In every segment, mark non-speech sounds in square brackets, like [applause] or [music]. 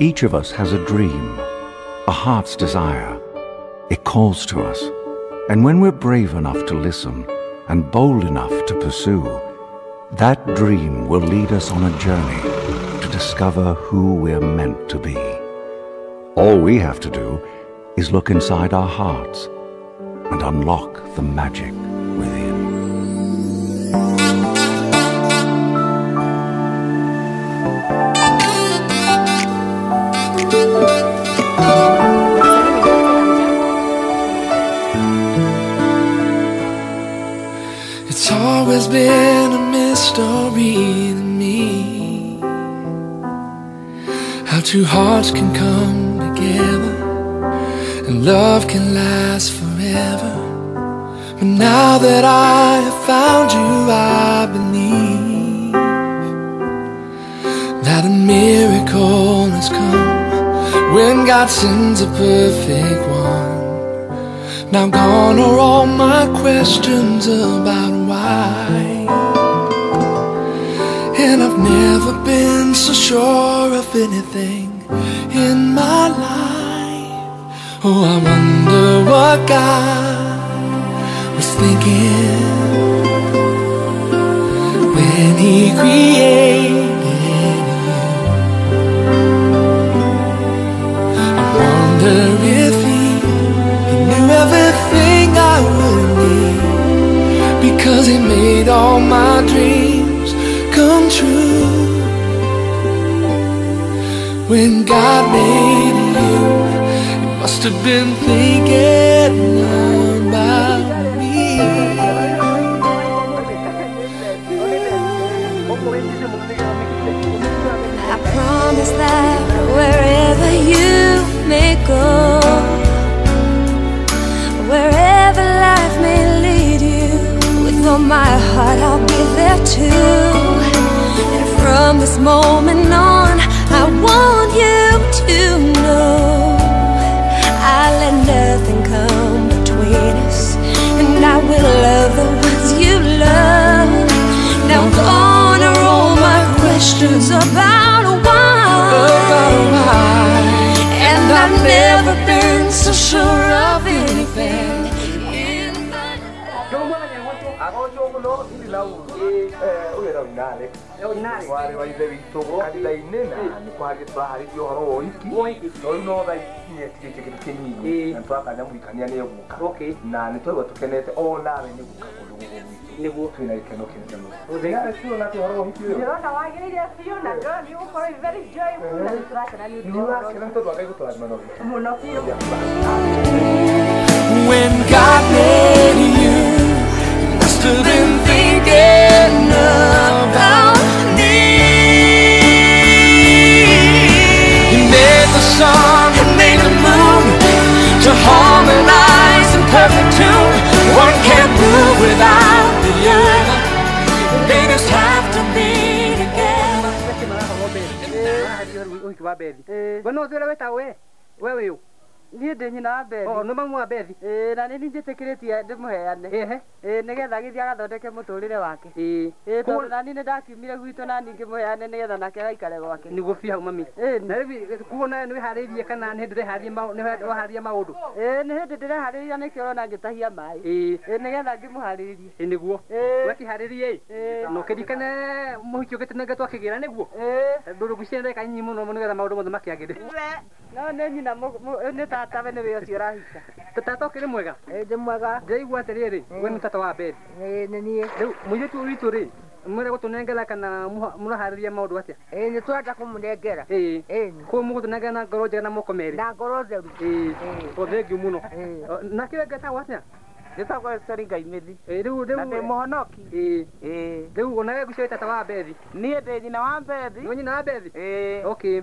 Each of us has a dream, a heart's desire. It calls to us. And when we're brave enough to listen and bold enough to pursue, that dream will lead us on a journey to discover who we're meant to be. All we have to do is look inside our hearts and unlock the magic always been a mystery to me. How two hearts can come together And love can last forever. But now that I have found you I believe That a miracle has come. When God sends a perfect one now gone are all my questions about why And I've never been so sure of anything in my life. Oh, I wonder what God was thinking When He created Because he made all my dreams come true. When God made you He must have been thinking about me. I promise that wherever you may go, my heart I'll be there too. And from this moment on, I want you to know I let nothing come between us, and I will love the ones you love. Now all my questions about why, and I've never been so sure of anything. Agocogono irilau ũyera inare warĩ wa ithe witũ kanitha-inĩ na nĩ kwarĩ tũraharĩria ũhoro wa ũhiki na rĩu no thaa ikinya tigĩtie kĩndũ kĩnini na tũrakanya mũhikania nĩ egũka na nĩ twaigua tũkenete o nawe nĩ gũka kũndũ gũkũ gwitũ nĩguo twĩna gĩkeno kĩnene mũno tuona atĩ ũhoro wa ũhiki ũyũ Ndĩrona wagĩrĩire biũ na ndĩrona nĩ ũgũkorwo wĩ very joyful na nĩ tũrakena nĩ ũndũ wa ũhoro nĩũrakena nĩ tondũ Ngai gũtũrathima na ũhiki mũno biũ When God made you He must have been thinking about me He made the sun and made niä ndä nyina wa mbethi. O nä mamu wa bethi Ĩĩ, na nä ni njä tä kä rä tie ndä må heane ä nä getha gä thiä agathondeke må tå rä re wake ä tondå nani nä ndakiumire gwitå na ningä må heane nä getha nake agaikare gwake. Nĩguo biau mami? Ĩĩ, na rĩu kuo nawe nĩ wĩharĩirie kana nĩ ndĩreharĩria waharĩria maũndũ Ĩĩ, nä hä ndä ndä reharä ria nä kä orona ngä tahia maä nä getha ngä må harä ririe ĩ? Nĩguo Ĩĩ. wekiharĩrie Ĩĩ. na ũkĩrikane mũhiki ũgĩtĩnenge twakĩgĩra nĩguo? Ndũrũgu ciene ndagĩka nyinyi no nä getha maũndũ mothe makĩagĩre no nä nyina nä tatawe nä wä å cio rahika tata ũkĩrĩ mwega? ndä mwega. Ndĩraigua rä we nä tata wa bethi nä niä rĩu mũirĩtu rä witũ gå tå nengera kana maå ndå maũndũ a nä twenda kå må nengera kå må gå tå nengera na ngoro njega na moko merä na ngoro theru. Ĩĩ Ĩĩ. o thengiũ mũno? Na kä rengetagwo atä njätagwo Esther Esteri mä thi ĩĩ rĩu na ndä rĩu må honoki ĩĩ ĩĩ rĩu onawe gucio tata wa bethi niĩ ndĩ nyina wa mbethi. Nĩ nyina wa okay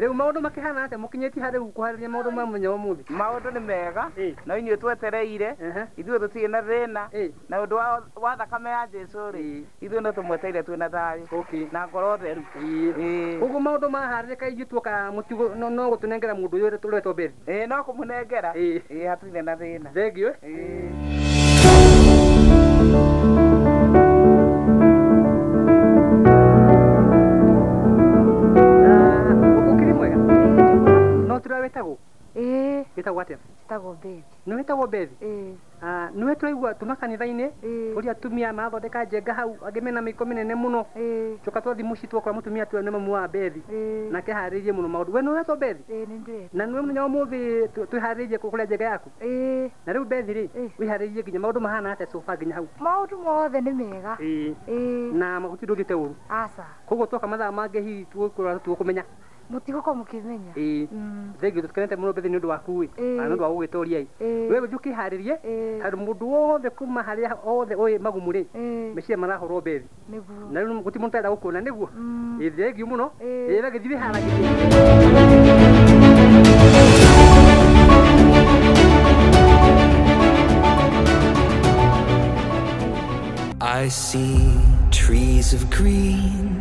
rĩu maũndũ makĩhana atĩa? Mũkinyĩtie harĩ kũharĩria maũndũ ma mũthenya wa ũmũthĩ? Maũndũ nĩ mega. No inyuĩ twetereire. Ithuĩ tũtirĩ na thĩna. Na ũndũ wa- thakame ya jesu rĩ ithuĩ no tũmweteire twĩna thayũ. Okay na ngoro theru. Ũguo maũndũ maharĩrĩka ithuĩ tuoka mũtigo no gũtũnengera mũndũ ũyũ ũretwo no kũmũnengera. Hatirĩ na thĩna. Thengiũ. Ũkĩrĩ mwega wetagwo ĩĩ wetagwo atĩa njĩtagwo Bethi nĩ wetagwo Ah, nĩwe tũraigua tuma kanitha-inĩ ĩĩ. ũrĩa atumia mathondeka njenga hau angä mena mä iko mä nene må no tå ka twathi mũciĩ twakora mũtumia tuo nä mamu wa mbethi nake harä rie må no maå ndå we nĩ wetwo bethi? Må thenya ndĩrenda na thä twä harä rie kå rä a njenga yaku? Na mbethi rä wä harä rie nginya maũndũ mahana atä sofa nginya hau? Ndå mothe nä mega. Na mahuti ndå mahuti te å ru koguo twoka mathaa mangä hihi tũgũkũra mukimenya mũtigũkorwo mũkĩmenya ĩĩ Mm. thengiũ tũtikenete mũno bethi nĩ ũndũ waku ĩ Ĩĩ. na ũndũ wa gũgĩtũria ĩ ĩĩ wewe thiĩ ũkĩharĩrie ĩĩ tondũ mũndũ wothe kuma harä a othe å magumu rä ĩĩ meciria marahũrwo bethi nĩguo na rĩu gå mũndũ ũtarenda gũkuona nĩguo Mm. ĩ thengiũ mũno Ĩĩ. ĩ wegĩthiĩ haragä I see trees of green.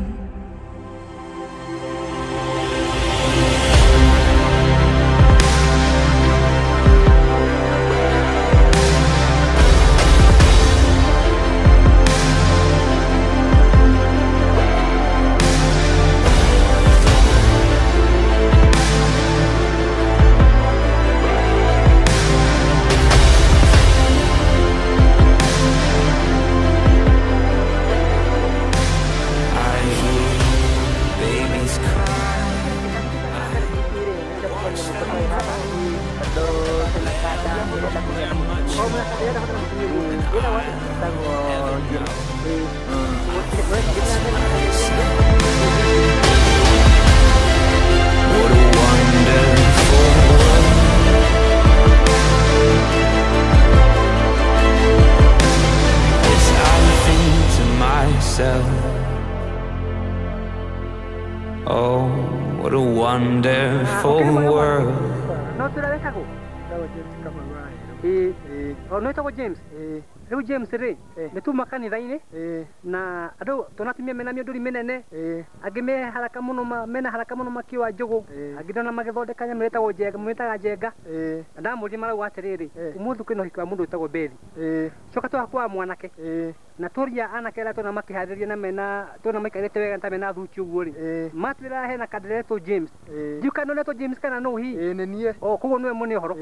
Haraka njugu makĩũa na magĩthondeka nyamũ ĩtagwo njenga mwĩtaga njenga. Ĩĩ. Na ndamũria marauga atĩrĩrĩ Ĩĩ. ũmũthĩ kwĩna ũhiki wa mũndũ wĩtagwo bethi ĩĩ. Coka twakwa mwanake. Ĩĩ. Na tũria anake arĩa tona makĩharĩria na mena tona maikarĩte wega ta mena thuti ũguo rĩ matwĩra hena kandiretwo james. Ĩĩ. Ndiũ kana netwo james kana no hi ĩ nĩ niĩ. O koguo nĩwe mũne ũhoro.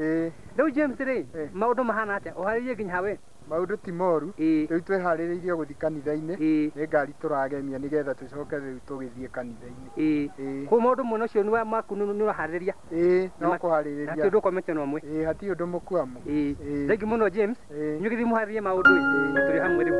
Rĩu james rĩ maũndũ mahana atĩa? Ũharĩrie nginya hawe maũndũ ti moru. Ĩĩ. Rĩu tweharĩrĩirie gũthiĩ kanitha-inĩ. Ĩĩ. Nĩ ngari tũragemia u tũcoke rĩu tũgĩthiĩ kanitha-inĩ. Ĩĩ. Ĩĩ. Ndå mwena ũcio cio maku nĩ å raharä ĩĩ no Na- na kũharĩrĩria. Mwe ũndũ ũkomete ndå ũmwe. Ĩĩ hatirĩ ũndũ no ĩĩ. Ĩĩ. gä mũno må ĩĩ. Rie maå maũndũ tå tũrĩ hamwe rĩu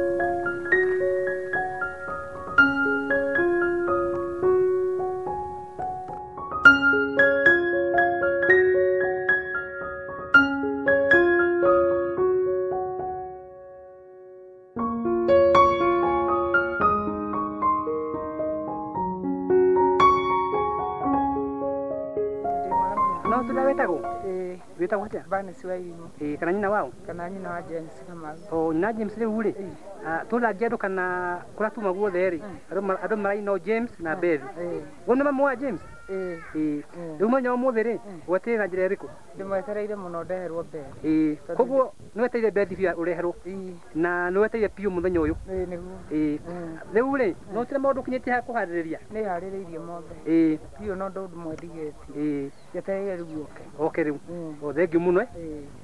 no tå rä a atĩa Vanessa Wairimu ĩ kana nyina wao? Kana nyina wa James Kamau. Nyina James rĩu rĩ? Tũrangia andũ kana kũrĩa tuma guothe rĩ? Andũ ma- andũ maraino James na Beth. Nä gũ nĩ mamu u mwenya å må thä rä wa na njä ra na rä kå ndĩmwetereire mũno må no ndeherwo Tondũ- koguo nä weteire mbethi bia å reherwo na nä weteire piũ mũthenya ũyũ? Ĩĩ nĩguo. rä rĩu rĩ no tire kinyä tie ha harä rä riatheni mothe. Ĩ biũ no ndå mwendigĩtie. Ĩ njetereire u oke. Oke rĩu. Mm. o må mũno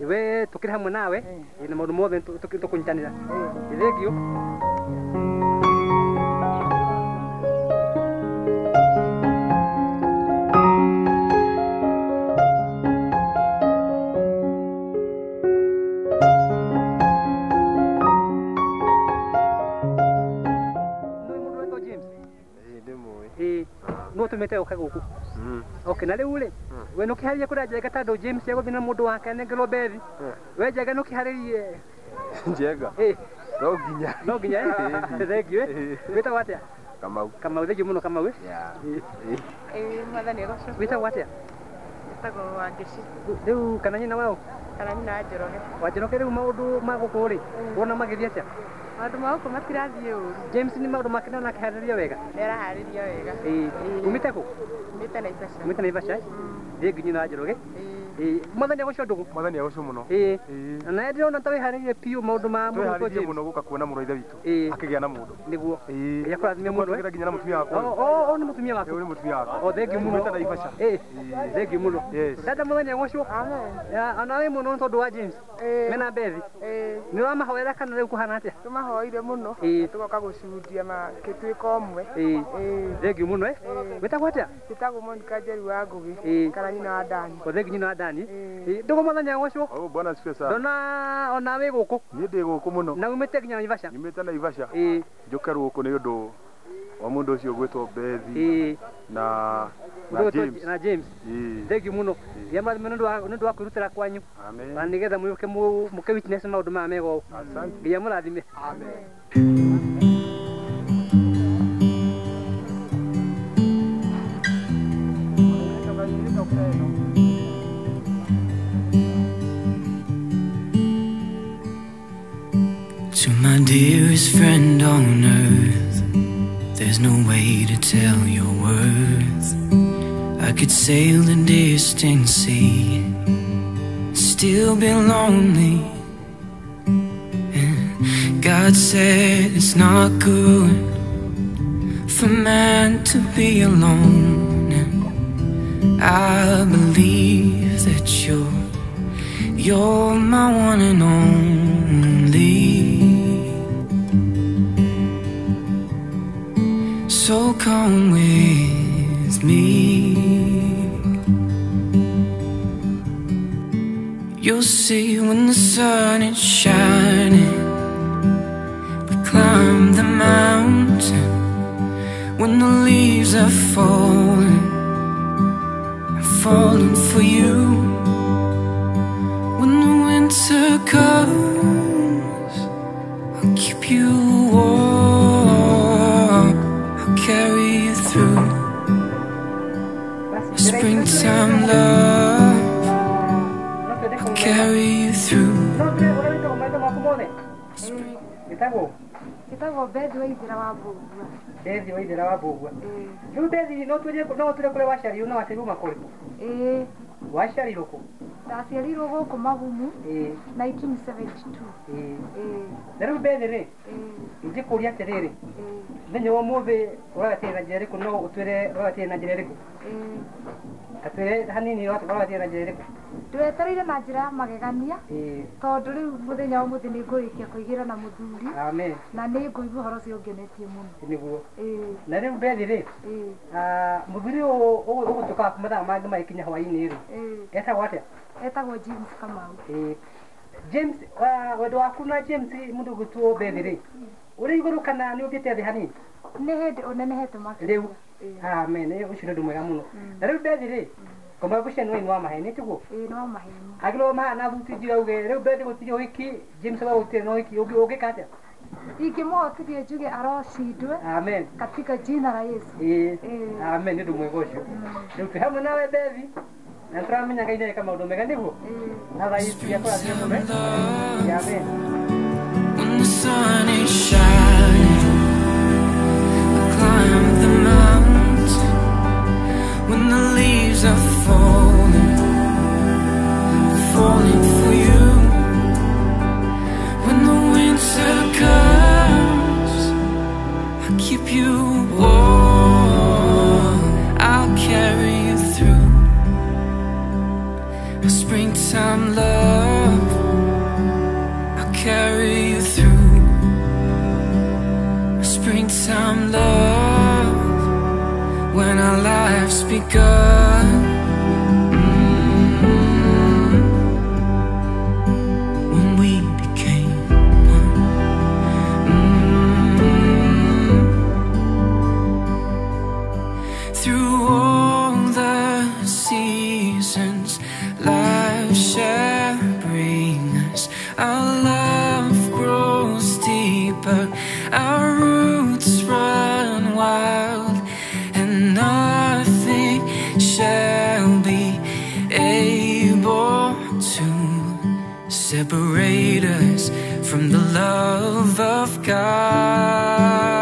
we tå kä rä hamwe nawe. Na maå ndå mothe tũ- tũ- tũkũnyitanĩra. Ĩĩ. Ĩ no uke guku gũkũ okay na rĩu rĩ we nĩ ũkĩharĩrie kuria njenga tondu James egũthiĩ na wa wake ngelo bethi we njenga no kiharirie [laughs] njega ĩ no nginya. No nginya thank you wita watia kamau kamau. Kamau thengiũ muno kamau eh ĩĩ. Mwathani egũcoka wita watia ĩtagwo Wangeci riu kana nyina wao? Kana nyina wa Njoroge. Wanjĩroke riu maundu magukuri wona rĩ wona magĩthiĩ atĩa kå matirathiä å ũru. James nĩ maũndũ make na akĩharĩria wega? Nĩ araharĩria wega. Ĩ umĩte kũ? Mĩte na ibaca umĩte Naivasha? Ĩ thiĩ nginya na Njoroge? Ĩĩ. ĩ ndũgũ mwathani agũcio mũno. Ĩ Ĩĩ. na nawe ndĩrona ta wĩharĩirie piũ maũndũ ma twĩharĩirie James. mũno kuona mũrũ wa ithe witũ. Ĩĩ. akĩgĩa na mũndũ. Nĩguo. Ĩĩ. Ngai akũrathime mũndũ, eh? Nginya na mũtumia wakwa O- o- o nĩ mũtumia waku ũyũ nĩ mũtumia wakwa o thengi mũno. Umĩte Naivasha. thengi mũno. Yes. dada mũthenya ona onawe mũno nĩ tondũ wa James. Mena Bethi nĩ ũramahoera kana rĩu kũhana atĩa? Tũmahoire mũno. Ĩĩ. tũgoka gũcudia magĩtuĩka ũmwe. Ĩ Ĩĩ. thengi mũno eh? Wĩtagwo atĩa? Njĩtagwo monika njeri wa Ĩĩ. kana nyina wa Dani. O thengi nyina wa ndani Ndũgũ mũthenya gũcio Oh, bwana asifiwe sana ndona ona wĩ gũkũ? Niĩ ndĩ gũkũ mũno. Na nginya nyumĩte Naivasha. Ĩ njũke gũkũ nĩ ũndũ wa mũndũ ndå gwĩtwo Bethi ĩ na na James. na ya marathime nĩ wa- nĩ rutä wa kwĩrutĩra kwanyu. Amen. na mũ- mũke witness maũndũ maya mega Asante. nginya mũrathime dearest friend on earth, there's no way to tell your worth. I could sail the distant sea, still be lonely. God said it's not good for man to be alone. And I believe that you're you're my one and only. So come with me. You'll see when the sun is shining. We climb the mountain when the leaves are falling. I'm falling for you. When the winter comes, I'll keep you springtime love. I'll carry you through. gĩtagwo gĩtagwo bethi wa ithĩra wa mbũgua Bethi wa ithĩra wa mbũgua rĩu Bethi no tũrie no ũtwĩre kũrĩa waciarirwo na waciarirwo makũrĩ ĩĩ waciarirwo kũ ndaciarirwo gũkũ magumu ĩĩ 1972 ĩĩ ĩĩ na rĩu Bethi rĩ ĩĩ ingĩkũria atĩrĩrĩ ĩĩ thĩinĩ wa ũmũthĩ ũragatĩre na njĩra ĩrĩkũ no ũtwĩre ũragatĩre na njĩra ĩrĩkũ ĩĩ hanini ũragatĩre na njĩra ĩrĩkũ? Twetereire na ya magegania må tondũ rĩu mũthenya wa mũthĩ nĩ ngũrĩkia kũigĩra na mũthuri amen. na nĩ ngũigua horo cio ngenetie mũno. Nĩguo ĩĩ na rĩu Bethi må ĩĩ ah, mũthuri ũyũ ũgũtuĩka mathaa mangĩ magĩkinya hwainĩ rĩ? Ĩĩ etagwo atĩa? Etagwo James Kamau. James wendo waku na James mũndũ ũgwĩtwo mbethi rĩ ũrĩ iguru kana ni ũthiĩte thi hanini ni hĩndĩ ũnenehete makĩria rĩu Ĩĩ. amen nĩ ũndũ mwega muno na riu Bethi ri koma gũcianwo ni wa maheni tiguo? Ĩĩ no maheni. Agĩrwo mahana thuti njira uge rĩu Bethi gutiri ũhiki James wa gũtirĩ na ũhiki ũngĩ ũngĩka atĩa? Ingĩmũhotithia njuge arocindwe. Amen. Katika jina la Yesu. Amen nĩ ũndũ mwega ũcio. Rĩu twĩ hamwe nawe Bethi na tũramenya Ngai nĩ eka maũndũ mega nĩguo? Na thaa ici ciakũrathime mũno eh? amen. When the sun is shining, When the leaves are falling, falling for you. When the winter comes, I'll keep you warm. I'll carry you through a springtime love. I'll carry you through a springtime love our lives begun. Mm. When we became one. Mm. Through all the seasons, life shall bring us. Our love grows deeper, our separate us from the love of God.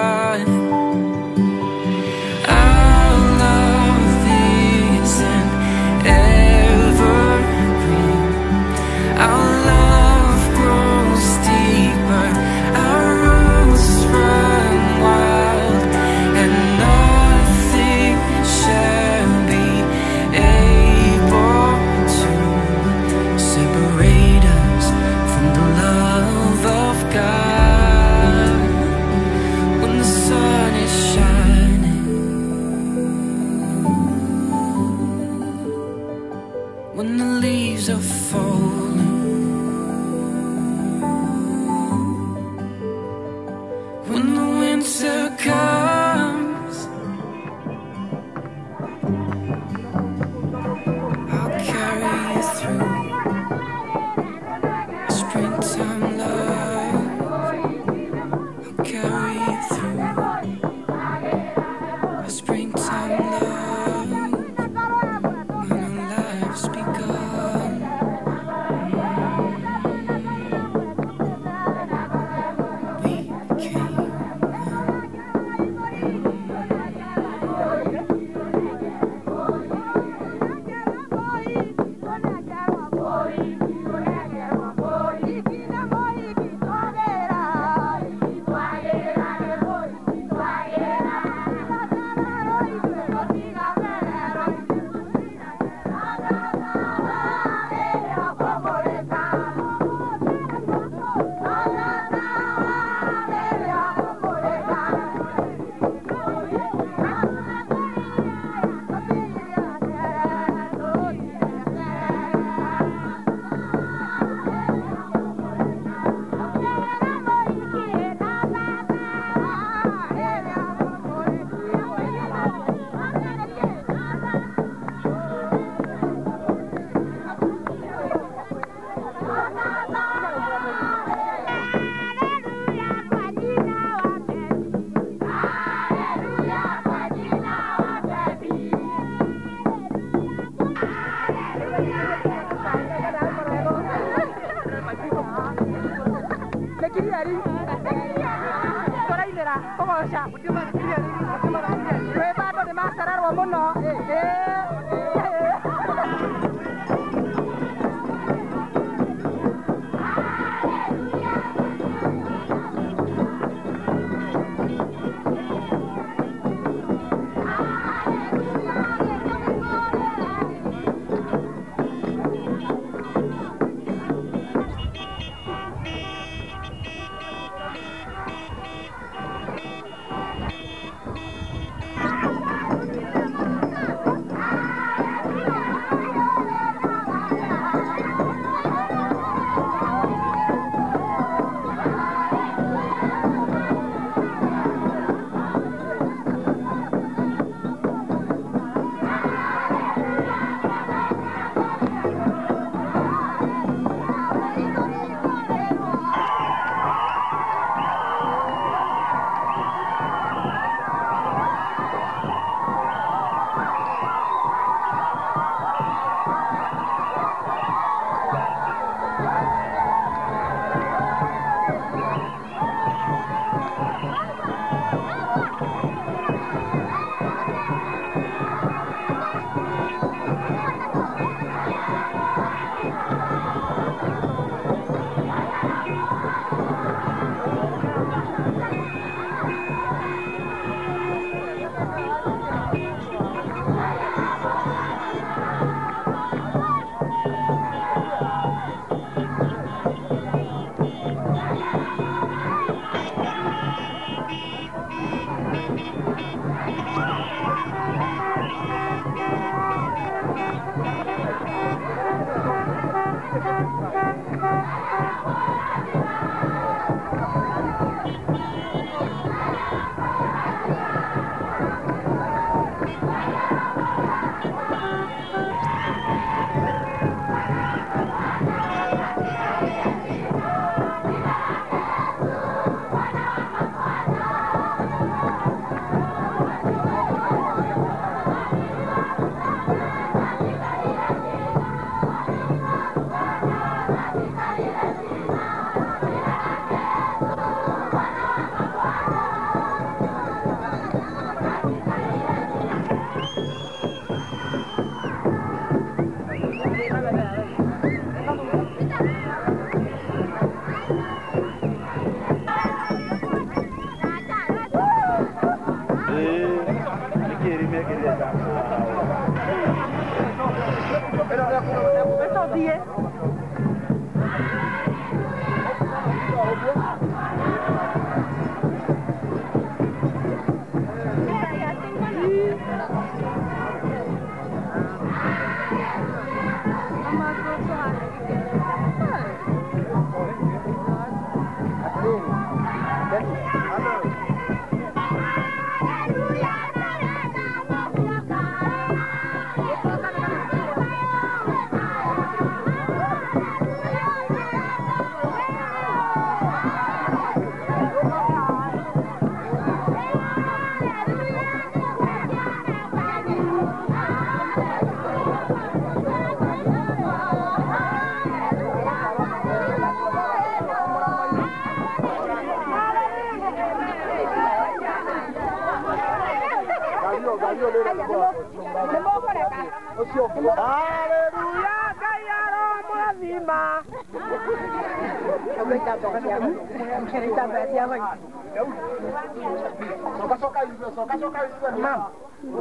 Coka coka irio coka coka irio ni Mam,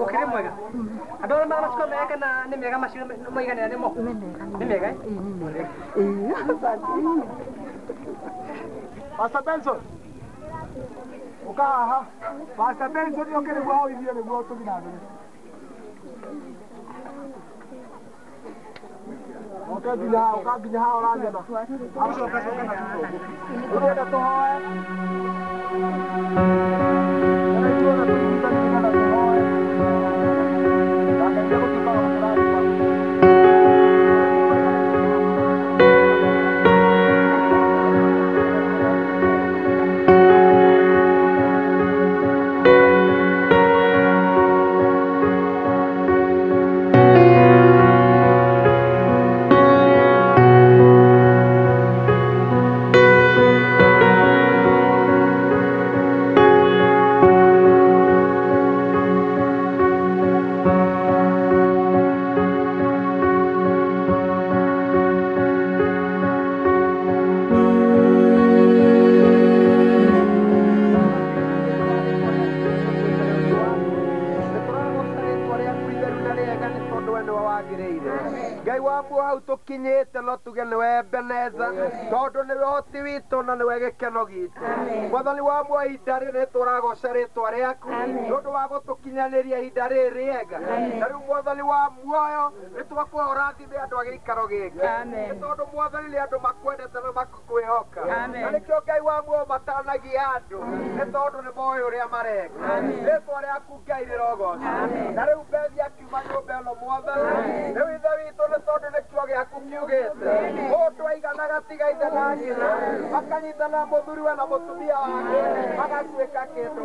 ũkĩrĩ mwega andũ arĩa maraciko mega na nĩ mega macio mũiganĩra nĩmo nĩ mega Pastor Benson uka haha Pastor Benson oke nĩguo hau irio nĩguo tũthiĩ na mbere oke nginya haha ũka nginya haha ũrathiĩ hau coka coka na thutha ũguo ũrenda rä nä tå ragoca rä ihinda rĩrĩ tũragoca rĩtwa rĩaku. Ndå wa gũtũkinyanĩria ihinda rĩrĩ rĩega. Na rĩu mwathani wa muoyo nĩtwakũhe ũrathime andũ a gĩikaro gĩkĩ. Nĩ tondũ mwathani nĩ andũ makwendete na makwĩhoka na nĩkĩo ngai wa muoyo matanagia andũ. Nĩ tondũ nĩ moĩ ũrĩa mareka. Rĩtwa rĩaku ngai rĩrogoca na rĩu mbethi akiuma nyũmba ĩno mwathani. Rĩu ithe witũ nĩ tondũ nĩkĩo gĩaku kiugĩte aigana gatigaithe na nyina makanyitana mũthuriwe na mũtumia wake magatuĩka kĩndũ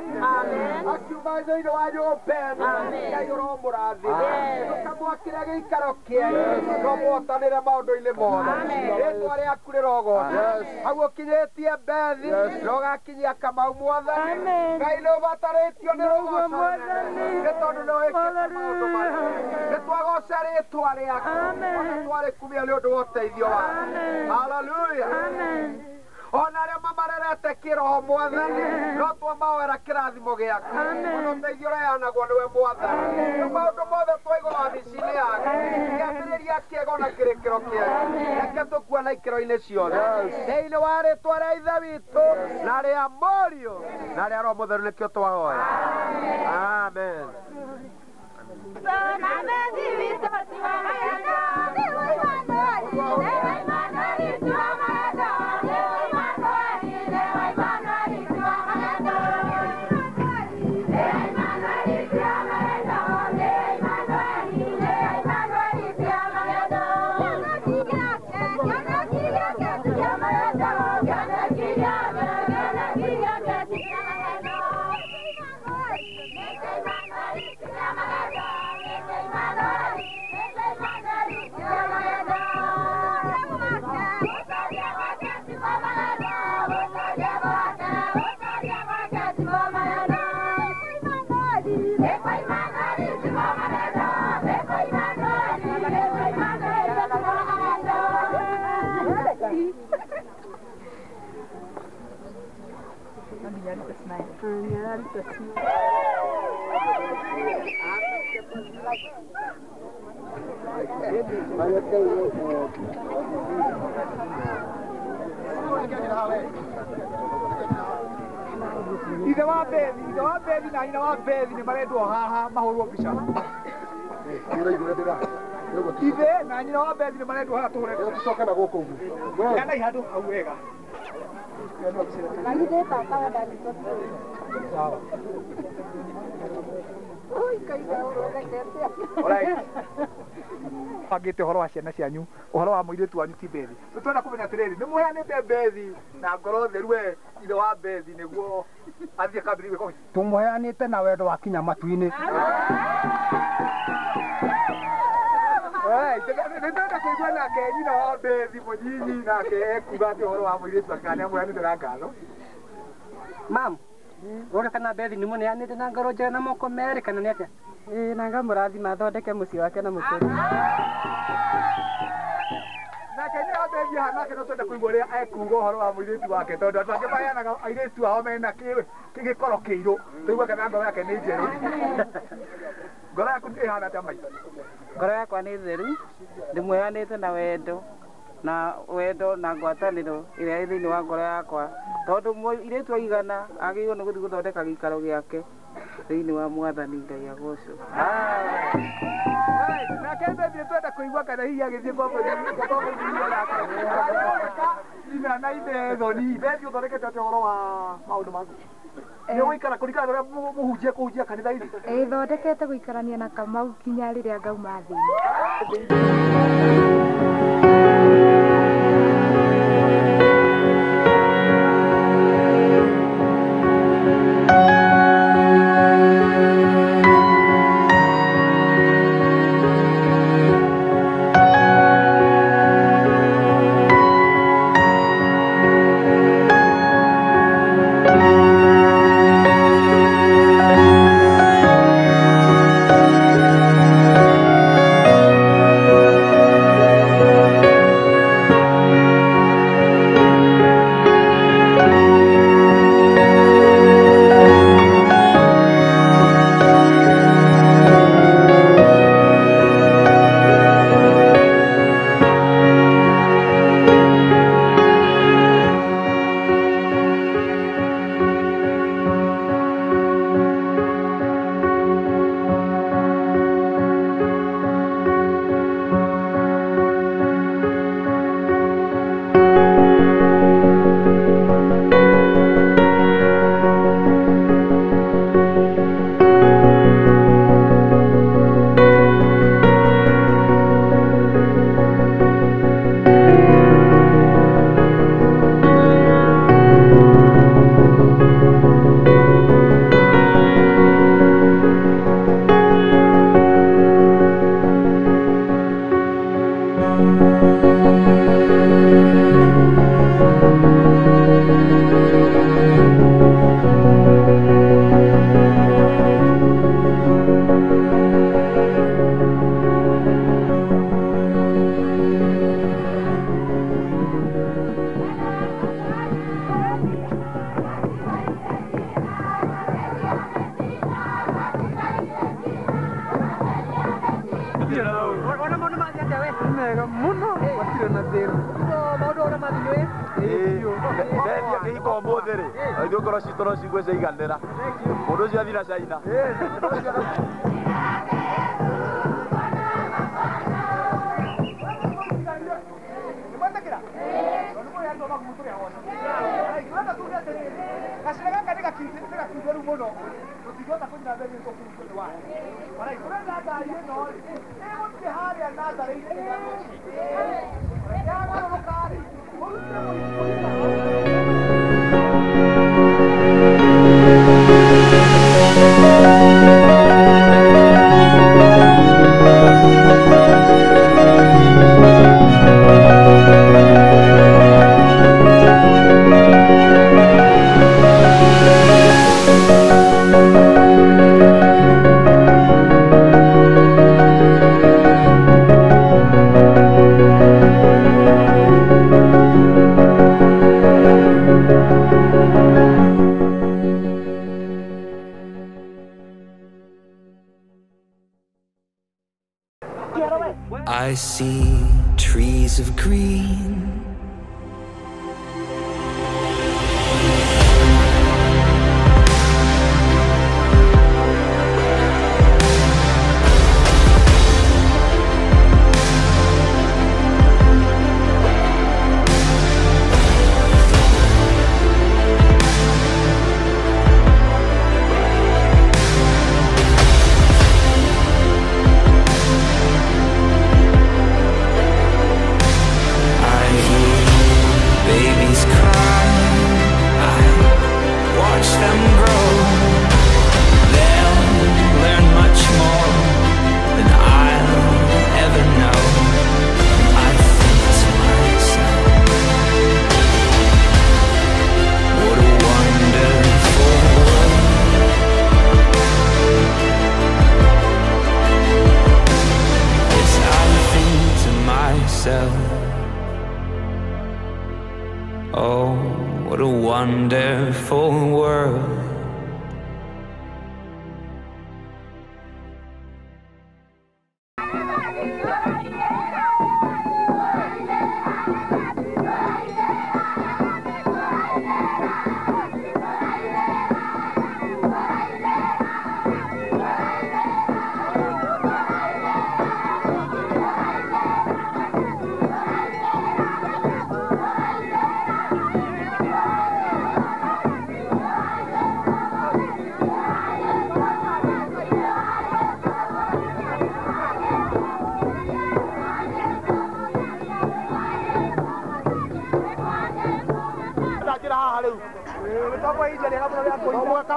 akiuma thĩinĩ wa nyũmba ĩno ngai ũromũrathima tũkamwakĩre gĩikaro kĩega no mwotanĩre maũndũ-inĩ mothe rĩtwa rĩaku rĩrogoca hau ũkinyĩtie mbethi na ũgakinyia kamau mwathani ngai nĩ ũbatarĩtio nĩ rũgoco nĩ tondũ nĩ wĩkĩte maũndũ macio nĩ twagoca rĩtwa rĩaku ona twarĩkumia nĩ ũndũ wa ũteithio waku. Haleluya ona arĩa mamarerete kĩroho mwathani no twamawera kĩrathimo gĩaku. Ona ũteithio ũreanagwo nĩwe mwathani. Rĩu maũndũ mothe twaigwo wabici-inĩ yaku. Kĩambĩrĩria kĩega ona kĩrĩkĩro kĩega. Reke tũkuona ikĩro-inĩ ciothe. Thĩinĩ wa rĩtwa rĩa ithe witũ na rĩa mũriũ na rĩa roho mũtheru nĩkĩo twahoya. Amen Bye. Either my baby, you know, my baby, now you know, my baby, the Maredo, ha ha, my whole work is up. Either, now you know, my baby, the Maredo, ha, não work. Ai, caiu, eu vou [laughs] bangĩte ũhoro wa ciana cianyu ũhoro wa mũirĩtu wanyu ti bethi tutwenda kũmenya atĩrĩrĩ nĩ mũheanĩte bethi na ngoro theru we ithe wa bethi nĩguo athiĩ kambĩrĩria gwĩka tũmũheanĩte na wendo wa kinya matu-inĩ. Nĩndenda kũigua nake nyina wa bethi mũnyinyi nake ekuga atĩ ũhoro wa mũirĩtu akane nĩ amũheanĩte na ngatho mam ũrĩa kana bethi nĩ mũneanĩte na ngoro njega na moko merĩ kana nĩ atĩa ĩĩ na ngamũrathima athondeke mũciĩ wake na mũtũrĩ nake nä ambämbia hanake no twende kuigua å rä a ekuga å horo wa irä wake tondå andå angä maheanaga airä ao mena kä gä koro kä irå tåigua kana ngoro yake nä njerå ngoro yaku ä hana atä maitå ngoro yakwa nĩ theru ndĩmweanĩte na wendo na wendo na ngwatanĩro ĩrĩa ĩ thĩinĩ wa ngoro yakwa. Tondũ irĩtu aigana agĩrĩirwo nĩ gũthiĩ gũthondeka gĩikaro gĩake thĩinĩ wa mwathani ngai agocwo nake mbembia twende kå igua kana hihi agĩthiĩ ina na ine thoni. Mbembi å thondekete atä å horo wa maũndũ maku? Nä gå ikara na ringana å rä a må hunjia kå hunjia kanitha-inä ĩthondekete gũikarania na kamau kinya rĩrĩa ngauma thĩinĩ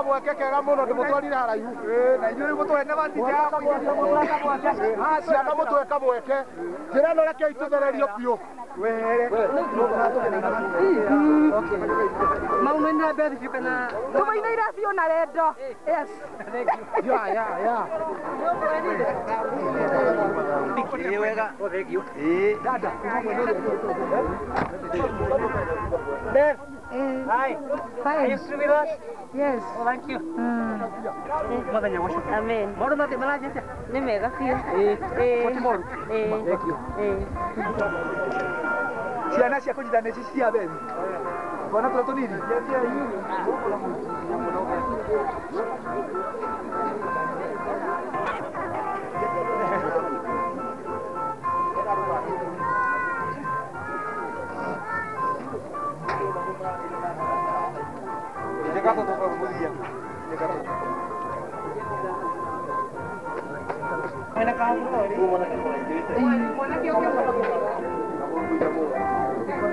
kamweke kega mũno ndĩmũtwarire haraihu na inyuĩ mũtũhe ciana mũtũhe kamweke njĩra ĩno rekei tũthererio biũ Maumenera mbethi biũ kana Tũmainĩire biũ na rendo. Yes. ya ya ya Ĩ wega. O thengio. dada Beth. Hi. Are you still with us? Yes. Oh, thank you. Mũthenya mũcio. Amen. Maũndũ mathiĩ marathiĩ atĩa? Nĩ mega biũ. Ĩĩ. Gũtirĩ moru? Ĩĩ. Ĩĩ. ciana cia kũnyitana ici cia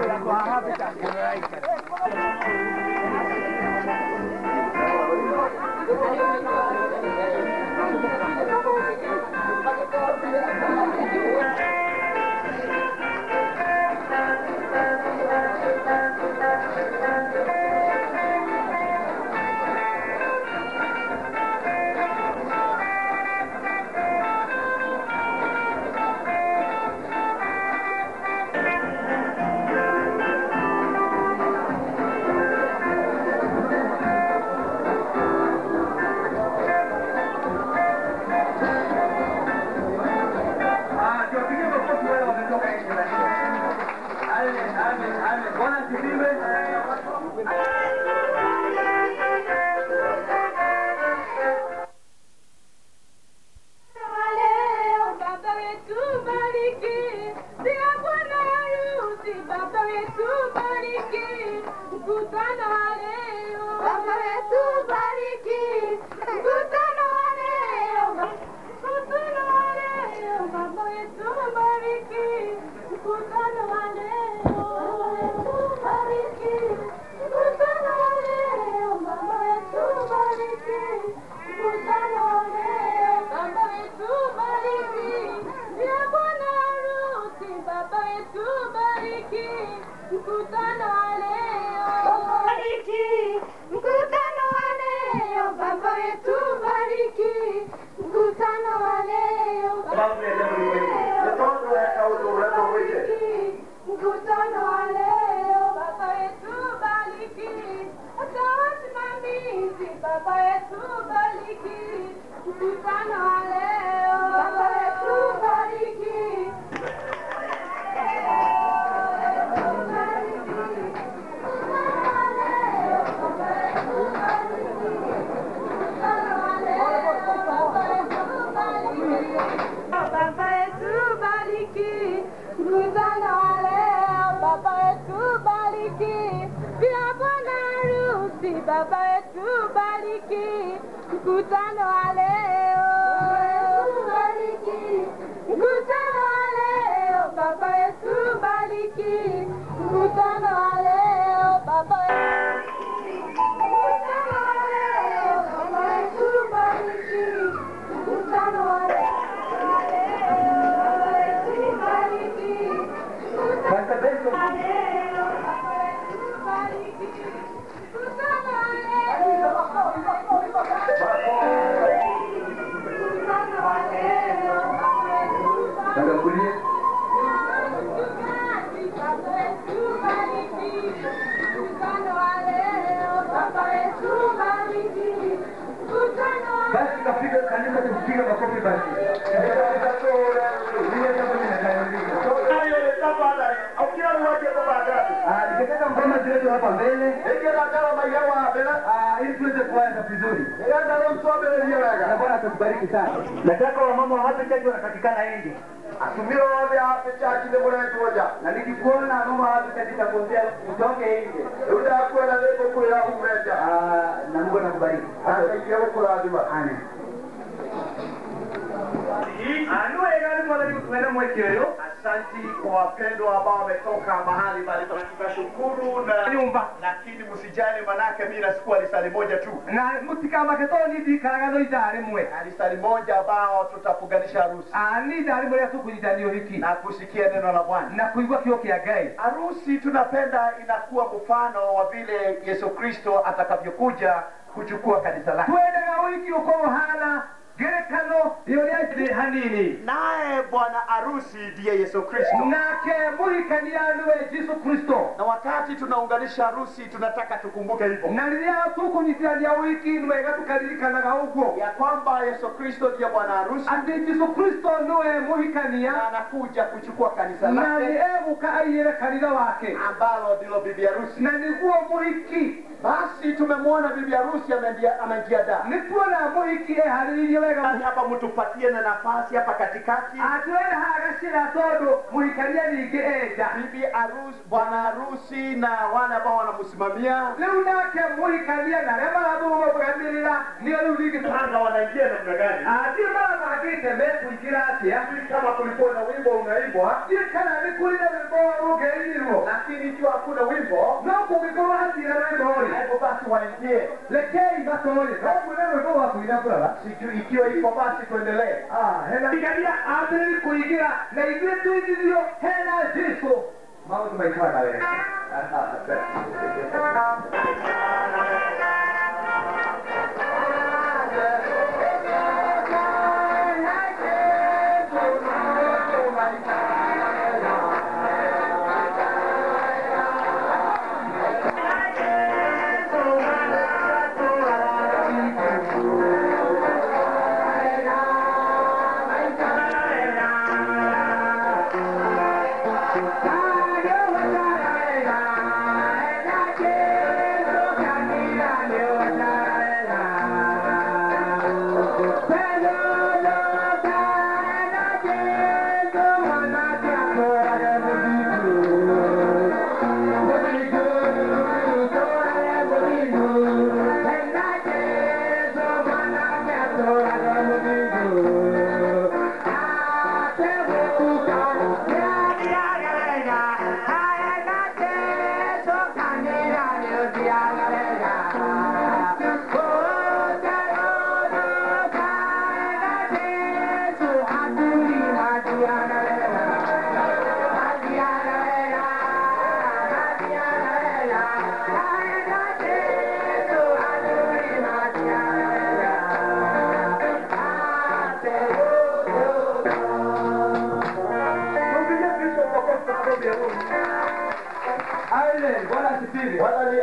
bebi twana tũrĩa tũnini Leo baba wetu bariki, mkutano wa leo mkutano wa leo baba wetu bariki, mkutano wa leo mkutano wa leo, bariki, mkutano wa leo, baba yetu bariki, mkutano wa leo, baba Ningetaka ngoma ziletwe hapa mbele. Ili tuweze kuanza vizuri. Na Bwana atatubariki sana. Nataka wamama wa hapa wanapatikana nje. Atumio wale hapa chachi ndio mnaitoja. Na nikikuona mama wa hapa chache utoke nje. Utakuwa lebo kwa umeja. Na Mungu anakubariki. Hata ikiwa kwa lazima. Amen. Asanti kwa wapendwa ambao wametoka mahali mbalimbali. Tunashukuru na Nyumba. lakini msijali, manake mimi nasikuwa lisali moja tu, Na mutikama ketoni ndikaragano idare mwe. alisali lisali moja ambao tutapuganisha harusi Ah, ni idare mwe tukunyitanio hiki. na kusikia neno la Bwana. Na kuigua kio kia gai. Harusi tunapenda inakuwa mfano wa vile Yesu Kristo atakavyokuja kuchukua kanisa lake. Twendaga wiki uko hana gerekano yolyakire hanini. Naye bwana arusi ndiye Yesu Kristo. nake muhikania niwe Yesu Kristo. Na wakati tunaunganisha arusi tunataka tukumbuke hivyo. Na rĩrĩa tũkũnyitithania wiki niwega tũkaririkanaga ũguo. Ya kwamba Yesu Kristo ndiye bwana arusi. Andi Yesu Kristo niwe muhikania na anakuja kuchukua kanisa lake. Na ni lake egũka aiyĩre kanitha wake. Ambalo ndilo bibi arusi. Na niguo mũhiki Basi tumemwona bibi harusi amejiadaa. tuona mũhiki eharĩrĩirie wega Basi hapa mutupatie na nafasi hapa katikati. atwere haha gacĩra tondũ mũhikania ningĩ enda Bibi harusi, bwana harusi na wale ambao wanamsimamia rĩu nake mũhikania na arĩa maratũrũgamĩrĩra nĩo rĩu rĩngĩ kwanza wanaingia namna gani? atĩ marabangĩte mekũingĩra atĩa Kama kulikuwa na wimbo unaimbwa, Ndiye kana nĩ wimbo rũngĩinirwo lakini ikiwa hakuna wimbo, no kũngĩkorwo hatire rwĩmbo rĩ hebu basi waingie. rekei matũrĩ no kwĩna rwĩmbo rwa kũina kũrara Sijui ikiwa iko basi tuendelee. hena igaria ambĩrĩri kũingĩra na ithuĩ tuithithio hena jesu maũndũ maitwara wega Amen.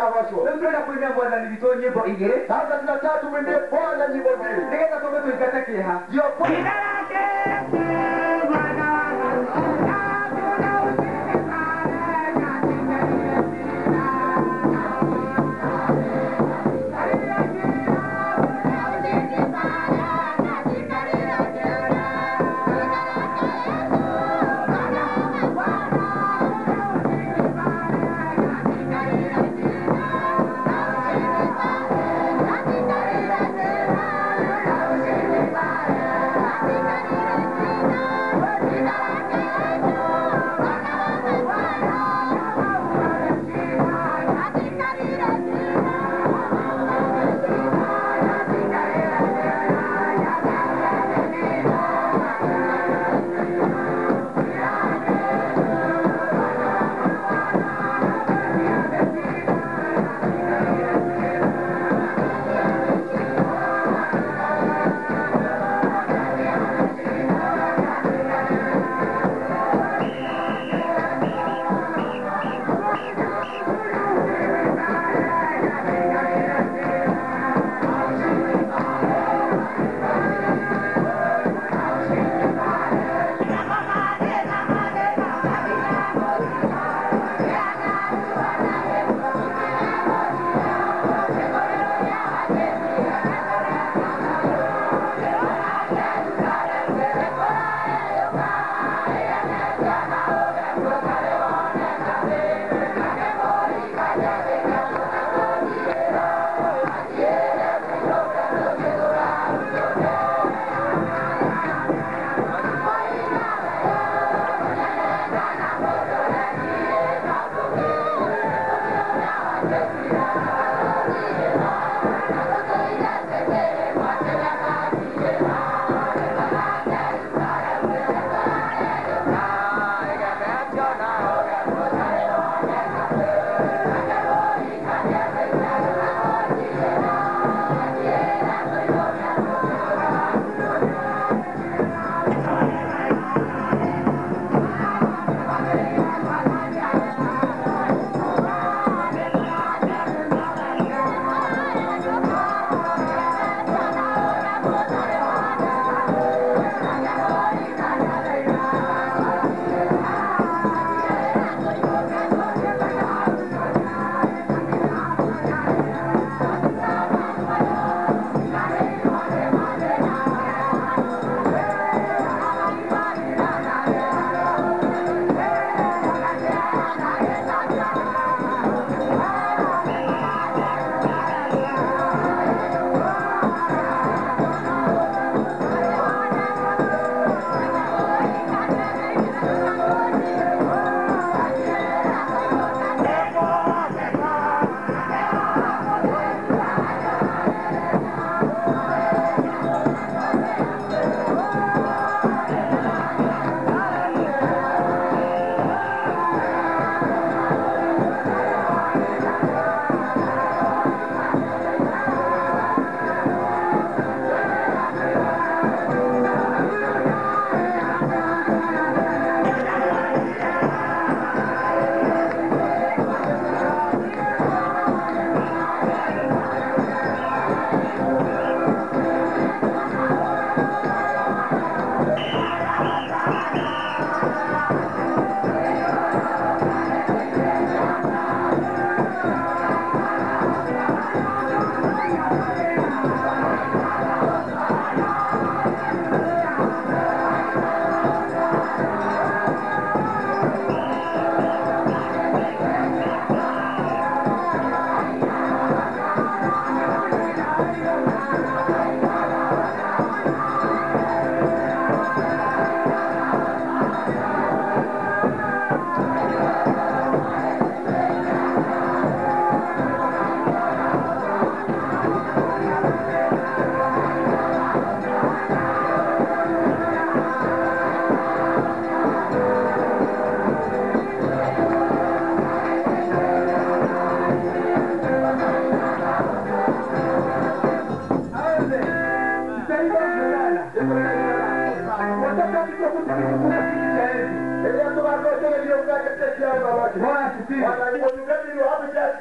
Bwana ni amashwo. Leo tunaenda kuimbia Bwana nilitoa nyimbo igĩrĩ Sasa tunataka tumwendee Bwana nyimbo mbili. nĩgetha tũmbe tũingate kĩeha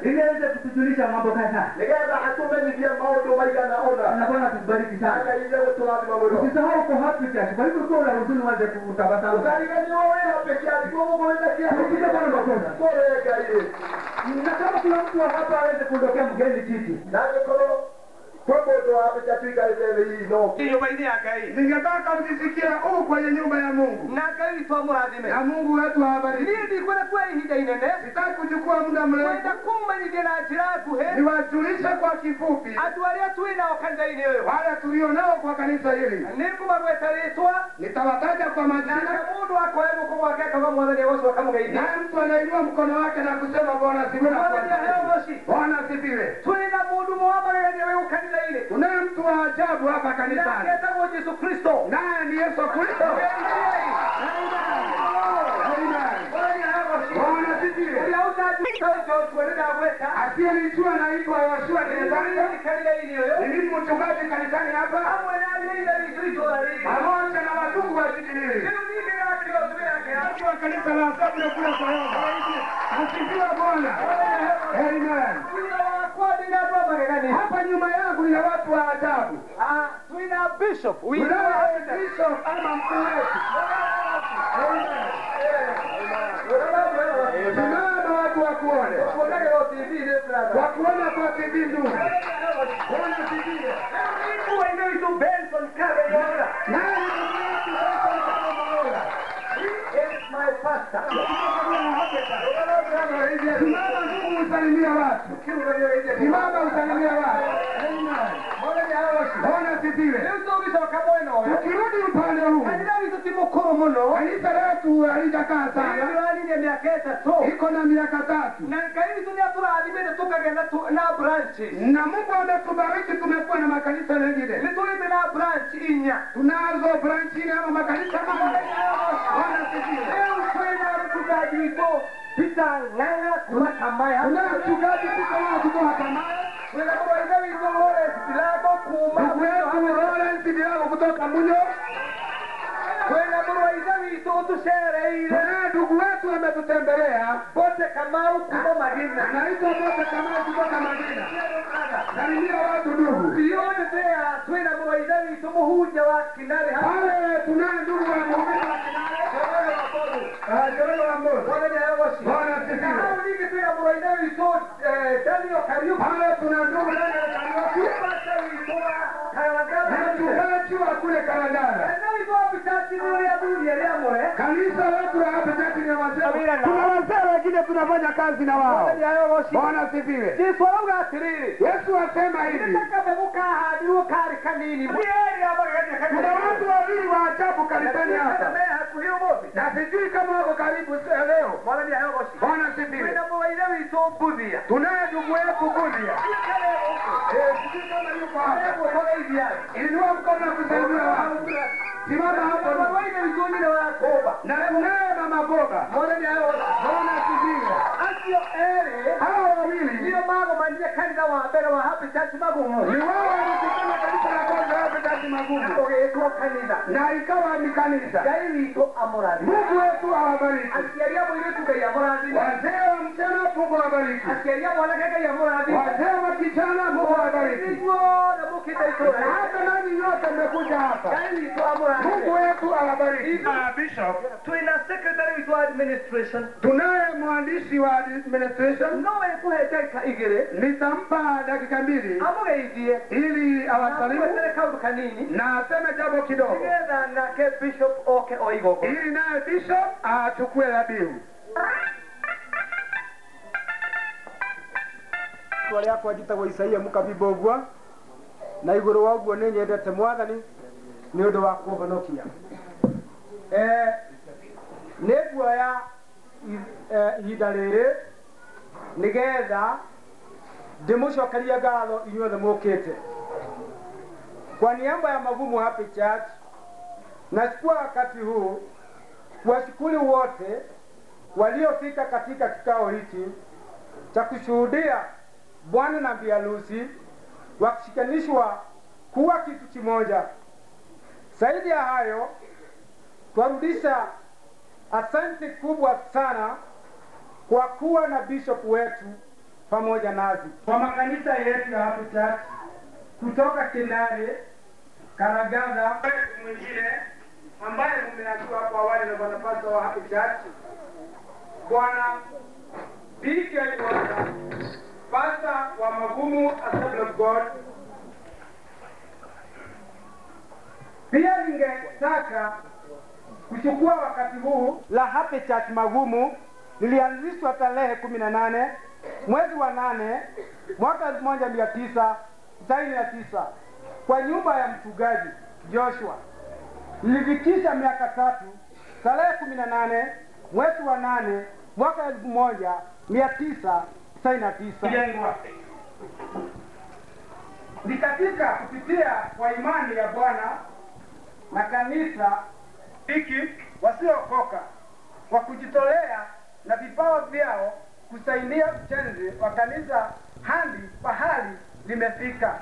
Ili aweze kutujulisha mambo kadhaa. Na Bwana tubariki sana. Usisahau kwa happy church. Kwa hivyo ukiwa unarudi uanze kutabasamu. Tusikie Bwana makosa. Na kama kuna mtu wa hapa aweze kuondokea mgeni kiti. Nyumba-inĩ ya ngai. Ningetaka mnisikia huu kwenye nyumba ya mungu. Na ngai twamũrathime na mungu wetu habari niĩ ndikwenda kuoya ihinda inene. Sitaki kuchukua muda mrefu. Kwenda kũmenyithia na njĩra nguhĩ. Niwajulishe kwa kifupi. Andũ arĩa twĩ nao kanitha-inĩ ũyũ wale tulio nao kwa kanisa hili. Nĩ ngũmagweta rĩtwa. Nitawataja kwa na majina mũndũ akoya guoko gwake akauga mwathani agũcoka mũgeithie. Naye mtu anainua mkono wake na kusema bwana siwe na bwana asifiwe. Twĩ na mũndũ mũwa magegania kanitha-inĩ tunaye mtu wa ajabu hapa kanisani. Etagwo kristo? Nani yesu kristo? Asiyenijua naitwa yoshua gerezani mimi mchungaji kanisani hapa. Pamoja na wazungu wa watu wa kanisa la asabu na kwa Yehova. Asifiwe Bwana. Amen. Hapa nyuma yangu nina watu wa ajabu. Ah, twĩna bishop witũ Tunaye bishop ama mkuu wetu. Simama watu wakuone. kuonagĩrwo tv-inĩ brother Wakuona kwa TV ndugu. Bwana asifiwe. Mkuu-inĩ witũ benson kageyoga Naye ni ndugu yetu Benson kama Maola. is my pastor Simama ndugu usalimie watu. Simama usalimie watu. Bwana asifiwe. rĩu tũgĩcoka mwena ũyũ Tukirudi upande huu. muno Kanisa letu halijakaa sana. ĩtatũ Iko na miaka tatu. na Mungu ametubariki tumekuwa na makanisa mengine. na branch inya Tunazo branchi ama makanisa manne. kwa asifiwe. rĩu twĩna mchungaji witũ peter ng'ang'a kuma kamaya kwa mchungaji Peter wao kutoka Kamaya. kwa bilago Ndugu yetu Lawrence Biago kutoka Munyo. Mũrwaithe witũ tũcereire Tunaye ndugu wetu ametutembelea. bote kamau kuma magina naitwa Bote Kamau kutoka Magina. Salimia watu ndugu. Sione tea twina witũ mũhunjia wa kinare Pale tunaye ndugu wa mhubiri wa Kinare Jororo wa Mbozi. Bwana twina witũ eh, daniel kariuki Pale tuna ndugu Daniel Kariuki. Na wa kule Karagara. Kanisa letu la hapa Church ni wazee. Tuna wazee wengine tunafanya kazi na wao. Bwana sifiwe. Yesu asema hivi. Kuna watu wawili wa ajabu kanisani hapa. Na sijui kama wako karibu leo. Bwana mbuthia Tunaye ndugu yetu Budia. Eh, sijui kama yuko hapa. Inua mkono kusaidia. Simama hapo. mũrwaithe witũ nyine wa kũmba Na tunaye mama Boga. Mwathani ayogoci Bwana asifiwe. acio erĩ Hawa wawili nio magomanire kanitha wa mbere wa Happy Church magumu ni wao walisikana kanisa Church Magumu. ũgĩtwo kanitha Na ikawa ni kanisa. ngai witũ amũrathime Mungu wetu awabariki. aciari a mũirĩtu ngai amũrathime Wazee wa mchana Mungu awabariki. aciari a mwanake ngai amũrathime Wazee wa kijana Mungu awabariki. mũkĩte Na itũra hata nani nyote mmekuja hapa. ngai witũ Mungu wetu awabariki. Bishop, twĩna secretary wa administration tunaye mwandishi wa administration. no ĩkũhe ndagĩka igĩrĩ Nitampa dakika mbili amũgeithie ili awasalimu kanini na aseme jambo kidogo, ili naye bishop achukue dhabihu. rĩtwa rĩakwa njĩtagwo isaia mũkabi ũguo na igũrũ wa ũguo nĩ nyendete mwathani nĩ ũndũ wa kũhonokia Eh, nĩ guoya i- eh, ihinda rĩrĩ nĩgetha ndĩmũcokerie ngatho inyuothe mũkĩte kwa niaba ya magumu Happy Church nachukua wakati huu kuwashukuru wote waliofika katika kikao hiki cha kushuhudia bwana na bi harusi wakishikanishwa kuwa kitu kimoja. Zaidi ya hayo, twarudisha asante kubwa sana kwa kuwa na bishop wetu pamoja nazi kwa makanisa yetu ya Happy Church kutoka Kenare Karagada mwingine ambaye mmeatua hapo awali na bwana wa hapo chachi bwana Piki Aliwanda, wa Magumu Assembly of God. Pia ningetaka kuchukua wakati huu la Happy Church Magumu lilianzishwa tarehe 18 mwezi wa nane mwaka 1900 mstari ya tisa. Kwa nyumba ya mfugaji Joshua. Nilifikisha miaka tatu tarehe kumi na nane mwezi wa nane mwaka elfu moja mia tisa tisini na tisa. Ni katika kupitia kwa imani ya Bwana na kanisa hiki wasiokoka kwa kujitolea na vipawa vyao kusaidia ujenzi wa kanisa handi pahali limefika.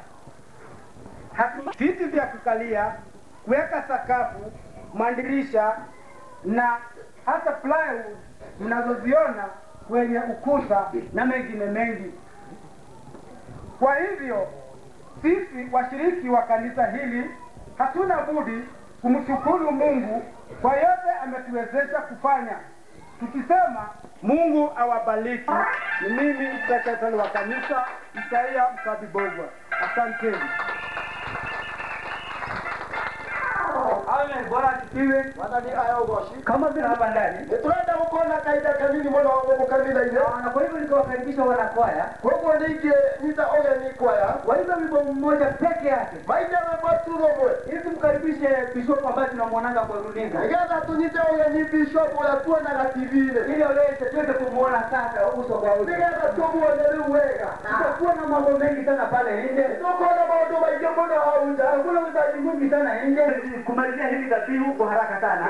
Viti vya kukalia, kuweka sakafu, madirisha na hata plywood mnazoziona kwenye ukuta na mengine mengi. Kwa hivyo sisi washiriki wa kanisa hili hatuna budi kumshukuru Mungu kwa yote ametuwezesha kufanya, tukisema Mungu awabariki. Ni mimi sekretari wa kanisa Isaia Mkabibogwa, asanteni. Asifiwe. Ugoshi. Kama vile hapa ndani Nitwenda gukona kaida kamili mwana wa Mungu kamili ile. na kwa hivyo nikawakaribisha wanakwaya Koguo ningi nyita ni kwaya. waimba wimbo mmoja peke yake Maisha ya watu robo. ili tumkaribishe bishop ambaye tunamwonanga kwa runinga Nigetha tunyite ni bishop uria tuonaga TV ile. ili aweze tuweze kumuona sasa uso kwa uso. Nigetha tumuone wega. Tutakuwa na mambo mengi sana pale nje, Tukuona na mambo mengi hau nja. kuna mtaji mwingi sana nje kumalizia hivi dhabihu kwa haraka sana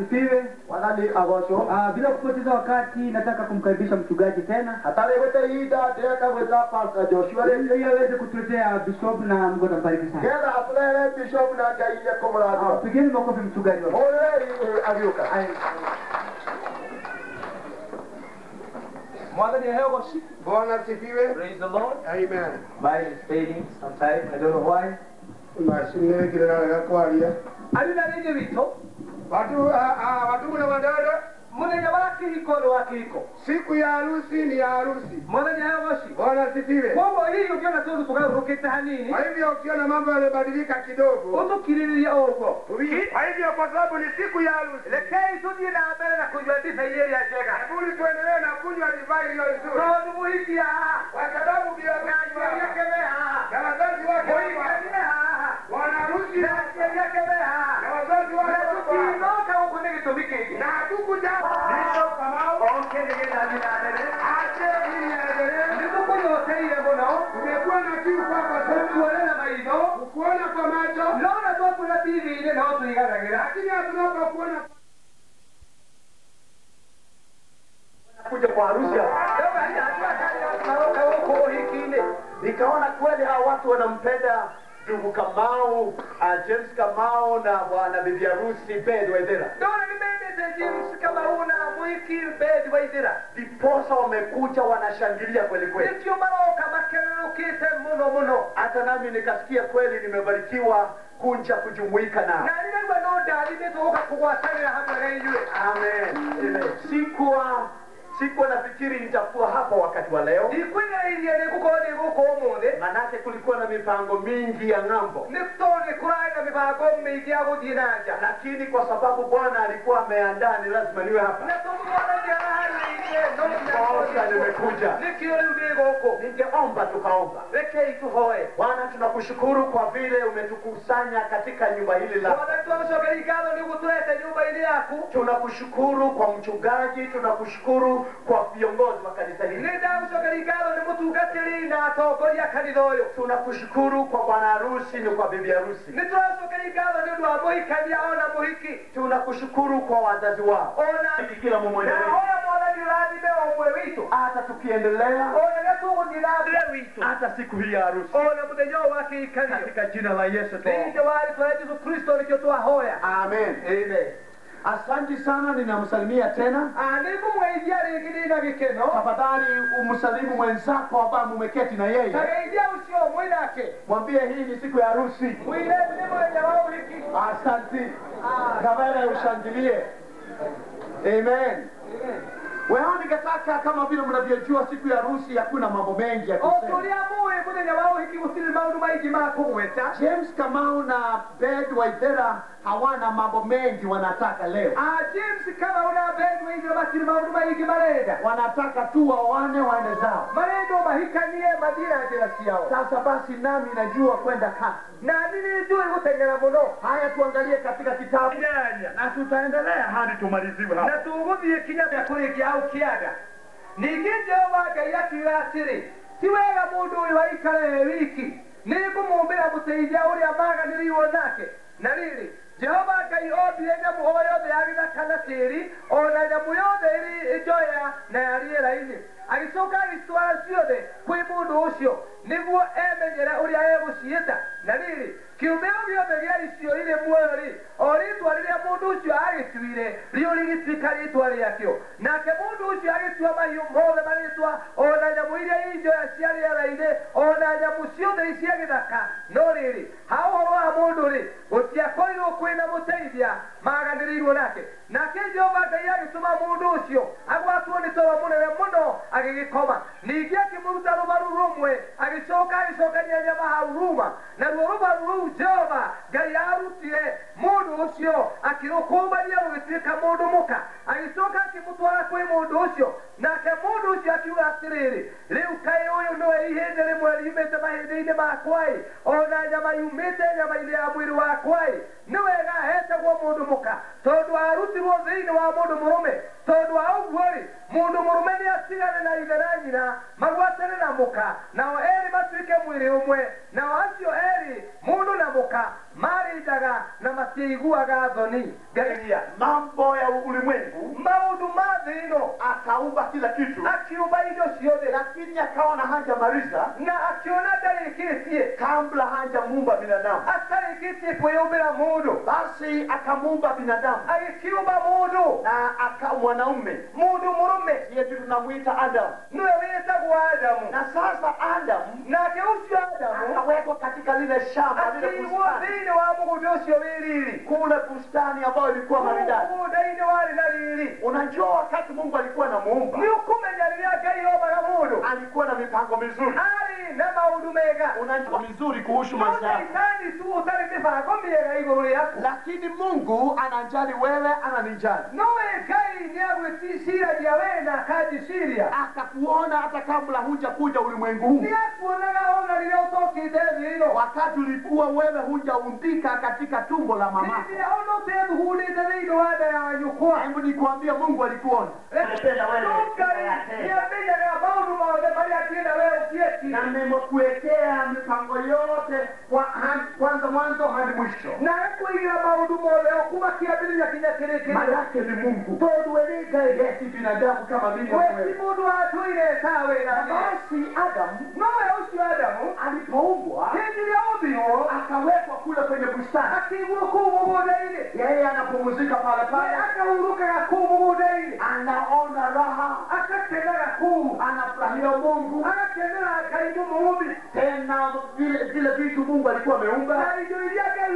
Asifiwe. Wadhani agosho. Ah, bila kupoteza wakati nataka kumkaribisha mchungaji tena. Hatari yote hii da teka weza Pastor Joshua ili aweze kutuletea bishop na Mungu atambariki sana. Kenda atulele bishop na gaile komrado. Ah, pigeni makofi mchungaji wangu. Ole agioka. Mwathani aheo goci. Bwana asifiwe. Praise the Lord. Amen. Mine is fading sometime. I don't know why. Mashine kirana yakwaria. Ari na rĩngĩ witũ Watu watu na wadada mũthenya wa ni kĩhiko siku ya harusi ni ya harusi. mwathani aheo goci Bwana hiyo ũngĩona tũndũ tũgarũrũkĩte hanini. Kwa hivyo ukiona mambo yamebadilika kidogo, ũtũkirĩrĩria o huko kwa hivyo kwa sababu ni siku ya harusi, lekei tũthiĩ na mbere na kujua tisa ile ya jega. Hebu tuendelee na kunywa divai hiyo nzuri, ಅಂತ James Kamau na bwana bibi harusi Bed Waithera. ndona nĩmendete james kamau na mwiki bedi waithĩra Ndiposa wamekuja wanashangilia kweli kweli. Ndio mara kama kero kite mno mno. Hata nami nikasikia kweli nimebarikiwa kunja kujumuika nao. na nĩraigua no ndarithĩtwo gũka kũgwatanĩra hamwe na inyuĩ Amen. Amen. Sikuwa sikuwa nafikiri nitakuwa hapa wakati wa leo, ndikwĩgereirie nĩ gũkorwo nĩ gũkũ ũmũthĩ manake kulikuwa na mipango mingi ya ng'ambo, nĩ kurai na mipango mingi ya na nja lakini kwa sababu Bwana alikuwa ameandaa, ni lazima niwe hapa. Ndĩ gũkũ Ningeomba tukaomba. Bwana, tunakushukuru kwa vile umetukusanya katika nyumba hili la mwathani twagũcokeria ngatho nĩ yaku tunakushukuru kwa mchungaji, tunakushukuru kwa viongozi wa kanisa hili, tunakushukuru kwa bwana harusi na kwa bibi harusi, tunakushukuru kwa wazazi wao, kila mmoja wetu, hoya mwathani ũrathime o ũmwe witũ hata tukiendelea, ona mbere witũ hata siku hii ya harusi, ona mudenyo wake wa katika jina la Yesu thĩinĩ tuomba. wa rĩtwa rĩa Jesũ Kristo nĩkĩo twahoya Amen. Amen. Asanti sana, ninamsalimia tena. Alimu ngũmũgeithia rĩngĩ ndĩ na gĩkeno Tafadhali umsalimu mwenzako ambaye mumeketi na yeye, kageithia usio mwinake. mwambie hii ni siku ya harusi. Mwile nĩ ya wa hiki. Asante. Gavana ushangilie. Amen. Wewe ndingetaka kama vile mnavyojua siku ya harusi hakuna mambo mengi ya o kusema. tũrĩa mũĩ mũthenya wa ũhiki gũtirĩ maũndũ maingĩ ma kũgweta James Kamau na Bed Waithera hawana mambo mengi wanataka leo. Ah, James kama una bendi waithira matirĩ maũndũ maingĩ marenda Wanataka tu waone waende zao. marenda mahikanie madira ciao Sasa basi nami najua kwenda kasi. na nini nijue njũĩ muno. Haya tuangalie katika kitabu. Nyanya. Na tutaendelea hadi tumaliziwe hapo. Na tuguthie kinya gĩa kũrĩkia au kiaga. Ningĩ jehova ngai akiuga atĩrĩ ti wega mũndũ ũyũ aikare wiki. Nĩ ngũmũmbĩra mũteithia ũrĩa maganĩrĩirwo nake. Na rĩrĩ jehova ngai ombire nyamũ o yothe ya gĩthaka na tĩĩri ona nyamũ yothe ĩrĩ njoya na ya rĩera-inĩ agĩcoka agĩcitwara ciothe kwĩ mũndũ ũcio nĩguo emenyere ũrĩa egũciĩta. Na rĩrĩ kĩũmĩro gĩothe gĩa icio irĩ muoyo-rĩ o rĩtwa rĩrĩa mũndũ ũcio agĩtuire rĩo rĩgĩtuĩka rĩtwa rĩakĩo. Nake mũndũ ũcio agĩtua mahiũ mothe marĩtwa ona nyamũ iria injoya cia rĩera-inĩ ona nyamũ ciothe cia gĩthaka. No rĩrĩ ha ũhoro wa mũndũ-rĩ gũtiakorirwo kwĩna mũteithia maganĩrĩirwo nake. Nake jehova ngai agĩtũma mũndũ ũcio agwatwo nĩ toro mũnene mũno agĩgĩkoma. Ningĩ akĩmũruta rũbaru rũmwe agĩcoka agĩcokania nyama hau ruma. Naruo rũbaru rũu jehova ngai arutire mũndũ ũcio akĩrũkũmania rũgĩtuĩka mũndũ mũka. Agĩcoka akĩmũtwara kwĩ mũndũ ũcio. Nake mũndũ ũcio akiuga atĩrĩrĩ rĩu kaĩ ũyũ nĩwe ihĩndĩ rĩmwe riumĩte mahĩndĩ-inĩ makwa-ĩ ona nyama yumĩte nyama-inĩ ya mwĩrĩ wakwa-ĩ nĩ wega hetagwo mũndũ mũka. Tondũ arutirwo thĩinĩ wa mũndũ mũrũme tondũ wa ũguo-rĩ mũndũ mũrũme nĩ atigane na ithe na muka nao eri matwike mwiri umwe nao acio eri mũndũ na muka marĩndaga na matiiguaga thoni. Ngairia mambo ya ulimwengu maundu ma thĩ ĩno akaumba kila kitu. Akiumba indo ciothe. Lakini akaona hajamaliza na akiona ndarĩkĩtie. Kabla hajamuumba binadamu. Atarĩkĩtie kwĩyũmbĩra mundu basi akamuumba binadamu. Agĩkiumba mundu na aka mwanaume. Mundu mũrũme. Yetu tunamwita adamu kwa adamu. Na sasa adamu na ũcio adamu. Akawekwa katika lile shamba lile bustani. wa Mungu wĩ riri kule bustani ambayo ilikuwa maridadi. Mũgũnda-inĩ warĩ na lili. unajua wakati mungu alikuwa na muumba? Ngai ombaga mũndũ alikuwa na mipango mizuri. Ali na maudu mega. Unajua mizuri kuhusu maisha yako. tu ũtarĩ mipango miega igũrũ rĩaku lakini mungu ananjali wewe ananijali. Nowe ngai nĩ agwĩticiragia we na akajiciria akakuona hata kabla huja kuja ulimwengu huu. Wakati ulikuwa wewe hujaumbika katika tumbo la mama hebu nikwambia mungu alikuona. Na nimekuwekea mipango yote kwa, kwanza mwanzo hadi mwisho. Na mothe kinya manake ni mungu. Tondũ we ngai yesi binadamu kama mimi na wewe. Watũire ta wĩ na basi adamu nowe ũcio adamu alipoumbwa hĩndĩ ĩrĩa ũmbirwo akawekwa kule kwenye bustani. Akĩigwo kũu mũgũnda-inĩ yeye anapumzika pale pale. Akahurũkaga kũu mũgũnda-inĩ anaona raha. Akakenaga kũu anafurahia mungu. Agakenera ngai mũmũmbi tena vile vitu mungu alikuwa ameumba. Iria ngai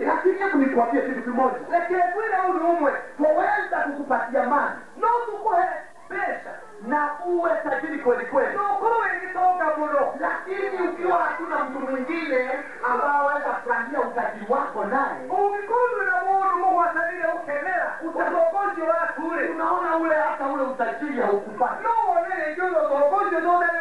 lakini hebu kitu kimoja. Reke ngwĩre ũndũ ũmwe twaweza kukupatia mali. No tũkũhe mbeca na uwe tajiri kweli kweli. Ũkorwo wĩ lakini ukiwa hakuna mtu mwingine ambao aweza kufurahia utajiri wako naye. Ũngĩkorwo na mũndũ Mungu gũkenera ũtonga ũcio waku-rĩ unaona ule hata ule utajiri haukupata. No wone rĩngĩ ũtonga ũcio ndũnarĩ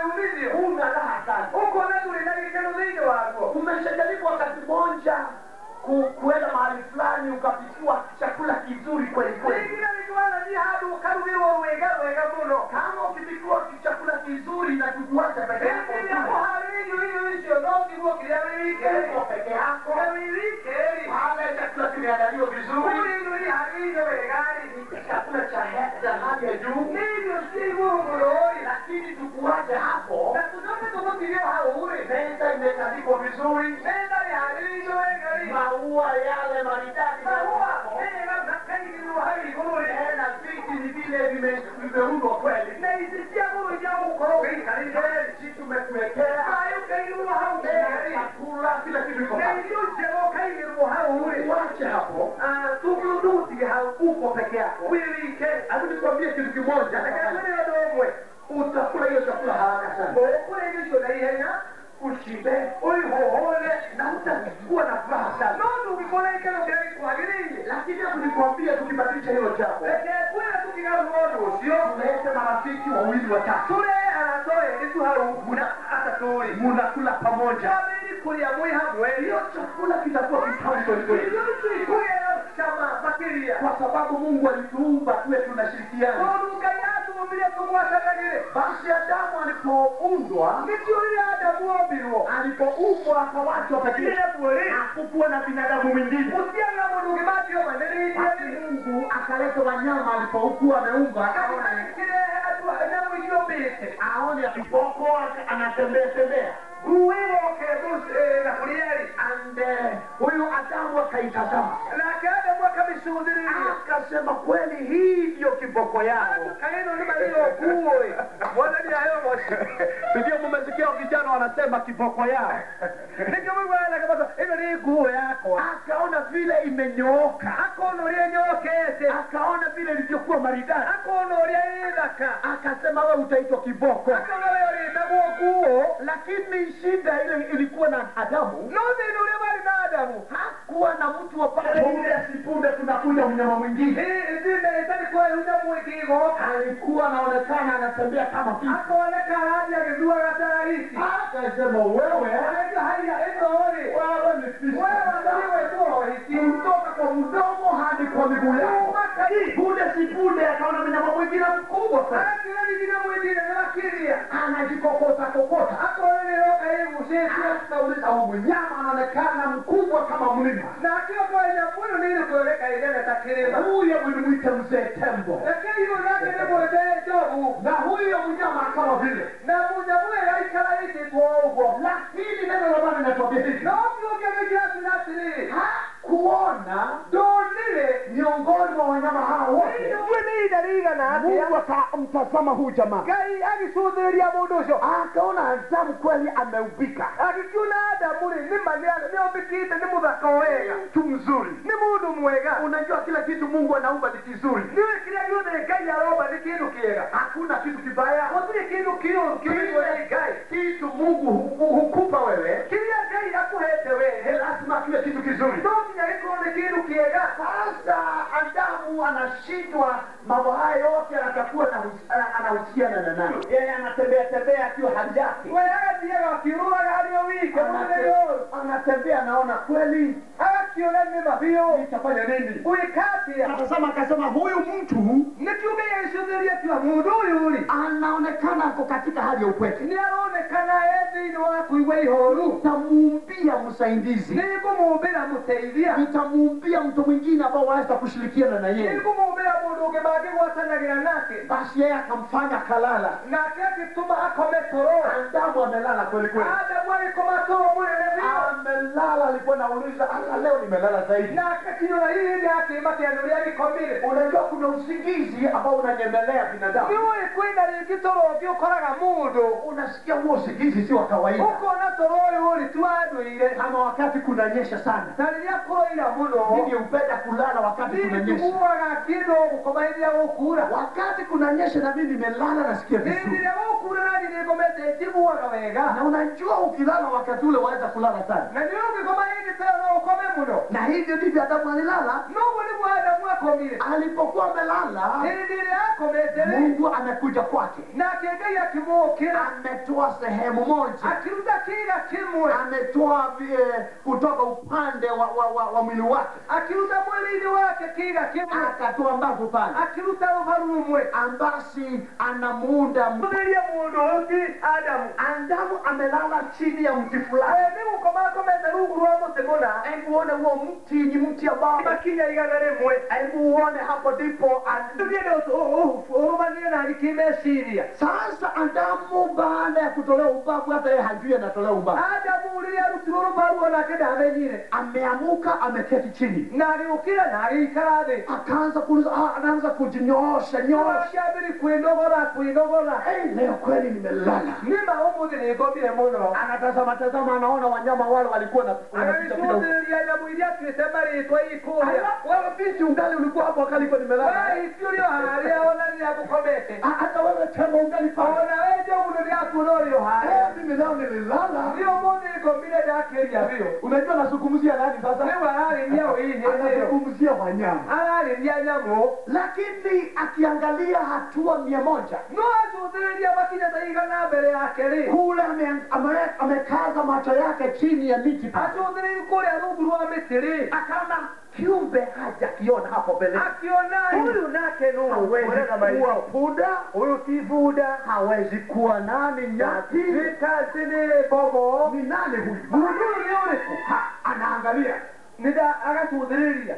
una raha sana. Tũrĩ na thĩinĩ waguo umeshajaribu wakati mmoja. ku, kuenda mahali fulani ukapikiwa chakula kizuri kweli kweli. Kama ukipikiwa chakula kizuri na kukuacha peke yako peke yako. Pale chakula kimeandaliwa vizuri. Chakula cha cha hali ya juu. Lakini tukuache hapo tũgũtigie hau-rĩ meza imetandikwa vizuri meza ĩharĩrĩirio wega-rĩ maua yale maridadi mahũa na makaigĩrwo ni uhai vizuri, na viti ni vile vime- vimeundwa kweli na ici cia gũrũ iria gũkorwo gĩikarĩire-rĩ kitu tumekuwekea hayo ũkaigĩrwo hau wega-rĩ chakula kila kitu kwa na irio njega ũkaigĩrwo hau-rĩ uache hapo tũgũtige hau uko peke yako wewe ike, hebu nikwambie kitu kimoja hata ũndũ ũmwe utakula hiyo chakula haraka sana ũkũrĩa irio icio na ihenya ushibe ũihohore na utakuwa na furaha lakini hebu nikwambie tukibadilisha hilo jambo ũcio tulete marafiki wawili watatu munakula pamoja hiyo chakula kitakuwa kitamu kwelikweli kwa sababu mungu alituumba tuwe tunashirikiana basi adamu alipoundwa nĩkĩo rĩrĩa adamu ombirwo alipoumbwa akawachwa pekee hakukuwa na binadamu mwingine. Basi mungu akaleta wanyama alipokuwa ameumba aone kiboko anatembea tembea. And eh, huyu adamu akaitazama. Akasema kweli hii ndio kiboko yao kaĩno nĩ marĩo nguo-ĩ mwathani aheo moci ndio mumesikia vijana kiboko yao nikimwibwana kabisa ino ni nguo yako akaona vile imenyooka akaona uria nyookete akaona vile ilivyokuwa maridadi akaona uria ithaka akasema we utaitwa kiboko akaona we uritagwo nguo lakini shida ile ilikuwa na adamu nothini uria bari na adamu hakuwa na mtu wa punde sipunde kunakuja mnyama mwingine alikuwa anaonekana anatembea kama fisi inene takirima huyo ulimwita mzee tembo. Na huyo mnyama kama vile. Lakini neno la bwana linatuambia hivi. Kuona donile miongoni mwa wanyama hao wote. Mungu akamtazama huyu jamaa. Agicuthiria mundu ucio. Akaona adamu kweli ameubika. Akikiuna adamu ri nima niombikite ni mudhaka wega. Tu mzuri. Ni mundu mwega. Unajua kila kitu mungu anaumba ni kizuri. Niwe anaonekana ako katika hali ya upweke. Nä aronekana e thä inä wa kuigua ihoru nitamuumbia msaidizi. Nä ngå må mbä ra må teithia nitamuumbia mtu mwingine ambao waweza kushirikiana na yeye. Ngå mundu ungi ra må ndå å ngä mangä gwatanagä ra nake. Basi yeye akamfanya kalala. Nake akituma akome toro. Adamu amelala kweli kweli. Adamu alikoma koma toro munene vio. Amelala alikuwa nauliza ala leo nimelala zaidi. Nake kinyona hili nä akä makä andå rä a gä komire unajua kuna usingizi ambao unanyemelea binadamu. Ngä toro koraga må unasikia huo usingizi si wa kawaida. Huko kona toro å yå rä tu andå ire kama wakati kunanyesha sana. Na muno mimi upenda kulala wakati kunanyesha. tumuaga kä ndå gå koma hä rä a gå kura wakati kunanyesha na mimi nimelala nasikia vizuri. Ĩrĩa gũkura nani nĩ ngomete njiguaga wega na unajua ukilala wakati ule waweza kulala sana. Na ndio ũngĩkoma hĩndĩ ta ĩyo no ũkome mũno na hivyo ndivyo adamu alilala. Noguo nĩguo adamu akomire alipokuwa amelala ĩrĩa akomete mungu amekuja kwake. Na ngai akĩmũkĩra ametoa sehemu moja kĩmwe ametoa eh, kutoka upande wa, wa, wa, wa mwili wake. Akiruta mwĩrĩ-inĩ wake kila kimwe akatoa mbavu pale. Akiruta rũmwe ambasi anamuunda mtu. mũthĩria mũndũ adamu. Adamu amelala chini ya mti fulani. we mũna Hebu huo mti ni mti ambao, makinya igana rĩmwe hebu uone hapo ndipo ad- tũthiende ũrũmanire na gĩkĩmeciria sasa. Adamu baada ya kutolewa ubavu, hata yeye hajui anatolewa ubavu, adamu rĩrĩa arutirwo rũbaru onake ndamenyire ameamuka ameketi chini, na aliukira na agĩikara thĩ akaanza kuuliza, ah, anaanza kujinyoosha nyoosha. akĩambĩri kwĩnogora kwĩnogora Hey, leo kweli nimelala. nĩma ũmũthĩ nĩ ngomire mũno Anatazama tazama, anaona wanyama wale walikuwa na agagĩcũthĩrĩria nyamũ iria tuĩte ikũrĩa Wewe binti ungali ulikuwa hapo wakati nilikuwa nimelala. wahiti ũrĩ o harĩa ona rĩrĩa gũkomete Ah, Hata wewe ungali pale. ona Eh, mimi leo nililala. Unajua nazungumzia nani sasa? Anazungumzia wanyama, lakini akiangalia hatua mia moja no acũthĩrĩria makinya ta mbere yake kule ame- ame- amekaza macho yake chini ya miti. Rwa mĩtĩ rĩ akaona kiumbe hajakiona hapo mbele, Akionani huyu nake nuru hawezi kuwa punda, huyu si bunda hawezi kuwa nani? Nyati, vikazi nĩ bobo. Ni nani huyu? ũrĩkũ Ha, Anaangalia. Nĩnda agacũthĩrĩria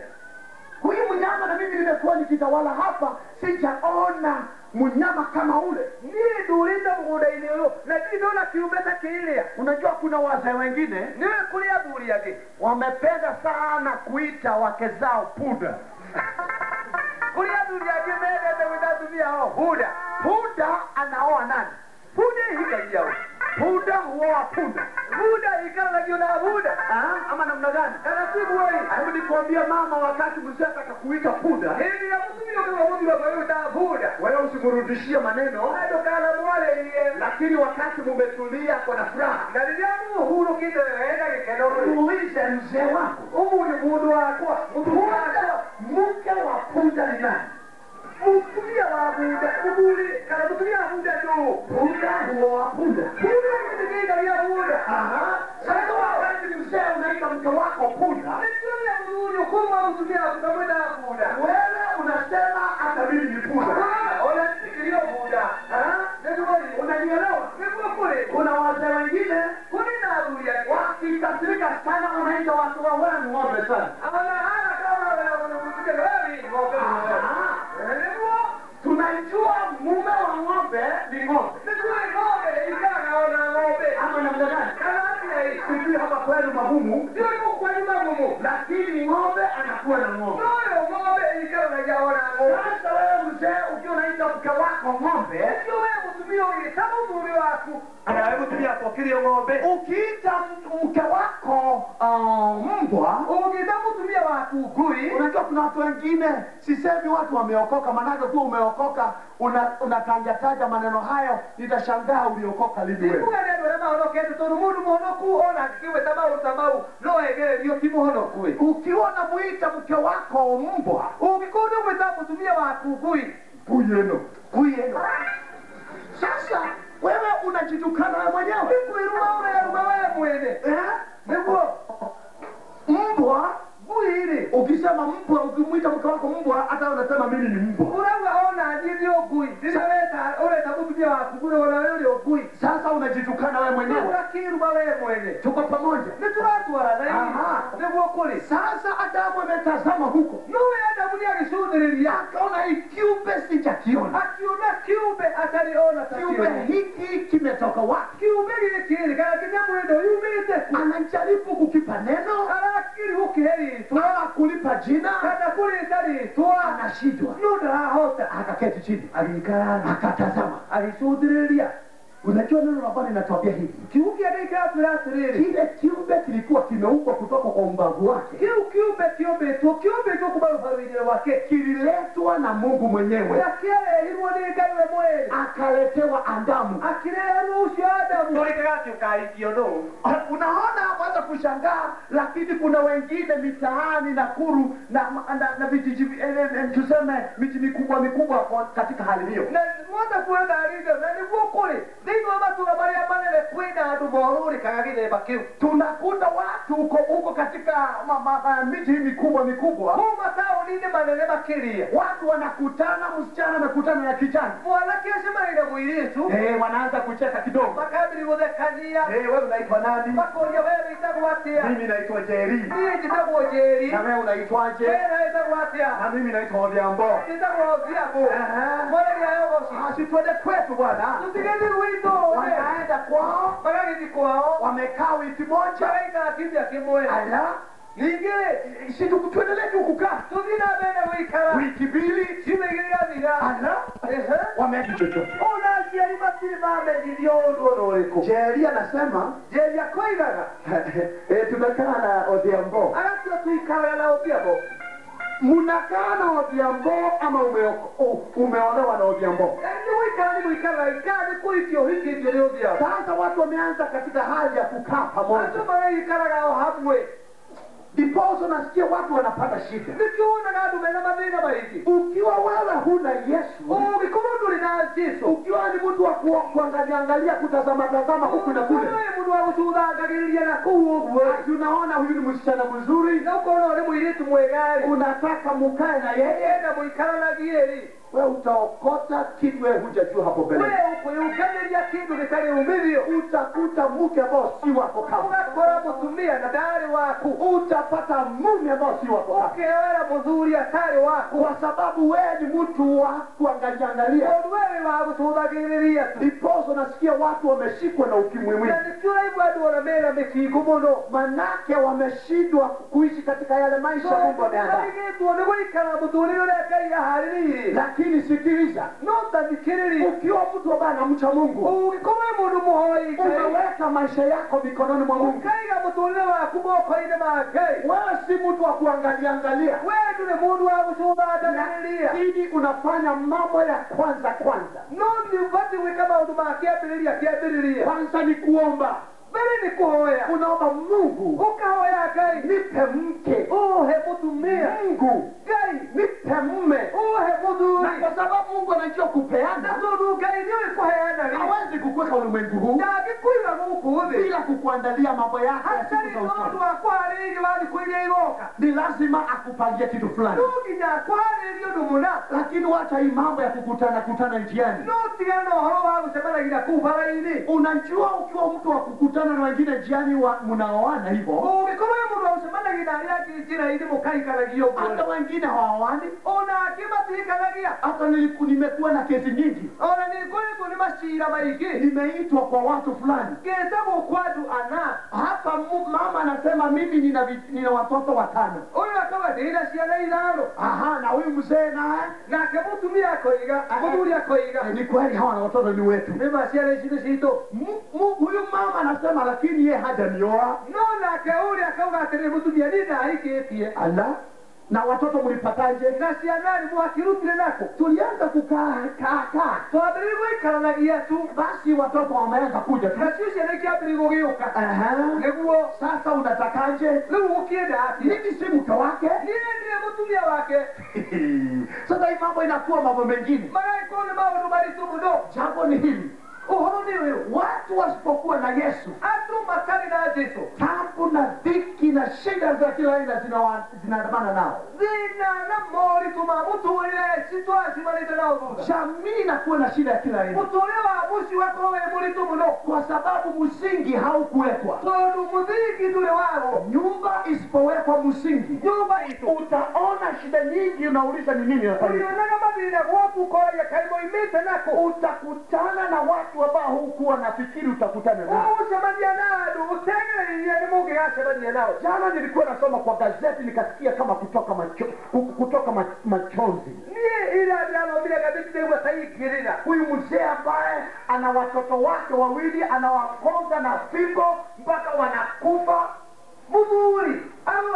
huyu mnyama, na mimi nimekuwa nikitawala hapa, sijaona mnyama kama ule. niĩ ndũrĩte mũgũnda-inĩ kiilia. na ndirĩ ndona kĩumbe ta kĩrĩa Unajua kuna wazee wengine niwe kulia athuri angĩ wamependa sana kuita wake zao punda. kulia buliage angĩ mendete gwĩta atumia ao bunda Punda anaoa nani? Bunda ihigagia ũ Punda huoa punda buda ikalagio na buda Ah, ama namna gani? Taratibu wewe. Hebu nikwambia mama wakati mzee atakakuita punda hili ya mtumio kwa mudi wa kwa da buda wewe usimrudishie maneno. Ndo kala mwale yeye. lakini wakati mumetulia kwa na furaha. Ngalijamu huru kitu enda kikeno muulize mzee wako. Huyu ni budu wako. Mke wa punda ni nani mtumia wa buda kubuli kana mtumia wa buda tu punda huoa punda buda ni kitu ya buda Aha. sasa wakati mzee unaita mke wako punda. Nikiona mzuri kuma mtumia kutamwenda buda wewe unasema hata mimi ni sikilio buda ndio unanielewa? Ndio kule kuna wazee wengine kuni na buda wakikasirika sana wanaita watu wa wewe ng'ombe sana. Ana ana kama wanamtukia wewe ngombe tunajua mume wa ng'ombe ni ng'ombe. Ama namna gani? Sijui hapa kwenu magumu. Lakini ng'ombe anakuwa na ng'ombe. Sasa wewe mzee ukiwa unaita mke wako ng'ombe anawebutumia kokirio ng'ombe. Ukiita mke wako uh, mbwa. Ukitamutumia watu ngui unajua kuna watu wengine sisemi watu wameokoka manake kuwa umeokoka unatanjataja una maneno hayo nitashangaa uliokoka lini wewe. Kuganendwere mahonokete tondu mundu muhonoku ona akikiwe tamau tamau no ti muhonokue ukiwa unamuita mke wako mbwa. Ungikundi gwita mutumia waku gui kuyeno kuyeno sasa wewe unajitukana wewe mwenyewe? Wewe mwene eh? mbwa gui iri ukisema mbwa ukimwita mke wako mbwa hata unasema mimi ni mbwa. Unaona ona njirio ngui riria ureta ureta mutumia waku gui ona we uri ngui sasa unajitukana wewe mwenyewe. Urakiruma wewe mwenyewe. Tuko pamoja. Nituratwarana Aha. niguo kuri sasa adamu ametazama huko. Nuwe adamu ni agicunthiriria akaona hii kiumbe sijakiona. Akiona kiumbe ataliona ta kiumbe hiki kimetoka wapi? Kiumbe giki kile kana kinyamwendo yumĩte ku anajaribu kukipa neno. Arakiri gũkĩhe ama kulipa jina. Kana anashindwa. No akaketi chini. Akatazama. agĩcũthĩrĩria unajua neno la bwana linatuambia hivi. Kile kiumbe kilikuwa kimeumbwa kutoka kwa umbavu wake. Kililetwa na mungu mwenyewe. Akaletewa adamu unaona waza kushangaa lakini kuna wengine mitaani nakuru na, na, na vijiji eh, eh, tuseme miji mikubwa mikubwa katika hali hiyo wa matũra marĩa manene kwĩna andũ morũrĩkaga gĩthemba kĩu. Tunakuta watu uko uko katika ma, ma, ma, miji mikubwa mikubwa. Kũu mataũni-inĩ manene makĩria. Watu wanakutana msichana amekutana na kijana. Mwanake acemania na mũirĩtu hey, wanaanza kucheka kidogo. Makambiri gũthekania. Hey, wewe unaitwa nani? Makoria wewe wĩtagwo atĩa? Mimi naitwa jeri niĩ njĩtagwo jeri na wewe unaitwaje wewe wĩtagwo atĩa? Na mimi naitwa odhiambo. Njĩtagwo thiagũ Aha. mwareria yogoci asitwende kwetu bwana. Gwitũ wanaenda kwao. Magagĩthi kwao. Wamekaa wiki moja. Magaikara kiumia kĩmwe ala. Ningĩ si tu kukaa. Tũthiĩ na wiki mbili. Ala. Ehe. wameenda chochote ona aciari matirĩ mamenyithio ũndũ ona ũrĩkũ jeri anasema jeri akoigaga. [laughs] Eh, tumekaa na odhiambo agatua tuikaraga na ũthiambo mnakaa na odhiambo ama umeolewa na odhiambo. Nĩ ũthiambo sasa watu wameanza katika hali ya kukaa pamoja andũ magaikaraga o hamwe nasikia watu wanapata shida. Nikiona andũ mena mathĩna maingĩ ukiwa wewe huna yesu ũngĩkorwo ndũrĩ na jesu ukiwa ni mtu wa ku- kuangaliangalia kutazama tazama huku na kule. Mũndũ wa gũcũthangagĩrĩria na kuu Ati unaona huyu ni msichana mzuri. Na ũkona ũrĩ mwiritu mwega-rĩ unataka mukae na yeye. Na enda mũikaranagie-rĩ we utaokota kitu wewe hujajua hapo mbele. We ũkwĩyũnganĩria kĩndũ gĩtarĩ umithio utakuta mke ambao si wako kama ũgakora mũtumia na ndarĩ waku. Utapata mume ambao si wako kama ũkĩoera mũthuri atarĩ waku. Kwa sababu wewe ni mtu wa kuangaliangalia. Tondũ we wewe wa gũcũthagĩrĩria tu ndiposa nasikia watu wameshikwa na ukimwi mwingi ũraigua andũ ona mena mĩkingo mũno manake wameshindwa kuishi katika yale maisha mungu ameandaa. marigĩtwo nĩ gũikara mũtũrĩre ũrĩa ngai aharĩrĩirie lakini sikiliza. No tathikĩrĩria ukiwa mtu ambaye anamcha mungu. Ngai umeweka maisha yako mikononi mwa mungu. Ukaiga muturire waku moko-inĩ make wewe si mtu wa kuangalia angalia we ndũrĩ mũndũ wa lakini unafanya mambo ya kwanza kwanza. No ma kwanza ni kuomba mbere ni kũhoya unaomba mungu. Ũkahoya gai nipe mke. Ũhe mũtumia mungu. Gai nipe mme ũhe na kwa sababu mungu anajua kupeana tondũ gai niwe kuheana hawezi kukuweka ulimwengu huu. Ndangĩkũiga gũkũ thĩ bila kukuandalia mambo yake ya siku hatarĩ za na ũndũ usoni. wa kwarĩrĩria wa thikũ iria igoka ni lazima akupangie kitu fulani. Nuginya nginya kwarĩrĩria ũndũ mũna lakini wacha hii mambo ya kukutana kutana njiani. Nutigana na ũhoro wa gũcemanagia kuu bara-inĩ. Unajua ukiwa mtu wa kukutana na wengine njiani wa mnaoana hivyo. Mũndũ wa gũcemanagia na arĩa angĩ njĩra-inĩ mũkaikaragia hata wengine hawaani ona angĩ matikaragia hata nimekuwa na kesi nyingi. Ona nĩngũrĩtwo nĩ macira maingĩ nimeitwa kwa watu fulani. Ngĩtagwo kwa ana. Hapa mama anasema mimi nina, nina watoto watano. Huyu akauga ndĩna ciana ithano. Aha na huyu mzee naye nake mũtumia akoiga. Mũthuri akoiga. Eh, ni kweli hawa na watoto ni wetu. Nĩma ciana ici nĩ citũ. Huyu mama anasema lakini ye hajanioa. No nake ũrĩa akauga atĩrĩ mũtumia niĩ ndahikĩtie ala na watoto mlipataje? Na ciana mwakirutire nako tulianza kukaa kaa kaa. Twambĩrĩrie gũikaranagia tu. Basi watoto wameanza kuja tu. Nacio ciana ikiambiri gugiuka. Aha. nĩguo sasa unatakaje? Riu gũkĩenda ati mimi si mke wake. Niĩ ndiye mũtumia wake. [laughs] Sasa hii mambo inakuwa mambo mengine. Magagĩkorwo ni maundu maritu muno. jambo ni hili ũyũ watu wasipokuwa na yesu. Andũ matarĩ na jesũ tabu na dhiki na shida za kila aina zinaandamana nao. Zina na moritũ ma mũtũrĩre citwacimarĩte nao thutha jamii inakuwa na shida ya kila aina. Mũtũrĩre wa mũciĩ wakorwo wĩ mũritũ mũno kwa sababu msingi haukuwekwa. Tondũ muziki ndũrĩ wago nyumba isipowekwa msingi nyumba itũ utaona shida nyingi unauliza ni nini inafanyika ũrĩonaga mathĩna gwaku ũkoragia kaimo moimĩte nako. Utakutana na watu ambao hukuwa nafikiri utakutana nao. Jana nilikuwa nasoma kwa gazeti nikasikia kama kutoka macho, ku- kutoka ma, machozi huyu mzee ambaye ana watoto wake wawili anawakonga na fimbo mpaka wanakufa. Mzuri. Au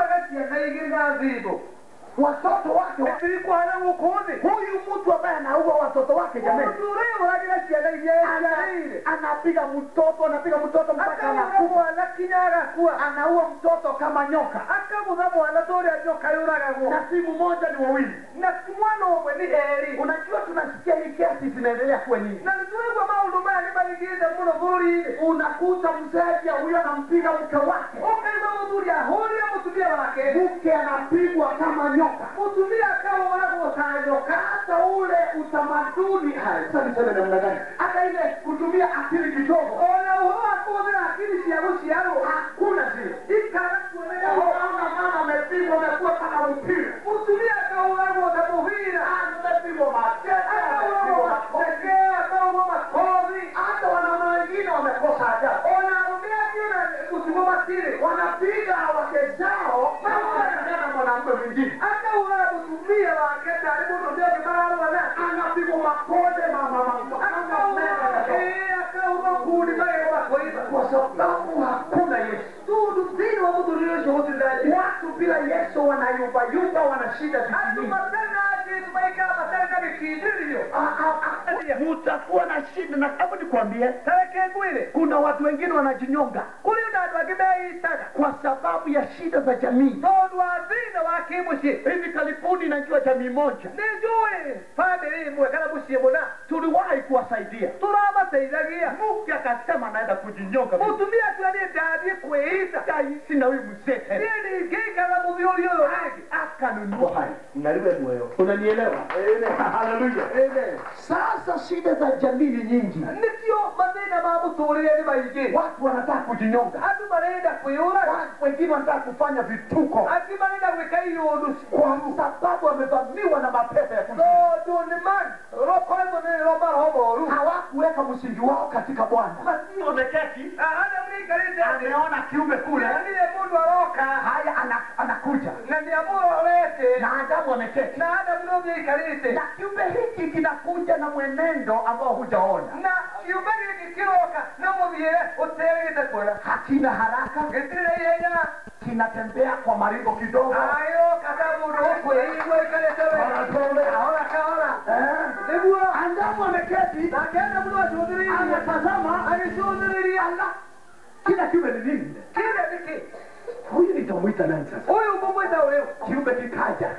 igĩrĩ na thĩndo watoto wake wa- tirikwana gũkũ huyu mtu ambaye anaua watoto wake jamani. ũragĩra ciana iria Ana- anapiga mtoto anapiga mtoto mpaka mwana kinya agakua anaua mtoto kama nyoka. Akagũtha mwana tori ya nyoka yũragagwo na simu moja ni wawili. Na mwana ũmwe ni erĩ unajua tunasikia hii kesi zinaendelea kuwa nyingi. Na nĩtũraigua kwa maya nĩ maringĩte mũno bũrũri-inĩ unakuta mzazi huyo anampiga mke wake. Ũkaigua mũthuri ahũrire mũtumia wake. Mke anapigwa kama nyoka mũtumia akahũragwo ta nyoka hata ule utamaduni sasa namna gani? Hata ile kutumia akili kidogo. Ona ũhoro wa kũhũthĩra akili cia yao hakuna zile. Ikaga mama amepigwa amekuwa kama mpira. Mũtumia kama ta mũbira amepigwa makofi mateke akahũrwo makothi hata wanama wengine wamekosa adabu ona arũme kusimama na wanapiga wake zao na wanataka mwingine akahũra mũtumia wake tarĩ mũndũ ũcio ũngĩ mararũana anapigwa makode mama akahũra ngundi magego makoiba kwa sababu hakuna Yesu. tondũ thĩinĩ wa mũthuri ũcio gũtirĩ na Jesũ. Watu bila Yesu wanayumbayumba, wana shida andũ zingine. matarĩ na Jesũ maikara matarĩ na Mutakuwa na shida, na hebu nikwambie, tareke ngwĩre kuna watu wengine wanajinyonga. Na andũ angĩ meitaga kwa sababu ya shida za jamii. tondũ wa thĩna wa kĩmũciĩ Hivi karibuni najua jamii moja. Nijui famili ĩmwe kana mũciĩ mũna tuliwahi kuwasaidia, tũramateithagia muki akasema naenda kujinyonga. mutumia atua nĩ ndathiĩ kwĩita Taisi na huyu mzee tena niĩ ndingĩikara mũthiũri ũyũ rĩngĩ akanunua. Haya. Naliwe moyo, unanielewa? Haleluya! Sasa shida za jamii ni nyingi, nikio mathina ma muturire ni maingĩ watu wanataka kujinyonga, andu marenda watu wengine wanataka kufanya vituko. Angĩ marenda gwĩka iũndũ kwa sababu wamevamiwa na mapepo ya kuzimu. ni man. Roko hizo ni roba maroho moru hawakuweka msingi wao katika Bwana. Basi wameketi, arĩa mũikarĩte thĩ ameona kiumbe kule, nĩye mundu aroka haya anakuja. Na ni amuro lete na Adamu ameketi. Na adamu ndio ikalite na kiumbe hiki kinakuja na mwenendo ambao hujaona na kiumbe gĩkĩ kĩroka na mũthiĩre ũterĩgĩte kuona hakina haraka gĩtirĩ ihenya kinatembea kwa maringo kidogo ayoka ta mũndũ ũkwĩigua ikarĩte Polepole. kahora kahora Eh? nĩguo Adamu ameketi nakenda mũndũ acũthĩrĩirie anatazama agĩcũthĩrĩria ala kila kiumbe ni nini kĩrĩa nĩkĩ huyu nitamwita nani sasa Huyu kumwita huyu. kiumbe kikaja.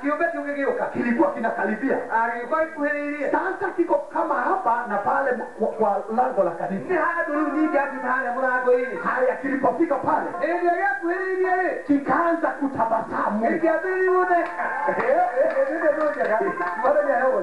Kiumbe kikigeuka. kilikuwa kinakaribia. Agĩũka kuhelilia. sasa kiko kama hapa na pale kwa, kwa lango la kanisa. Handũ rĩu ningĩ akuta harĩa mũrango-inĩ haya kilipofika pale. Ndio ya kuhelilia ile. kikaanza kutabasamu. Ĩkĩambĩrĩria [laughs] gũtheka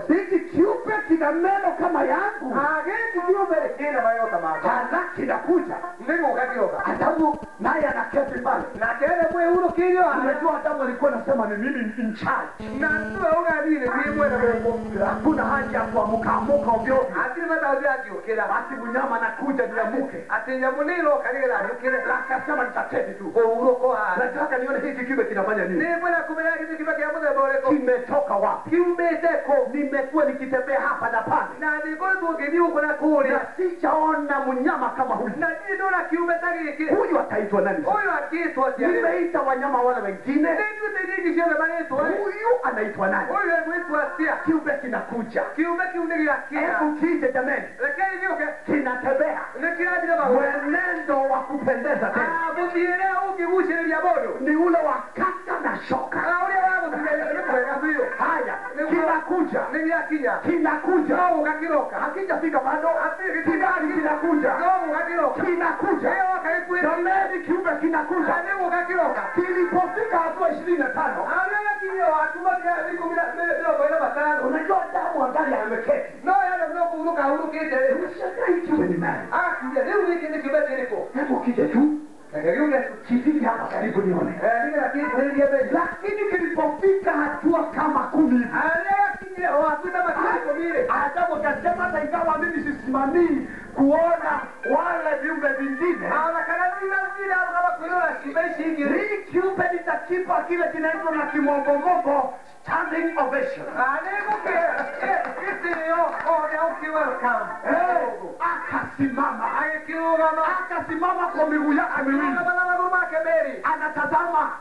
hiki kiumbe kina meno kama yangu. Gĩkĩ kiumbe kina mayo kama. kana kinakuja Ndio gĩoka adamu naye anaketi pale na tena kwa mwĩhurũkĩirio kinyo unajua adamu alikuwa anasema ni mimi in charge na nĩwe ni mwe na gũkũ hakuna haja ya kuamuka amuka ovyo hadi baada ya hiyo kila basi mnyama anakuja niamuke atĩ nyamũ nĩ la kile akasema nitatete tu. Kwa kũhurũkwo haha nataka nione hiki kibe kinafanya nini? Nĩ mwena hiki kibe kia mbona mũthemba kwa. Kimetoka wapi? Kiumeteko nimekuwa nikitembea hapa na pale. Na nĩngũrĩtwo ngĩthiĩ huko na kũrĩa na sijaona mnyama kama huyu. Na ndio na kiumbe ta huyu ataitwa nani? Huyu rĩ? Nimeita wanyama wale wengine. Rĩ? huyu anaitwa nani? Kiumbe kinakuja. Hebu kije jameni. Kinatembea. Mwenendo wa kupendeza tena. Mũndũ ni ule wa kaka na shoka. Nĩ haya kinakuja. kinakuja. Hakijafika bado. Kinakuja. Kinakuja. Jameni kiumbe kinakuja nĩ ũgakĩroka kilipofika hatua ishirini na tano arĩa gakinyio wakuma kĩa ikũmi na mĩrongo ĩna matano unajua damu angali ameketi no yale no kũhurũka hurũkĩte rĩ ushangaa hii kiumbe ni nani akiuria rĩu gĩkĩ nĩ kĩumbe kĩrĩkũ hebu kije tu gĩuge kijiji hapa karibu nione. Mbere lakini kilipofika hatua kama kumi. Makinya ikũmi rĩ Adamu hata ingawa mimi sisimamii kuona wale viumbe vingine, rĩ hii kiumbe nitakipa kile kinaitwa na kimombomobo standing ovation. Akasimama, akasimama kwa miguu yake miwili, na magũrũ make merĩ anatazama.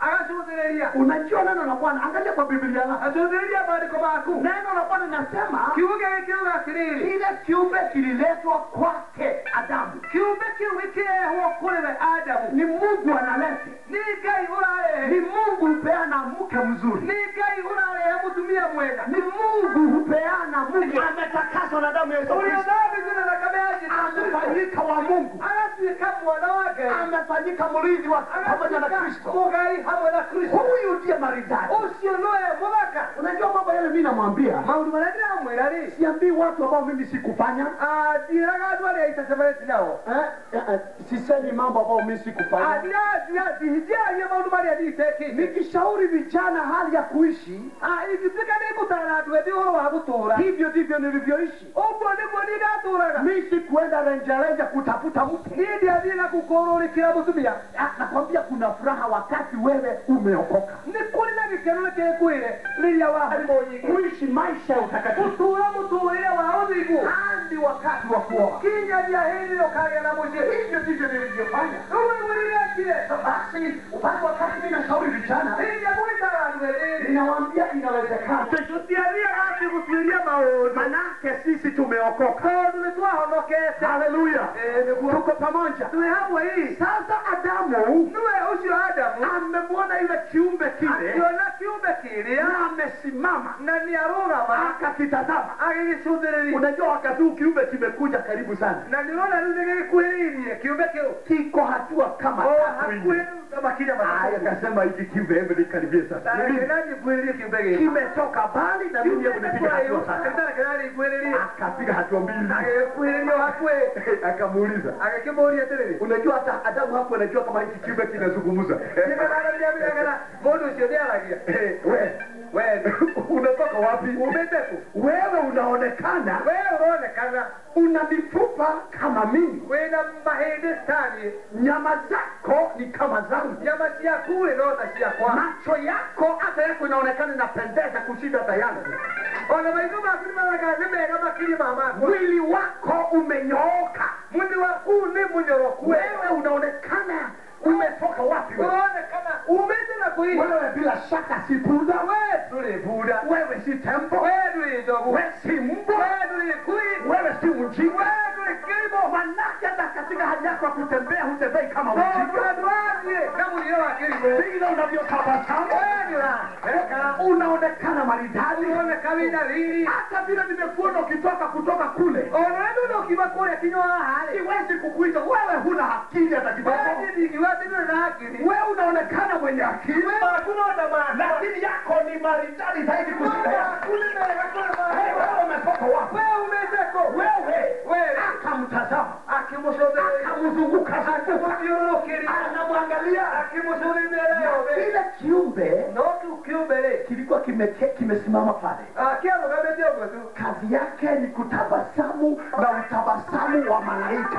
Agacũthĩrĩria Unajua neno la Bwana, angalia kwa Biblia yako, acũthĩrĩria maandiko maku. Neno la Bwana linasema kiuge gĩkĩuga atĩrĩrĩ kile kiumbe kililetwa kwake Adamu, kiumbe kĩu gĩkĩrehwo kũrĩ we adamu. Ni Mungu analete, ni ngai ũrarehe ni Mungu hupeana mke mzuri. Nĩ ngai ũrarehe mũtumia mwega. Ni Mungu hupeana mke. Ametakaswa na damu ya Yesu Kristo, amefanyika wa Mungu, agatuĩka mwana wake, amefanyika mrithi wa pamoja na Kristo. Hamwe na kristo. Huyu ndiye maridadi. ũcio nĩwe mũthaka Unajua mambo yale mimi namwambia, maũndũ marĩa ndĩramwĩra rĩ siambii watu ambao mimi sikufanya. Ndiraga andũ arĩa itacemanĩti nao eh, eh, eh, sisemi mambo ambao mimi sikufanya. ndiragia maũndũ marĩa nditekĩte Nikishauri vijana hali ya kuishi, ingĩtuĩka nĩ ngũtara andũ ethĩ ũhoro wa gũtũũra hivyo ndivyo nilivyoishi. ũguo nĩguo ni ndatũũraga Mimi sikuenda renjarenja kutafuta mke. niĩ ndiathiĩ na gũkũrũrĩkĩra mũtumia. Ah, Nakwambia kuna furaha wakati wewe umeokoka, Ni kuli na gĩkeno nĩ kĩkwĩre wa waharimo nyingi kuishi maisha ya utakatifu gũtũũra mũtũũrĩre wa ũthingu. Hadi wakati wa kuoa. kinya hĩndĩ hili ũkagĩa na mũciĩ. Hivyo ndivyo nilivyofanya. nĩguo nĩrĩekire Basi wa kati, mimi nashauri vijana, ethĩ ninawaambia inawezekana. tũtiathiaga atĩ gũtuĩria maũndũ. Manake sisi tumeokoka. tondũ nĩ twahonokete. Haleluya, tuko pamoja. twĩ hii. Sasa Adamu. Niwe ũcio adamu amemwona yule kiumbe kile? Akiona kiumbe kile na amesimama. na ni arugama, akakitazama. agĩgĩcũthĩrĩria Unajua wakati huu kiumbe kimekuja karibu sana, na nĩrona rĩu nĩgĩkuhĩrĩirie kiumbe kio kiko hatua kama o tatu hakuhĩ hivi. makinya Aya, matatũ akasema hiki kiumbe hebu nikaribie sasa. Kimetoka mbali na mimi hebu nipige hatua Akapiga hatua mbili, [laughs] akamuuliza. Unajua hata Adamu hapo anajua kama hiki kiumbe kinazungumza. Kana mũndũ ũcio nĩaragia Eh, we wewe [laughs] unatoka wapi? Umeteku. Wewe unaonekana. Wewe unaonekana. Una mifupa kama mimi. Wewe na mahede stani. Nyama zako ni kama zangu nyama siakule nota siakwa macho yako hata yako inaonekana inapendeza kushinda hata yangu. Ona maitho maku nimaraga nimega makiri mama mwili wako umenyooka. Mwili wako ni mnyoroku. wewe unaonekana umetoka wapi wewe? umeze na kuishi. Wewe bila shaka si buda wewe tuli buda wewe si tembo. Wewe tuli dogo wewe si mbwa. Wewe tuli kui wewe si mjinga wewe tuli kilimo manake hata katika hali yako ya kutembea hutembei kama mjinga kama ulio akili wewe. Vile unavyotabasamu wewe unaonekana maridadi. Lili. Hata vile nimekuona ukitoka kutoka kule. Kiba kule hali. Siwezi kukuita. Wewe huna akili hata kidogo wewe unaonekana mwenye akili. Lakini yako ni maridadi zaidi kushinda yako wewe. akamtazama. Akamzunguka anamwangalia. Kile kiumbe kilikuwa kimesimama pale. Kazi yake ni kutabasamu na utabasamu wa malaika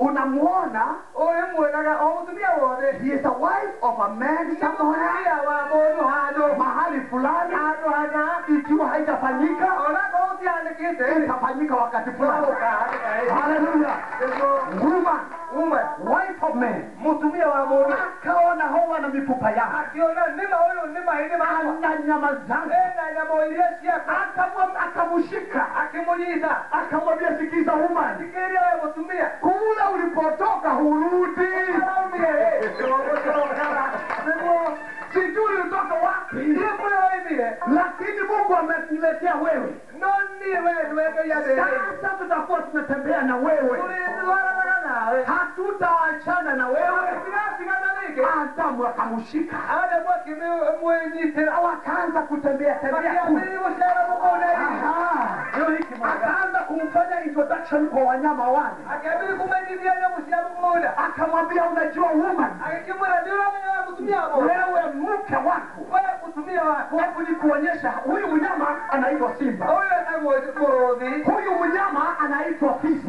unamwona he is a wife of a man somewhere mahali fulani. Ikiwa haitafanyika itafanyika wakati fulani. Haleluya woman. Wife of man. Mutumia wa mundu akaona howa na mifupa yake. Akiona nima huyu nima hili ana nyama zangu ena nyama ile siaka akamushika. Akimunyita akamwambia sikiza woman. Sikiria wewe mutumia kule ulipotoka hurudi. Sijui ulitoka wapi. Lakini mungu ameniletea wewe. Sasa tutakuwa tunatembea na wewe. Hatutaachana na wewe. Adamu mwenyitira wakaanza kutembea tembea akaanza kumfanya introduction kwa wanyama wale akamwambia unajua woman wewe mke wako. Wewe mutumia wako hebu nikuonyesha huyu mnyama anaitwa simba. Huyu mnyama anaitwa fisi.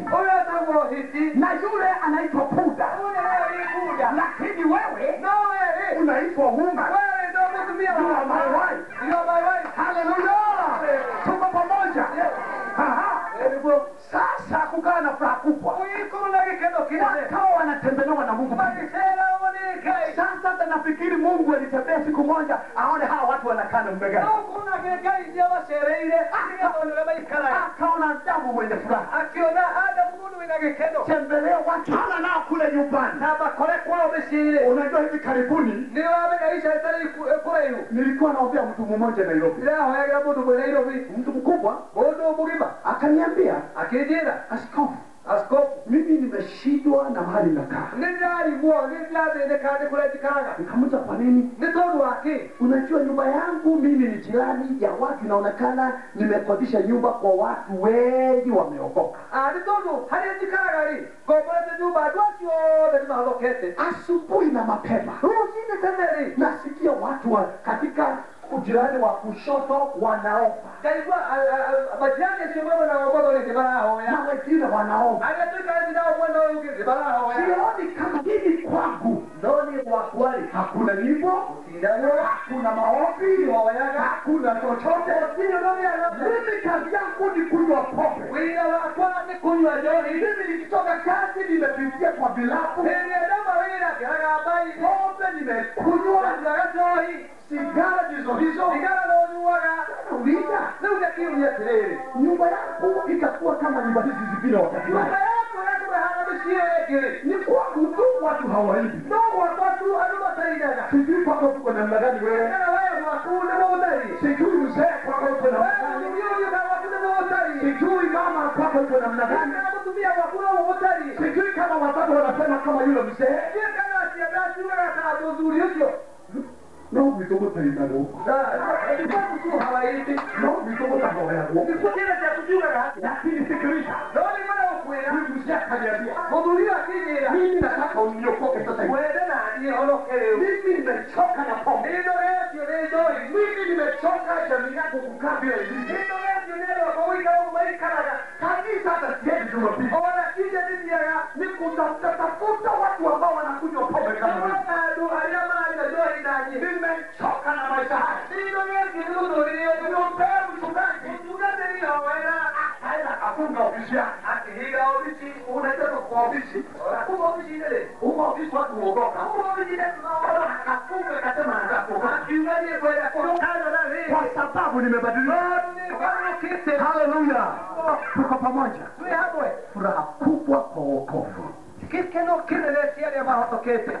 Na yule anaitwa puda. Lakini wewe unaitwa woman. You are my wife. Hallelujah. tuko pamoja. Aha. Sasa kukaa na furaha kubwa. Wakawa wanatembelewa na mungu. Sasa hata nafikiri mungu alitembea siku moja aone hawa watu wanakaa namna gani. Baikara akaona adamu mwenye furaha. Tembelea watu. Hana nao kule nyumbani. Unajua hivi karibuni kuraihu nilikuwa naombea mtu mmoja nairobi. Mtu mkubwa akaniambia akaniambia akinjira askofu. Askofu. Mimi nimeshindwa na mahali nakaa. Nindirarimwo nindirathĩnĩka nĩ kũrĩa njikaraga nikamuta kwa nini? Nĩ wake. Wa unajua nyumba yangu mimi ni jirani ya watu inaonekana nimekodisha nyumba kwa watu wengi wameokoka. Ah, nĩ tondũ harĩa njikaraga rĩ ngomborete nyumba andũ acio othe nĩ mahonokete asubuhi na mapema. Rũcinĩ tene rĩ nasikia watu wa katika ujirani wa kushoto wanaomba. Ngaigua majirani acio mamwe na ngomborwo rĩngĩ marahoya na wengine wanaomba. Anatoka tũikarĩte nao ũngĩ nĩ marahoya sioni kama mimi kwangu. Ndoni gwakwarĩ hakuna nyimbo hakuna maombi hakuna chochote. Mimi kazi yangu ni kunywa pombe. Nĩ kũnyua njohi mimi nikitoka kazi nimepitia kwa vilabu. Pombe nimekunywa sigara ndizo hizo, sigara unaonuaga uliza na unakiunya kelele, nyumba yako itakuwa kama nyumba hizi zingine wakati wake. Nyumba yako lazima haramishiwe kelele. Ni watu hawaibi, ndio watu hatubataidaga. Sijui kwako tuko namna gani wewe, na wewe hakuna maudhari. Sijui mzee kwako uko namna. Sijui mama kwako uko namna gani, kama kutumia hakuna maudhari. Sijui kama watoto wanasema kama yule mzee, je, kana siadasi wewe atazuria hiyo asiadasiwe akadozuri ucio no gwitå gå taina gå no gwitå gå tahoeragwo kile cha kujugaga lakini sikiliza noni mana ukwira mzee akaniambia muthuri mimi nataka uniokoke sasa hivi mimi nimechoka na pombe mimi nimechoka jamii yako kukaa bila elimu kanisa hata siendi jumapili ona kije nithiaga ni kutafuta tafuta watu ambao wanakunywa pombe kama nimechoka na maisha haya indogetio ni muthuririo niombee mchungaji mchungaji wena akafunga ofisi hiyo ofisi unatoka kwa ofisi hakuna ofisi ile huko ofisi watu huogopa huko ofisi ile tunaona hakuna kasema nataka akiungalie kwenda kutokana na kwa sababu nimebadilika haleluya tuko pamoja furaha kubwa kwa wokovu gikeno kinene ambayo mahotokete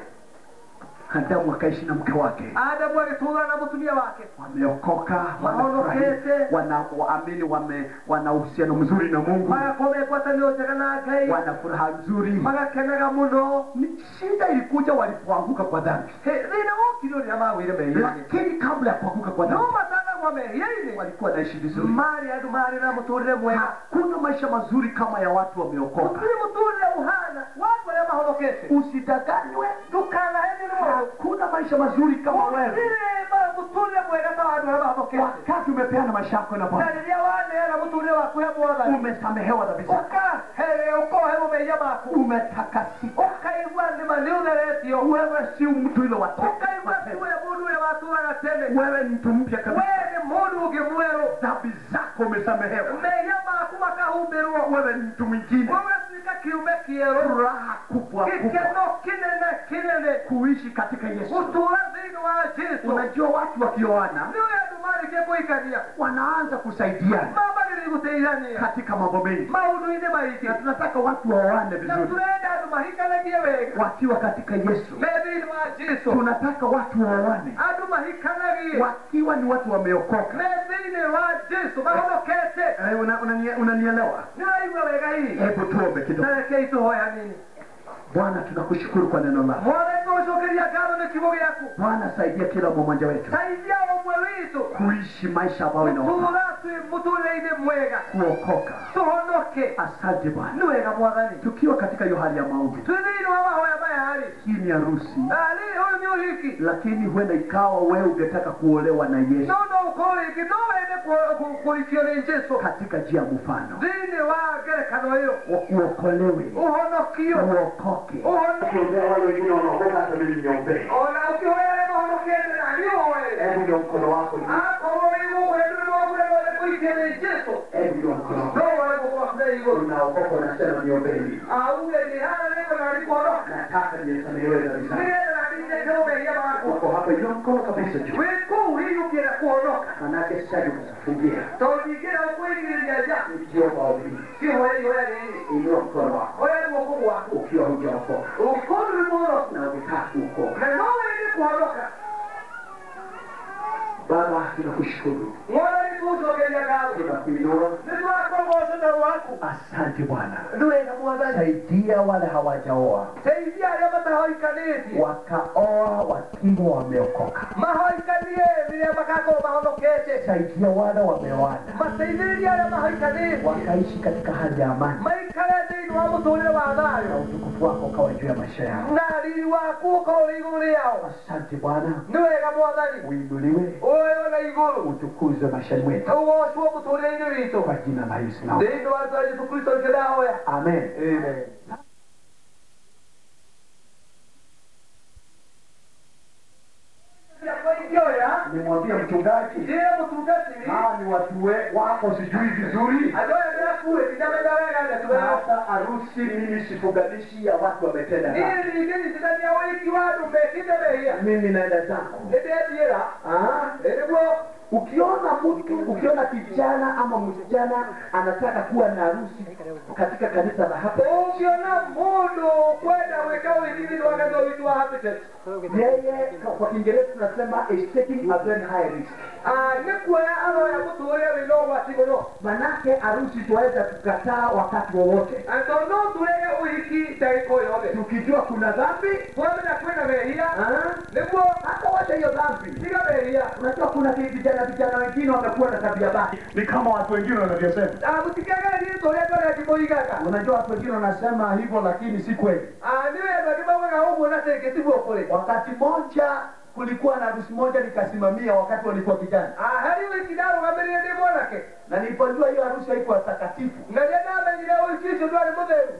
adamu akaishi na mke wake. Adamu agĩtũũra na mtumia wake. Wameokoka wanaamini wame wana uhusiano mzuri na mungu. Wana furaha nzuri. Ni- shida ilikuja walipoanguka kwa dhambi. Lakini kabla ya kuanguka kwa dhambi walikuwa naishi vizuri. Mari andũ mari na mũtũrĩre mwe hakuna maisha mazuri kama ya watu wameokoka. Usidanganywe hakuna maisha mazuri kama wewe. arĩa mahonokete wakati umepeana maisha yako na bwana. Umesamehewa umetakasika. Wewe si mtu ile wewe ni mtu mpya kabisa. Dhambi zako umesamehewa. Wewe ni mtu mwingine. Kĩerũ kubwa kubwa. Kuishi katika yesu gũtũũra thĩinĩ wa jesu unajua watu wakioana wanaanza kusaidiana katika mambo mengi. Na tunataka watu waoane vizuri. wakiwa katika yesu. Tunataka watu waoane. Wakiwa ni watu wameokoka. Eh, una- una, unanielewa? Hebu tuombe kidogo na rekei tũhoya nini bwana tunakushukuru kwa neno lako. Bwana saidia kila mmoja wetu. Kuishi maisha ambayo kuokoka. Asante bwana. Tukiwa katika hiyo hali ya maombi. Hii ni harusi lakini huenda ikawa wewe ungetaka kuolewa na yesu. No no ũkorwo rĩngĩ no wende kũ- kũ- kũhikio nĩ jesu katika njia ya mfano thĩinĩ wa ngerekano ĩyo uokolewe ũhonokio uokoke ũhonoke Kuombea wale wengine wanaokoka hata mimi niombee ona ũkĩhoya arĩa mahonokete na niĩ ũhoere hebu ndio mkono wako juu. akorwo wĩ gũkũ nĩ ndũrĩmogure wothe kũhikio nĩ jesu hebu ndio mkono wako no woe gũkũ na igũrũ unaokoka unasema niombee hivi auge nĩ hana nĩko na rĩkuonoka nataka nisamehewe dhambi zangu nĩgetha na ndinyekerwo mehia makwa uko hapa inua mkono kabisa juu wĩ kũu hihi ũkĩenda kuonoka manake sitaki kukufungia tondũ ingĩra ũkwĩgirĩria nja nikiomba ombi cihoya ihoya rĩrĩ inua mkono wako oya guoko gwaku ukiwa hujaokoka ũkorwo nĩ muonoku na ukitaka kuokoka na no wende kuhonoka baba tunakushukuru mwathani tũgũcokeria ngatho tunakuinua nĩ twakogoca na waku asante bwana. Nĩ wega mwathani saidia wale hawajaoa. Wakaoa wakiwa wameokoka. Saidia wale wameoana. Wakaishi katika hali ya amani. Wa mũtũrĩre wa na utukufu wako ukawa juu ya maisha yao. Na riri waku ũkorwo wĩ igũrũ yao. asante bwana. Nĩ wega mwathani. Uinuliwe ũyũ na igũrũ utukuzwe maishani mwetu kwa jina la yesu. Ngĩrahoya amen. Amen nimwambia mchungaji. Hawa ni watu wako sijui vizuri. Hata harusi mimi sifunganishi ya watu wametenda mimi naenda zangu Ah, ukiona mtu ukiona kijana ama msichana anataka kuwa na harusi katika kanisa la hapa. Ukiona mundu kwenda gwika wikini wakaza witu wa habitat yeye kwa kiingereza tunasema is taking a very high risk. Nikuoya aroya mutuuria wina wa muno manake harusi twaweza kukataa wakati wowote. Anto no turege uhiki taiko yothe. Tukijua kuna dhambi twamenya kwina mehia. Ah, niguo hata wacha hiyo dhambi. tiga mehia. Unajua kuna vijana vijana wengine wamekuwa na tabia mbaya. Ni kama watu wengine wanavyosema. Mutikagani turia twaria kimoigaga unajua watu wengine wanasema hivyo lakini si kweli. Niwenda nimaugaga uguo na tenge tiguo kuri wakati moja kulikuwa na harusi moja nikasimamia wakati walikuwa kijana ahaliwe kidaro ndi mwanake na nilipojua hiyo harusi haikuwa takatifu.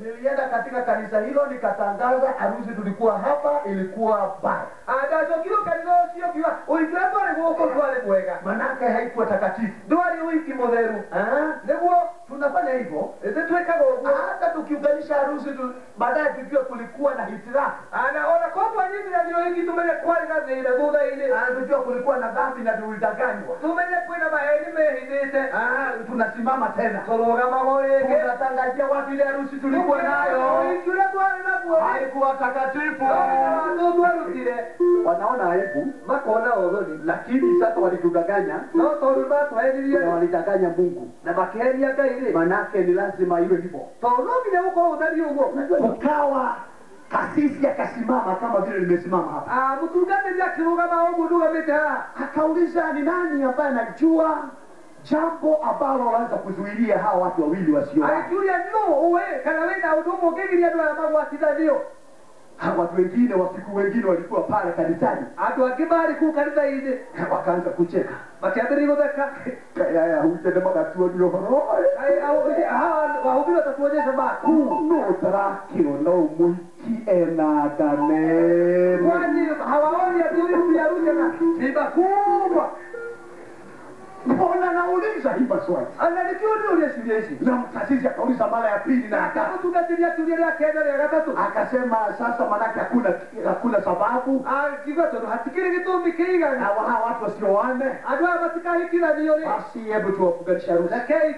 Nilienda katika kanisa hilo nikatangaza harusi tulikuwa hapa ilikuwa baya adazokilo kanitha ucio ngiuga wiki uria twari guku ndwari mwega manake haikuwa takatifu. Ndwari wiki modheru. Ah, ndio tunafanya hivyo. Ithĩ twĩkaga ũguo hata tukiunganisha harusi tu, baadaye tujue kulikuwa na hitilafu. Ana ona ko twanyitithanio hĩngi tũmenye kwarĩ na thĩna thutha-inĩ Ah, tujue kulikuwa na dhambi na tulidanganywa tumenye kwina maheni mehinite Ah, tunasimama tena. Toroga rĩngĩ tunatangazia watu ile harusi tulikuwa nayo? twarĩ naguo haikuwa takatifu. Watũ twarutire wanaona aibu makona ũthoni lakini sasa walitudanganya no tondũ matwahenirie na walidanganya mungu. Na makĩhenia ngai manake ni lazima iwe hivyo. No nginya udhalio ũthari ukawa kasisi akasimama kama vile nimesimama hapa. Ah, ũguo ndũgamĩte haha akauliza ni nani ambaye anajua jambo ambalo wanaweza kuzuilia hawa watu wawili wasio agĩkiuria no uwe kana wĩna ũndũ ũmwe ũngĩgiria andũ aya magwatithanio hawa watu wengine wasiku wengine walikuwa pale kanisani. Andu angĩ marĩ kũu kanitha-inĩ wakaanza kucheka. Makĩambĩrĩria gũtheka kayaya hutende magatuonio horo Ai, au- hawa wahubiri watatuonyesha maku no muhiki ena ndanene kwani hawaoni ati huyu biharusi ana mimba kubwa mbona nauliza hii maswali? Analikiuliulia ciuria ici na mtasisi akauliza mara ya pili na hata. Akamutungatĩria kiuria rĩa kenda rĩa gatatũ akasema sasa manake hakuna hakuna sababu. Akiuga tondũ hatikĩrĩ gĩtũmi kĩigana hawa hawa watu adwa andũ aya matikahikithanio rĩ basi hebu tuwafunganisha harusi. Rekei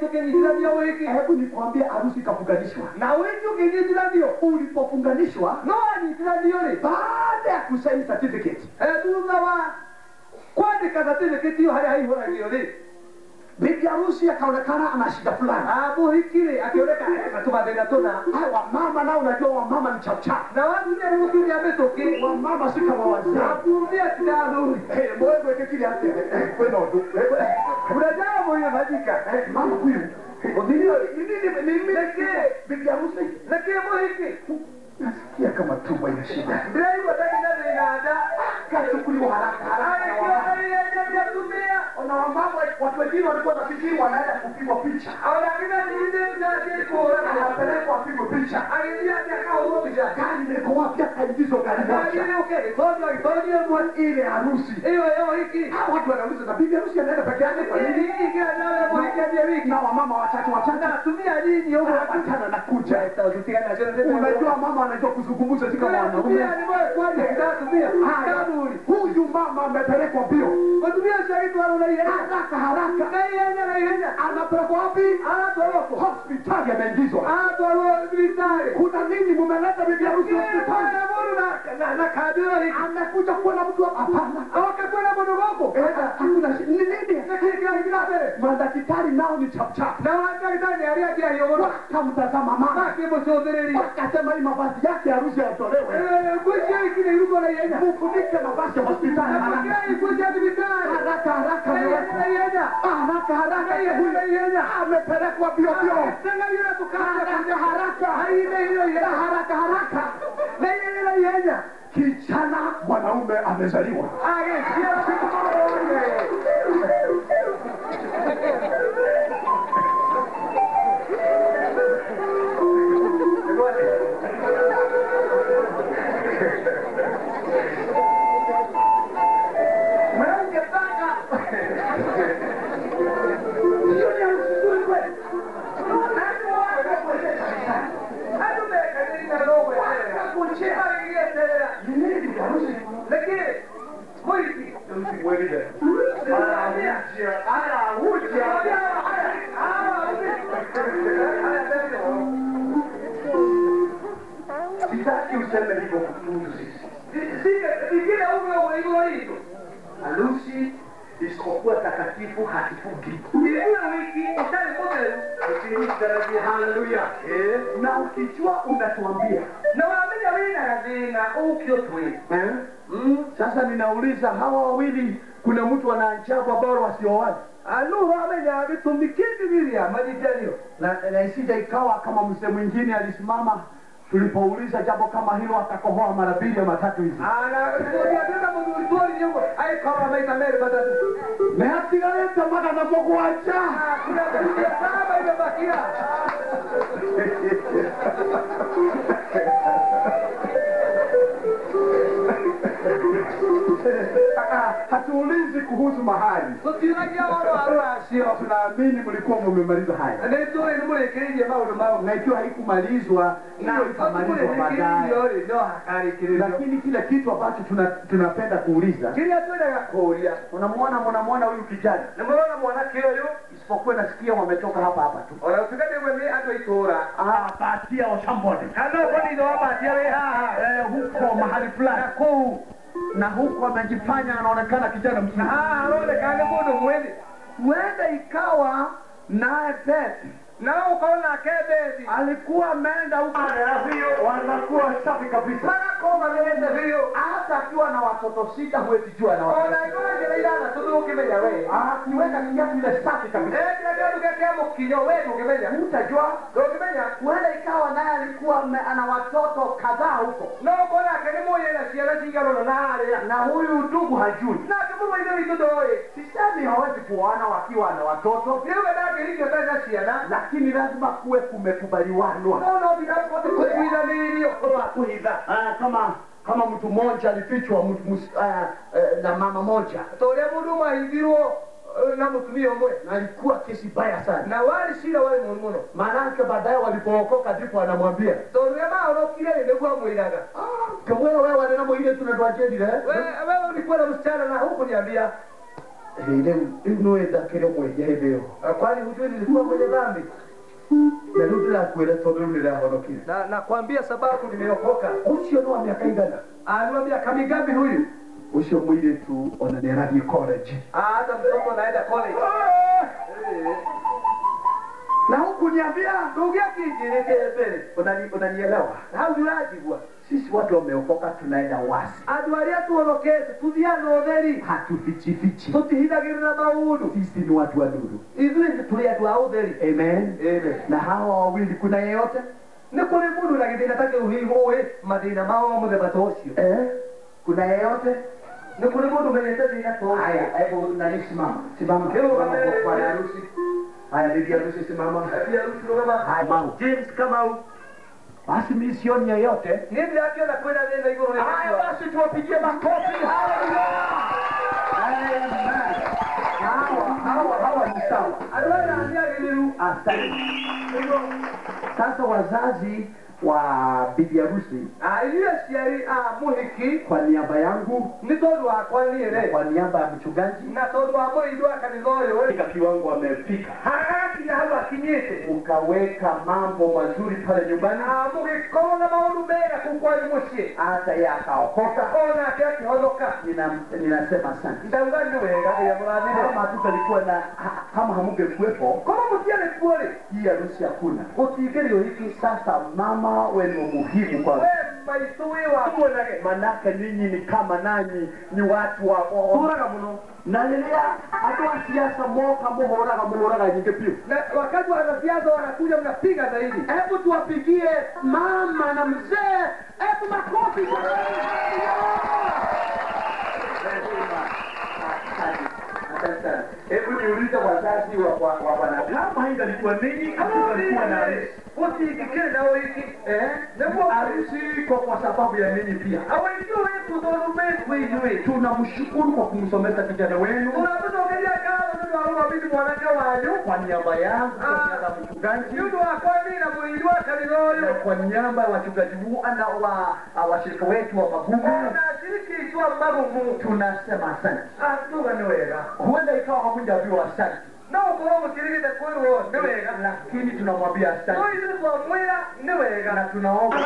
ndio wiki. hebu nikwambie harusi ikafunganishwa. Na wĩki ndio ulipofunganishwa no anyitithanio rĩ baada ya kusaini certificate. Eh, thutha wa certificate ĩyo harĩa haihũragio rĩ bibi harusi akaonekana ana shida fulani. Mũhiki akioneka tũmathĩna tũna hawa mama nao unajua wa mama ni chacha na watu watumia nĩ gũkiuria wa mama si kama wazee atumia tidathuri Eh, moyo wake kile eh, kwenda ndo kuna jambo hiyo Eh, mama huyu Ndio, ni nini ni mimi bibi harusi lakini muhiki nasikia kama tumbo ina shida. Kachukuliwa haraka haraka. Wamama watu wengine walikuwa nafikiri wanaenda kupigwa picha. Anapelekwa apigwe picha. Gari liko wapi? Gari moja. Ĩmwe ile harusi. Watu na bibi harusi anaenda peke yake kwa nini? na wamama wachache wachache nini? unajua mama anajua kuzungumza katika kama wanaume. atumia nĩ moĩ kwaria gĩtatumia kaduri huyu mama amepelekwa mbio. Haraka haraka. Anapelekwa wapi? Hospitali ameingizwa. Kuna nini? Mumeleta bibi harusi hospitali? amekuja kuona mtu hapana gũkũ Eh, hakuna nini? Madaktari nao ni chapchap. Wakamtazama mama. Wakasema hii mavazi yake ya harusi yatolewe. Hospitali. Haraka haraka haraka. haraka amepelekwa haraka haraka. Haraka [laughs] kijana mwanaume amezaliwa Eh, na ukijua unatuambia. Eh? Mm. Sasa ninauliza hawa wawili kuna mtu anaajabu ambao wasioana. Alu wamenya vitumikini majijalio. Na, isije ikawa kama mzee mwingine alisimama tulipouliza jambo kama hilo akakohoa mara mbili au matatu. Hivi. Nehatigarete magana mũgwanja saba imebakia [laughs] hatuulizi kuhusu mahali. [laughs] Arasio tunaamini mlikuwa mmemaliza haya. Na ikiwa haikumalizwa itamalizwa baadaye. lakini kila kitu ambacho tunapenda kuuliza. Unamwona mwanamwana huyu kijana? Isipokuwa nasikia wametoka hapa hapa tu. Ah batia wa somebody hello kwani ndo batia wewe haha eh huko mahali fulani. Kuu na huku amejifanya anaonekana kijana mzuri. Ah anaonekana mwezi huenda ikawa naye Beth na ukaona kebezi alikuwa ameenda huko. Wanakuwa safi kabisa. Koma vio. Hata akiwa na watoto sita huwezi jua na watoto. Ona ngoja ilana tu ukimenya wewe. Ah kiweka kiatu ile safi kabisa. Eh kake hapo kinyo wewe ukimenya. Utajua ukimenya. Huenda ikawa naye alikuwa ana watoto kadhaa huko. No kona moja na siara singalo na na huyu ndugu hajui. Na kama ile sisemi hawezi kuoana wakiwa na watoto. Tena siana lakini lazima kuwe kumekubaliwanwa no bila kukuida nilio kwa ah kama kama mtu mmoja alifichwa mtu- uh, ah, eh, na mama moja tolea mundu hiviro eh, na mutumia umwe na alikuwa kesi baya sana na wali wale muno maanake baadaye walipookoka ndipo anamwambia tolea maorokire niguo amwiraga kamwe wewe wanena mwire tunatwajedire wewe ulikuwa na msichana na huku niambia rĩu rĩu kile wendakĩre mwenja kwani hujui nilikuwa kwenye dhambi? Na rĩu ndĩrakwĩra tondũ rĩu nĩrahonokire na nakwambia sababu nimeokoka. Usio ni wa mĩaka igana ni miaka mingapi huyu? Usio ũcio tu ona nĩ college. Ah hata mtoto anaenda college. Na huku niambia ndugu yake ijirekee mbele. Unani- unanielewa? Haujurajigwa sisi watu wameokoka tunaenda wasi andu aria tuonokete tuthiana utheri hatufichifichi. Tutihithagirira maundu sisi ni watu wa nuru. Ithuĩ tũrĩ andũ a ũtheri. Amen. Amen. Na hawa wawili kuna yeyote? Nĩ kũrĩ mũndũ na gĩthĩna ta kĩu hihi ũĩ mathĩna mao mũthemba ta ũcio? Eh? Kuna yeyote? Nĩ kũrĩ mũndũ menyete thĩna ta ũcio? Haya hebu nani simama simama. Simama kwa harusi. Haya bibi harusi simama. Bibi harusi simama haya James Kamau basi mimi sioni yeyote. Hivi akiona kwenda hivyo haya basi tuwapigie makofi. Haleluya sasa wazazi wa bibi harusi. A muhiki. Kwa niaba yangu. Ni tondu wakwa niere kwa niaba ya mchungaji. Na tondu wa moyo wa kanitha uyu kapi wangu amefika. Hakinya hau akinyite ukaweka mambo mazuri pale nyumbani. Mugikorwo na maundu mega kuu kwanyu mucii hata ye akaokoka ona ake akihonoka Nina- ninasema sana ndauga ni wega ria mũrathime kama tutalikuwa na kama hamungekuwepo kama mtiale kuole hii harusi hakuna. Ukigerio hiki sasa mama we ni muhimu kwa manake ninyi ni kama nanyi ni watu wa huraga muno. Na lilia andũ a siasa moka mũhũraga mũhũraga nyingi pio na wakati wanasiasa wanakuja mnapiga zaidi. Hebu tuwapigie mama na mzee. Hebu makofi. Sana. Hebu niulize wazazi wa wanadamu, aidha wanadamu nini alikuwa na harusi. Nao hiki eh? Harusi iko kwa sababu ya nini pia? Hawajui kudhulume wenyewe. Tunamshukuru kwa kumsomesha kijana wenu. Unapotokelea kama ndio wanabidi mwanake wanyu kwa niaba yangu kwa niaba ya mchungaji. Ndio akwani na mwili wa kanisa na kwa niaba ya wachungaji huu na wa washirika wetu wa magumu. Na shiriki itwa magumu. Tunasema asante. Atuga ni wega. Huenda ikawa hamujaambiwa asante. No ukorwo mutirigite kwirwo ni wega. Lakini tunamwambia asante. No ithuĩ twamwĩra wega. Na tunaomba.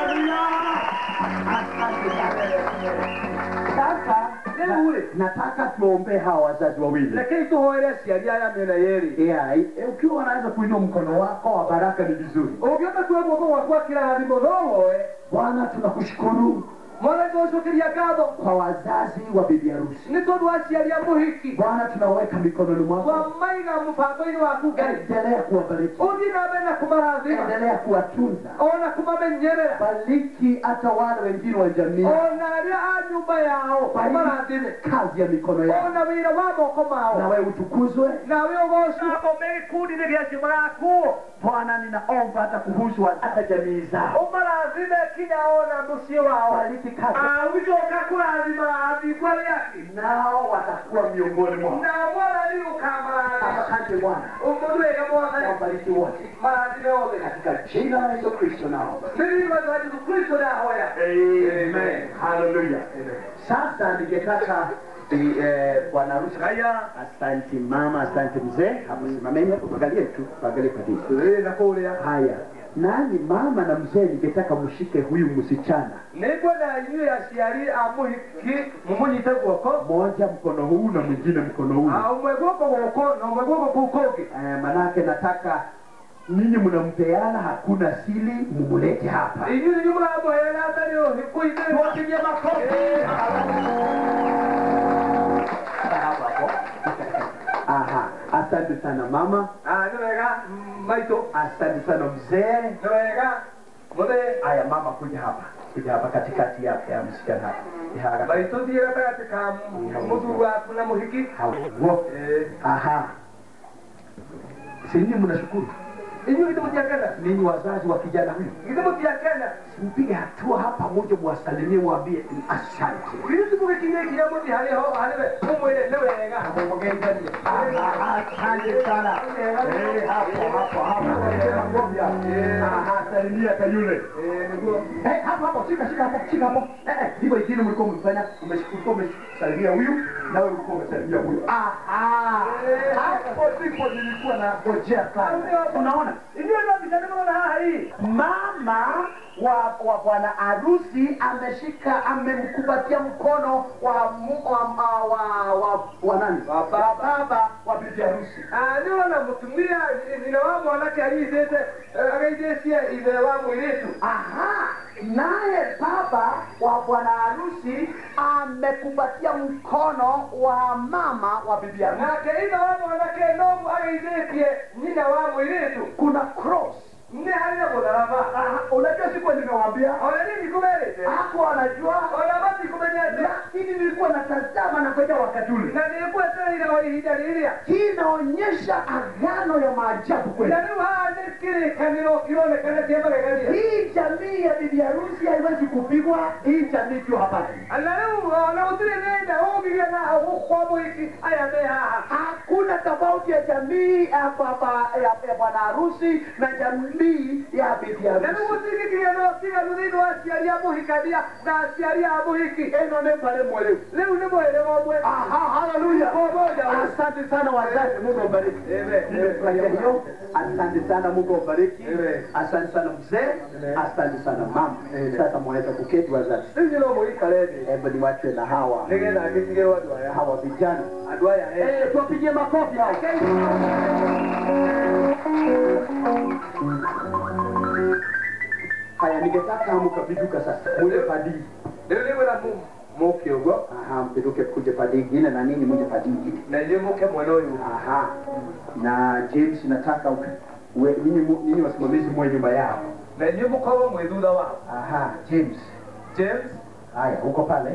Sasa rĩu nataka tuombe hawa wazazi wawili. Lakini tuhoere aciari aya mena yeri. Eh, ukiwa wanaweza kuinua mkono wako wa baraka ni vizuri. Ukiweza kuoya guoko gwaku akĩrathimo no woe bwana tunakushukuru ngatho kwa wazazi wa bibi harusi. Nĩ tondũ wa aciari a mũhiki. Bwana tunaweka mikononi mwako. Twamaiga mũbango-inĩ waku ngai endelea kuwabariki. Ũthiĩ na mbere na kũmarathima endelea kuwatunza. Ona kumamenyerera bariki hata wale wengine wa jamii. Ona aria a nyumba yao ũmarathime kazi ya mikono yao. Ona wira wa moko mao. Nawe utukuzwe. Nawe ũgocwo me gĩkundi-inĩ gĩa cimarakwo bwana ninaomba hata kuhusu wa- hata jamii zao. Ũmarathime kinya ona mũciĩ wao. Bariki kazi ũgĩcoka kũrathima thingwa rĩake nao watakuwa miongoni mwao na asante bwana. Wabariki wote. Katika jina la yesu kristo nao. Kristo Amen. Hallelujah. Sasa ningetaka eh, bwana harusi haya, asante mama, asante mzee. Hapo simameni hapo, tu, angalie kwa dini. Haya, nani mama na mzee, ningetaka mshike huyu msichana nĩngwenda inyuĩ aciari a mũhiki mũmũnyite guoko moja mkono huu na mwingine mkono huu. Ah, ũmwe guoko gũkũ na ũmwe guoko kũu Eh, manake nataka ninyi mnampeana, hakuna sili mumulete hapa. inyuĩ nĩ mũramũheana atarĩ ũhiku ithuĩ Wapigie makofi. [laughs] Aha, asante sana mama, Ah, maitũ asante sana mzee. nĩ wega aya mama, kuja hapa, kuja hapa katikati yake ya msichana hapa. Ihara. maito dia gatagatĩ ka mũthuri waku na mũhiki Hawo. Aha. Si ninyi mnashukuru? Ninyi wazazi wa kijana huyu. Mpige hatua hapa moja mwasalimie mwambie asante. Ah, Asante sana. Eh, hapo hapo hapo. Salimia hata yule. Eh, hapo hapo, shika shika hapo, shika hapo. Eh, eh, hivyo ikini mlikuwa mlifanya, umeshukuru umesalimia huyu na wewe ulikuwa umesalimia huyu. Ah, ah. Hapo ndipo nilikuwa na ngojea sana. Unaona? Mama wa wa bwana harusi ameshika amemkumbatia mkono wa wa wa wa, wa, wa nani? Wa baba wa bibi harusi. Ah, nĩ ũrona mtumia nyina wa mwanake anyitĩte eh, ile wa mũirĩtu Aha, naye baba wa bwana harusi amekubatia mkono wa mama wa bibi harusi. nake ithe wa mwanake noguo ageithĩtie ile wa mũirĩtu Kuna cross. Nĩ harĩ na mũtharaba unajua siku nimewambia. Ona nini kũmerĩte hapo anajua. Ona matikũmenyete lakini nilikuwa natazama na ngoja wakati ule. na nilikuwa ihinda rĩrĩa Hii inaonyesha agano ya maajabu kweli. na rĩu haha nĩ kĩrĩkanĩro kĩronekana kĩa Hii jamii ya bibi harusi haiwezi kupigwa, hii jamii ikiwa hapa. na rĩu ona gũtirĩ thĩna na kwa mũhiki aya me haha Hakuna tofauti ya jamii ya bwana harusi na jamii gũtingĩkinya no tiganu thĩinĩ wa aciari a mũhikania na aciari a mũhiki Ĩno nĩ pale mwelevu. rĩu nĩ mwĩrĩ mwe. Asante sana wazazi, Mungu awabariki. Nimefurahia hiyo. Asante sana, Mungu awabariki. Asante sana mzee, asante sana mama. Sasa mwaweza kuketi wazazi. rĩu no mũikareni Hebu niwachwe na hawa nĩgetha ngĩtigĩrwo watu hawa vijana. adwaya Eh, tuwapigie makofi hao. Haya, ningetaka mkapiduka sasa, muje padii. rĩu nĩgwĩra moke ugo. Aha, mpiduke kuje padii ingine na nini muje padii ingine. na ile moke mwanoyu. Aha. Na James nataka we- nini nini wasimamizi mwe nyumba yao. na ile mũkorwo wa mwedula wao Aha, James. james Haya, uko pale.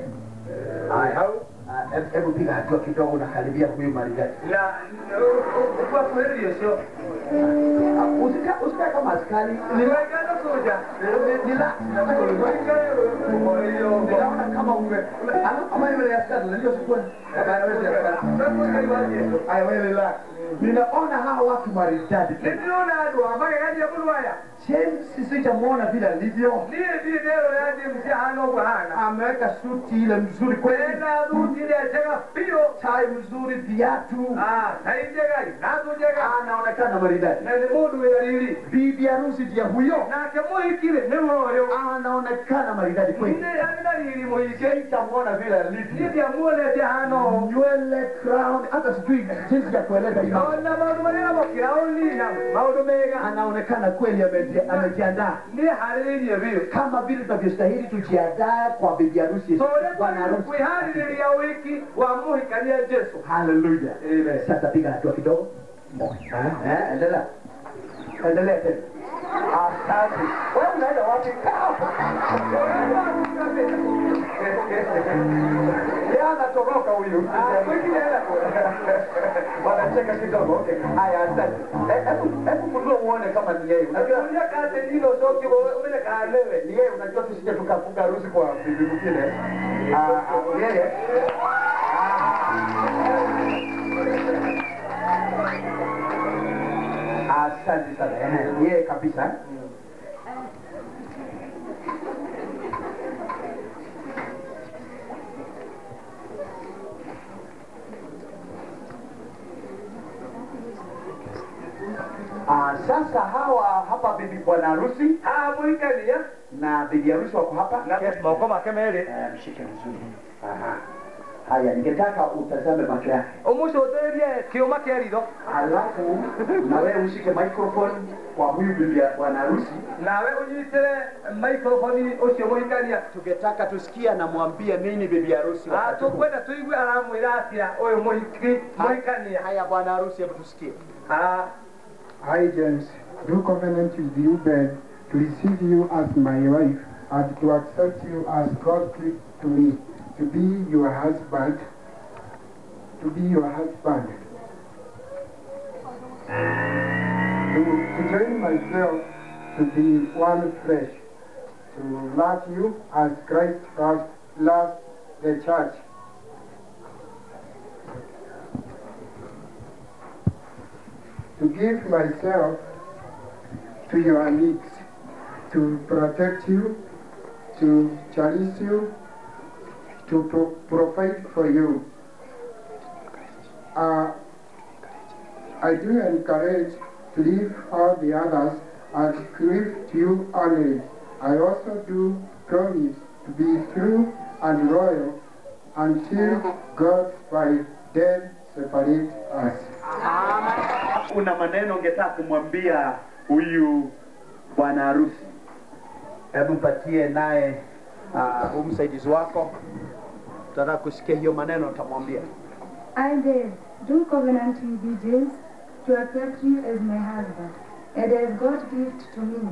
haya hau Ah, hebu- Hebu piga hatua kidogo unakaribia huyu maridadi. na ũkuakuhĩrĩria ũcio Ah, Usika usika kama askari. nĩwaigana soja Nila ninaona kama ume ama- ama ya askari unajua sikuwa Haya, wewe relax. Ninaona hawa watu maridadi. nĩndĩrona andũ a magegania mũno James sijamwona vile alivyo. niĩ ndirĩ nderora james ahana ũguo Ameweka suti ile mzuri kweli. ena ĩrĩa njega chai mzuri, viatu. tai njega nazo njega Anaonekana maridadi. na mũndũ wĩ dalili bibi harusi ya huyo nake muhikire ni moyo anaonekana maridadi kweli ni lili dalili muhike sitamwona vile alivyo nivyamuonete hano nywele crown hata sijui jinsi ya kueleza hiyo ona maundu maria mokiraonina maundu mega anaonekana kweli amejiandaa ni halili vile kama vile tunavyostahili tujiandaa kwa bibi harusi bwana harusi kwĩharĩrĩria wiki wa mũhikania jesu haleluya sasa piga hatua kidogo Eh, eh, endelea endelea tena asante wewe unaenda wapi yeye anatoroka huyu wanacheka kidogo haya asante hebu hebu funua uone kama ni yeye unajua kate ndilo soki umenekalewe ni yeye unajua tusije tukafunga harusi kwa bibi mwingine Ah, ah, yeye asante sana. Eh, ni yeye kabisa. Ah, sasa hawa hapa bibi bwana harusi. Ah, mwikenia na bibi harusi wako hapa. Moko mkoma kama ile mshike vizuri. Aha. Haya ningetaka utazame macho yake. Ũmũcũthĩrie kĩũma kĩa ritho alafu na wewe ushike microphone kwa huyu bibi ya bwana harusi. Nawe unyitire microphone ucio mũhikania. Tungetaka tusikia, anamwambia nini bibi harusi tukwenda wakati aramwira atia uyu mũhiki mũhikania. haya bwana harusi hebu tusikie Ah, I, James, do covenant with you, Ben, to receive you as my wife and to accept you as God gift to me, to be your husband, to be your husband, to, to join myself to be one flesh, to love you as Christ first loved the church. to give myself to your needs, to protect you, to cherish you, to pro- provide for you. Uh, I do encourage to leave all the others and to you only. I also do promise to be true and loyal until God by death separate us. una maneno ungetaka kumwambia huyu bwana harusi hebu mpatie naye uh, umsaidizi wako kusikia hiyo maneno utamwambia I did do covenant James, to accept you as my husband, and as God's gift to me,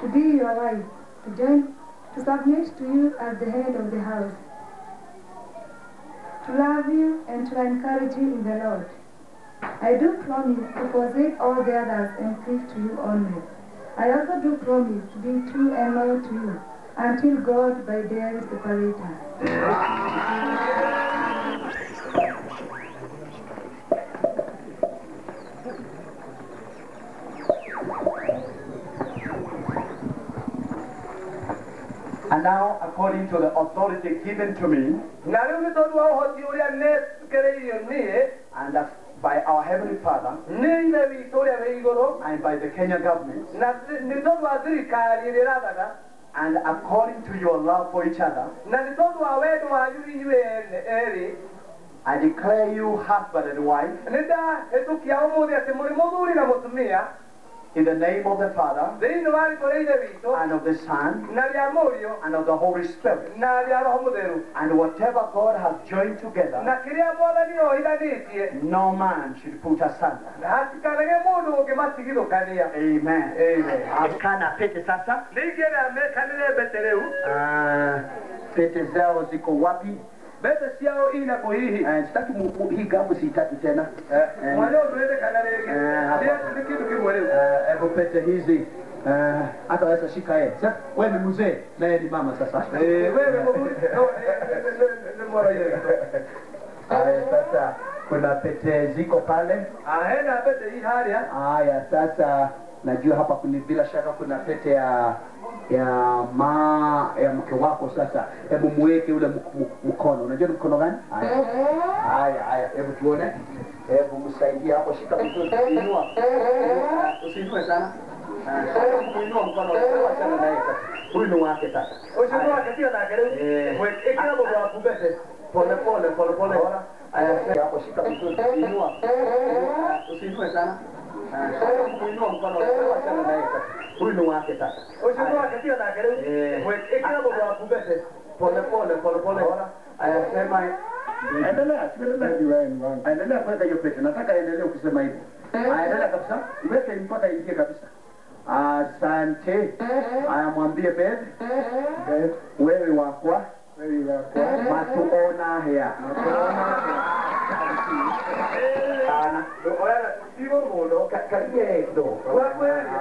to be your wife, to join, to submit to you as the head of the house, to love you and to encourage you in the Lord. I do promise to forsake all the others and cleave to you only. I also do promise to be true and loyal to you until God by death separate us. And now, according to the authority given to me, na rĩu nĩ tondũ wa ũhoti ũrĩa nĩtũkĩrĩirio niĩ and uh, by our Heavenly Father, nĩ ithe witũ ũrĩa wĩ igũrũ and by the Kenya government, na thi- nĩ tondũ wa thirikari ĩrĩa ĩrathaga and according to your love for each other, na nĩ tondũ wa wendo wanyu inyuĩ ene- erĩ I declare you husband and wife nĩ ndahĩtũkia ũmũthĩ atĩ mũrĩ mũthuri na mũtumia in the name of the Father, thĩinĩ wa rĩtwa rĩa ithe witũ and of the Son, na rĩa mũriũ and of the Holy Spirit. na rĩa roho mũtheru And whatever God has joined na together, kĩrĩa mwathani ohithanĩtie no man should put asunder. hatikanage mũndũ ũngĩmatigithũkania Amen. Amen. Akana pete sasa. nĩingĩenda mekanĩre mbete rĩu Ah, pete zao ziko wapi? Mbete ciao ina kuhihi Eh, Sitaki hii gamu sitaki tena. Eh, eh, ũndũ wendekana rĩngĩ Eh, hapa. Nĩ- nĩ kĩndũ kĩmwe rĩu eh, pete hizi eh, hata waweza shika yeye. Sasa wewe ni mzee na yeye ni mama sasa. Eh, wewe eh, Haya sasa kuna pete ziko pale. Ah, hena pete hii harĩa Haya sasa najua hapa kuna bila shaka kuna pete ya ya ma ya mke wako sasa. Hebu muweke ule mk- mk- mkono. Unajua ni mkono gani? Haya. Haya hebu tuone. Hebu msaidie hapo, shika vizuri, inua, usiinue sana. Ah, Kuinua mkono, wachana naye sasa. Huyu ni wake sasa. Ushuru wake sio na karibu. Ikira ndo wakubete. Pole pole pole pole. Aya, hapo shika vizuri, inua, usiinue sana. Ni wake sasa. Na karibu. Eh. Ikira ndo wakubete. Pole pole pole pole. Aya, sema endelea, endelea. Kuweka hiyo pete. Nataka endelee kusema hivyo. Aya, kabisa. Iweke mpaka ingie kabisa. Asante. Beth, wewe wakwa. Matuona hea. Sio muno. Karibia.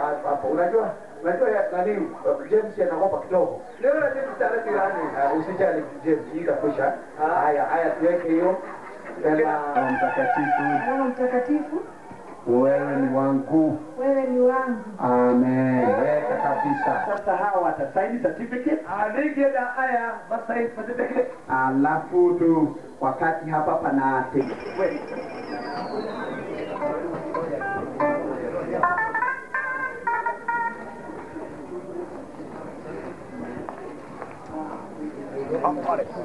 Ah, Hapo unajua unajua nani James anaogopa kidogo. Leo na kitu cha. Ah, Usijali James, itakwisha. Haya, haya tuweke hiyo. Sema mtakatifu. Mtakatifu, Wewe ni wangu. wewe ni wangu. Amen. Weka kabisa. Sasa hawa watasaini certificate. Andike da aya basa certificate. Alafu tu wakati hapa pana wewe Thank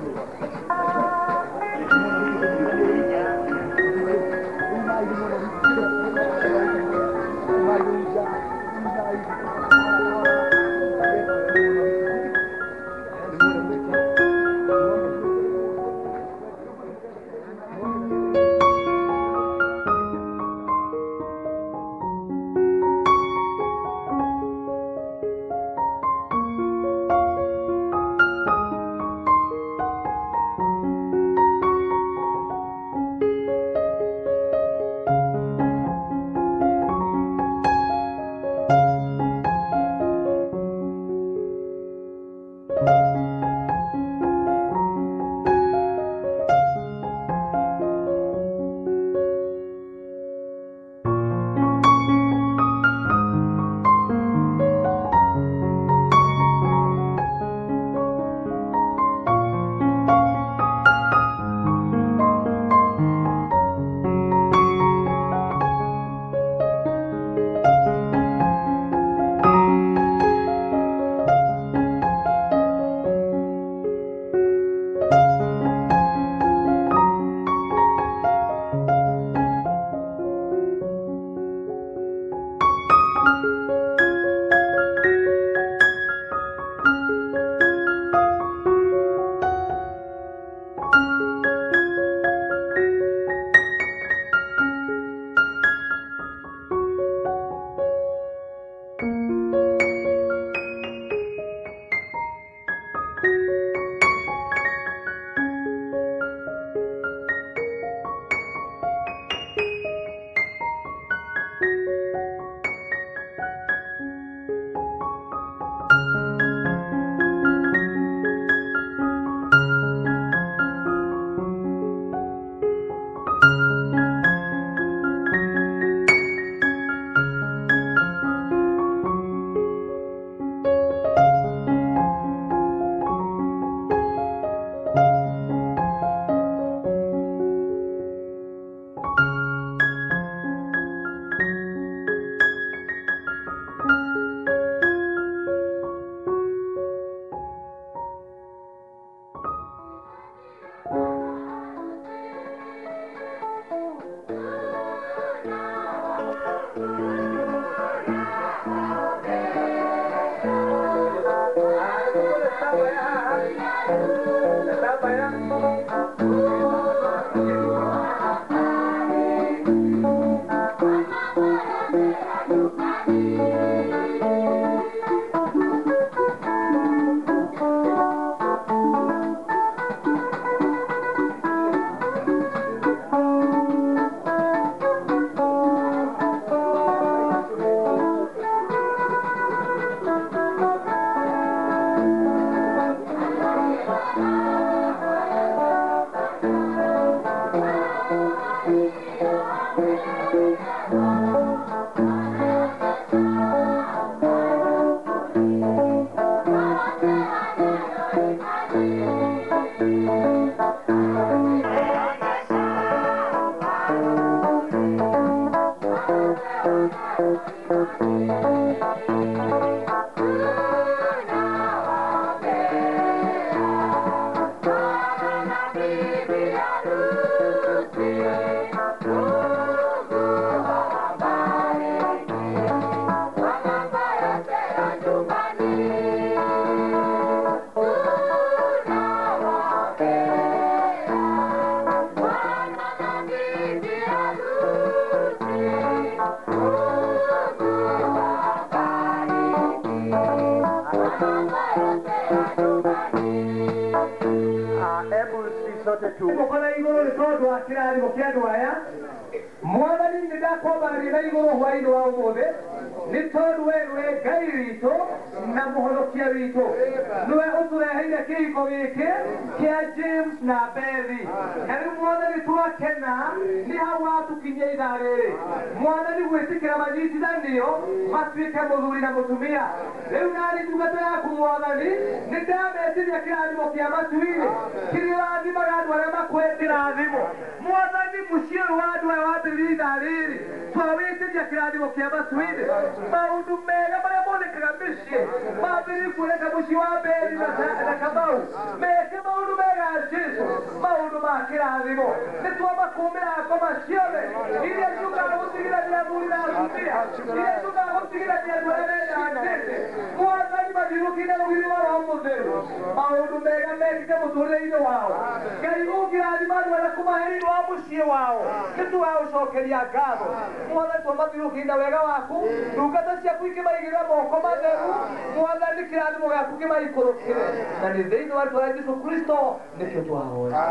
nĩ tũgagũcokeria ngatho mwathani twamathiũrũkĩire wega waku ndungata ciaku ikĩmaigĩrĩra moko matheru mwathani kĩrathimo gĩaku kĩmaikũrũkĩre na nĩ thĩinĩ wa rĩtwa rĩa jesu kristo nĩkĩo twahoya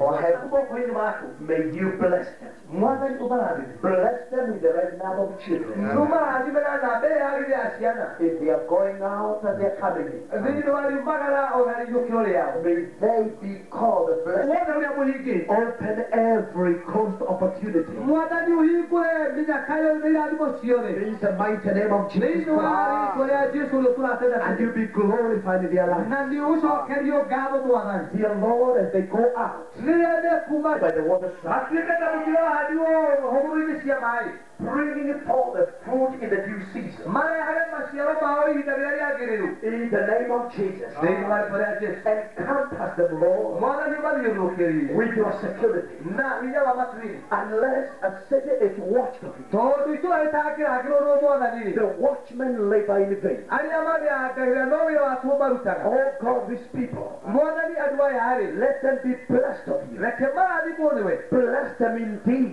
Ohebu moko-inĩ maku, may you bless them. mwathani ũmarathime Bless them with the right number of children. nũmarathime na namba ĩrĩa yagĩrĩire ya ciana If they are going out and they are coming in, thĩinĩ wa riumagara o na riũkĩo rĩao may they be called the blessed. wothe ũrĩa mũhingĩte Open every coast opportunity. mwathani ũhingũre mĩnyaka yothe na irathimo ciothe In the mighty name of Jesus thĩinĩ wa Christ. rĩtwa rĩa jesu ũrĩa tũratenda And you be glorified in their life. na nĩ ũcokerio ngatho mwathani Dear Lord, as they go out. Rĩrĩa mekuma by the waterside, matuĩke ta mũkĩra wahandi hũgũrũ-inĩ cia maĩ bringing forth the fruit in the due season. marehage maciaro mao ihinda rĩrĩa rĩagĩrĩru In the name of Jesus. thĩinĩ wa rĩtwa rĩa jesu Encompass them, Lord, mwathani mathiũrũkĩrie with your security. na hinya wa matuinĩ Unless a city is watched of it, tondũ itũra rĩtangĩrangĩrwo mwathani-rĩ the watchmen labor in vain. arĩa marĩangagĩra no wĩra watuo marutaga Oh God, these people, mwathani andũ aya-rĩ let them be blessed of you. reke marathimwo nĩwe Bless them indeed.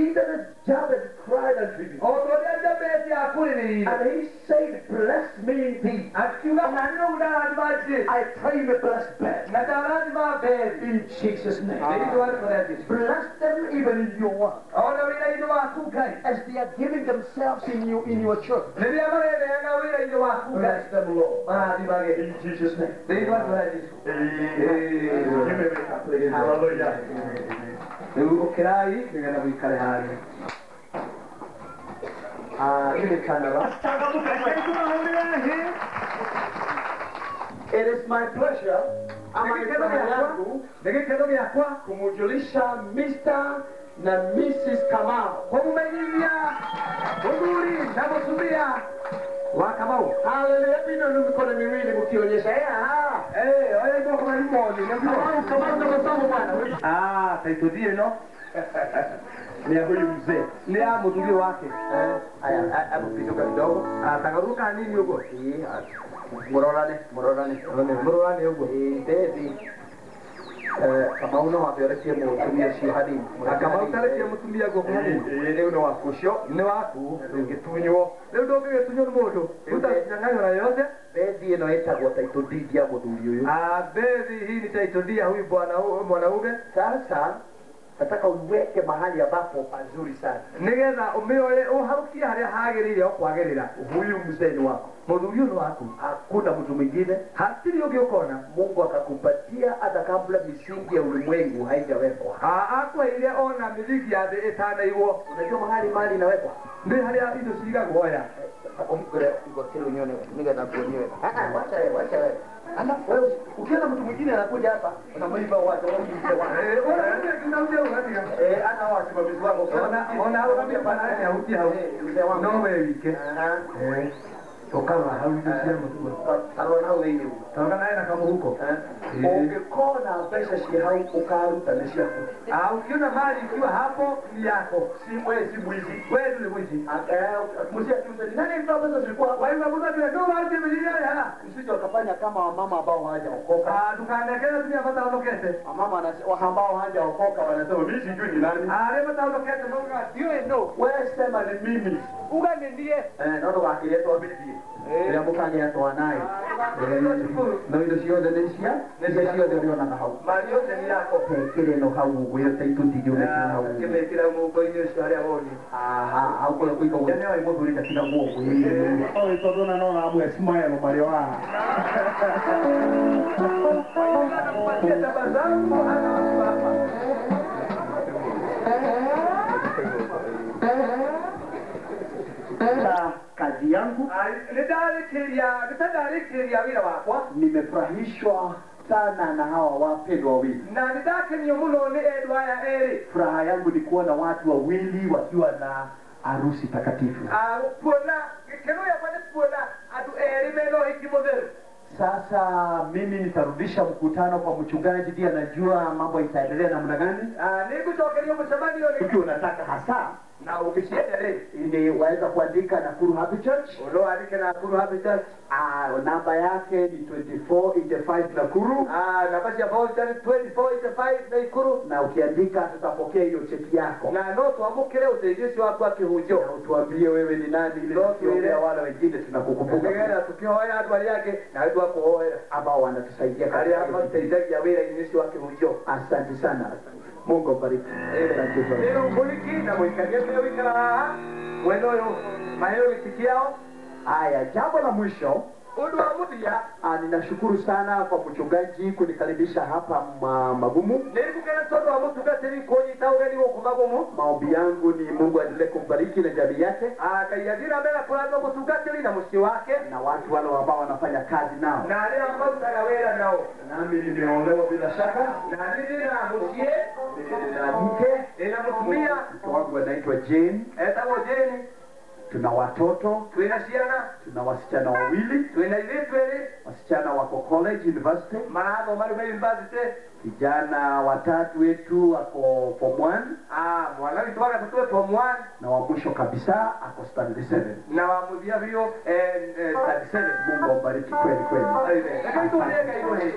Marathime irathimo cia mwanya Even as Jabez cried unto you, o tondũ jabesi akũrĩrĩire and he said, Bless me indeed. akiuga nani no ndarathima jesu I pray you bless them. na ndarathima mberi In Jesus' name. thĩinĩ wa rĩtwa rĩa jesu Bless them even in your work. ona wĩra-inĩ waku ngai As they are giving themselves in you in your church. rĩrĩa maretheana wĩra-inĩ waku ngai Bless them, Lord. marathimage In Jesus' name. thĩinĩ wa rĩtwa rĩa jesu You may make up, please. Hallelujah. rĩu ũkĩrai nĩgetha gũikare harĩa Rĩrĩ kanara. It is my pleasure ama ni furaha yangu nĩ gĩkeno gĩakwa kumujulisha Mr. na Mrs. Kamau kũmũmenyithia mũthuri na mũtumia wa kamau Haleluya, bino mikono miwili mkionyesha eh ah. Eh, oya iko kwa limoni. Kamau, Kamau ndo masomo bwana. Ah, taitudie no. [laughs] Ni ya huyu mzee. Ni ya mzuri wake. Eh, haya, hapo pitoka kidogo. Ah, takaruka nini huko? Eh, murorane, murorane. Murorane huko. Eh, baby. Kamau no wamberekie mũtumia cio hanini kamau tarekie mũtumia gũkũ hanini rĩu nĩ waku ũcio nĩ waku ndũngĩtunywo rĩu ndũngĩgĩtunywo nĩ mũndũ. Utanyang'anywa na yote. Bethi ĩno ĩtagwo taitũ ndindi ya mũthuri ũyũ. Bethi hii ni taitũ ndia huyu bwana mwanaume. Sasa nataka uweke mahali ambapo pazuri sana nigetha umiole uharukie haria hagirire okwagirira huyu mzee ni wako muthuri ni waku hakuna mtu mwingine hatiri ungi ukona mungu akakupatia hata kabla misingi ya ulimwengu haijawekwa akwaire ona mithingi ya thi ĩtanaigwo unajua mahali mali inawekwa ndi haria indo cigagwo ya ũhingũre igoti rĩu nyone nĩgetha nguonio wega wacha wacha alafu ukiona mtu mwingine anakuja hapa unamlipa watu an hawa wasimamizi wangu ona ona hao kama pana ya huti hao no wewe wike ukarora hau cia mũtugo tarora hau thĩinĩ ũguo tarora naye na kamũhuko ũngĩkona mbeca ciĩ hau ũkaruta nĩ ciaku Ah, ukiona mali ikiwa hapo ni yako si wewe si mwizi wewe ni mwizi mzee akiuza ni nani mtoa pesa zilikuwa kwa hivyo kuna vile ndio wale milioni hala usije ukafanya kama wamama ambao hawajaokoka ah tukaendekeza tunapata ondokete wamama wanasema ambao hawajaokoka wanasema mimi sijui ni nani ah leo pata ondokete ndio ndio no wewe sema ni mimi ugane ndiye eh ndio wakiletwa bibi ĩrĩa mũkagĩatwa nayo na indo ciothe nĩ cia icio ciothe ũrĩonaga hau mali yote ni yako kĩrĩ no hau ũguo yote itũtingĩonekana hau kimekira mũhuko-inĩ ũcio harĩa woni aha hau kũrĩa kũiga ũguo nĩ waĩ mũthuri ndatiga guoko oĩ tondũ na no namwe smile marĩ wa na kazi yangu nĩndarĩkĩria nĩtandarĩkĩria wĩra yangu. Nimefurahishwa sana na hawa wapendwa wawili. Na nidakenio ni endwa aya erĩ furaha yangu ni kuona watu wawili wakiwa na harusi takatifu. Ah, kuona kuona eri meno sasa mimi nitarudisha mkutano kwa mchungaji ndiye anajua mambo itaendelea namna gani. Ah, ukiwa unataka hasa na ũgĩcienda rĩ ili waweza kuandika Nakuru Happy Church. Ũnoandike Nakuru Happy Church. Ah, namba yake ni 2485 Nakuru. Ah, namba ya nĩ 2485 Nakuru. na ukiandika tutapokea hiyo cheki yako. Na no twamũkĩre ũteithio wako wa kĩhunjio na utuambie wewe ni nani ili tuile. wale wengine tunakukumbuka Ngera tukioa watu wale yake na watu wako twakũhoera ambao wanatusaidia katika mateithagia wĩra-inĩ ũcio wa kĩhunjio asante sana Mungu abariki Neno mũhiki na mwena ũyũ maheo gĩti kĩao haya jambo la mwisho ũndũ wa mũthia Ah, ninashukuru sana kwa mchungaji kunikaribisha hapa ma, magumu. Maombi yangu ni Mungu aendelee kumbariki na jamii yake. Ngai athira mbere mtuka mũtungatĩri na mshi wake. Na watu wale ambao wanafanya kazi nao. na wale ambao wĩra nao. Nami nimeolewa bila shaka, na nini na mshie na mke, na mtumia mtu wangu anaitwa Jane, etagwo jeni tuna watoto, twĩna ciana tuna wasichana wawili, ithuĩ wasichana wako college university, marathoma rĩu university. Vijana watatu wetu wako form one, Ah, mwana witũ wa gatatũ e form one. Na wa mwisho kabisa ako standard seven. na wa mũthia biũ eh, eh, study seven. Mungu ambariki kweli kweli. reke itũũrie ngai mũhĩ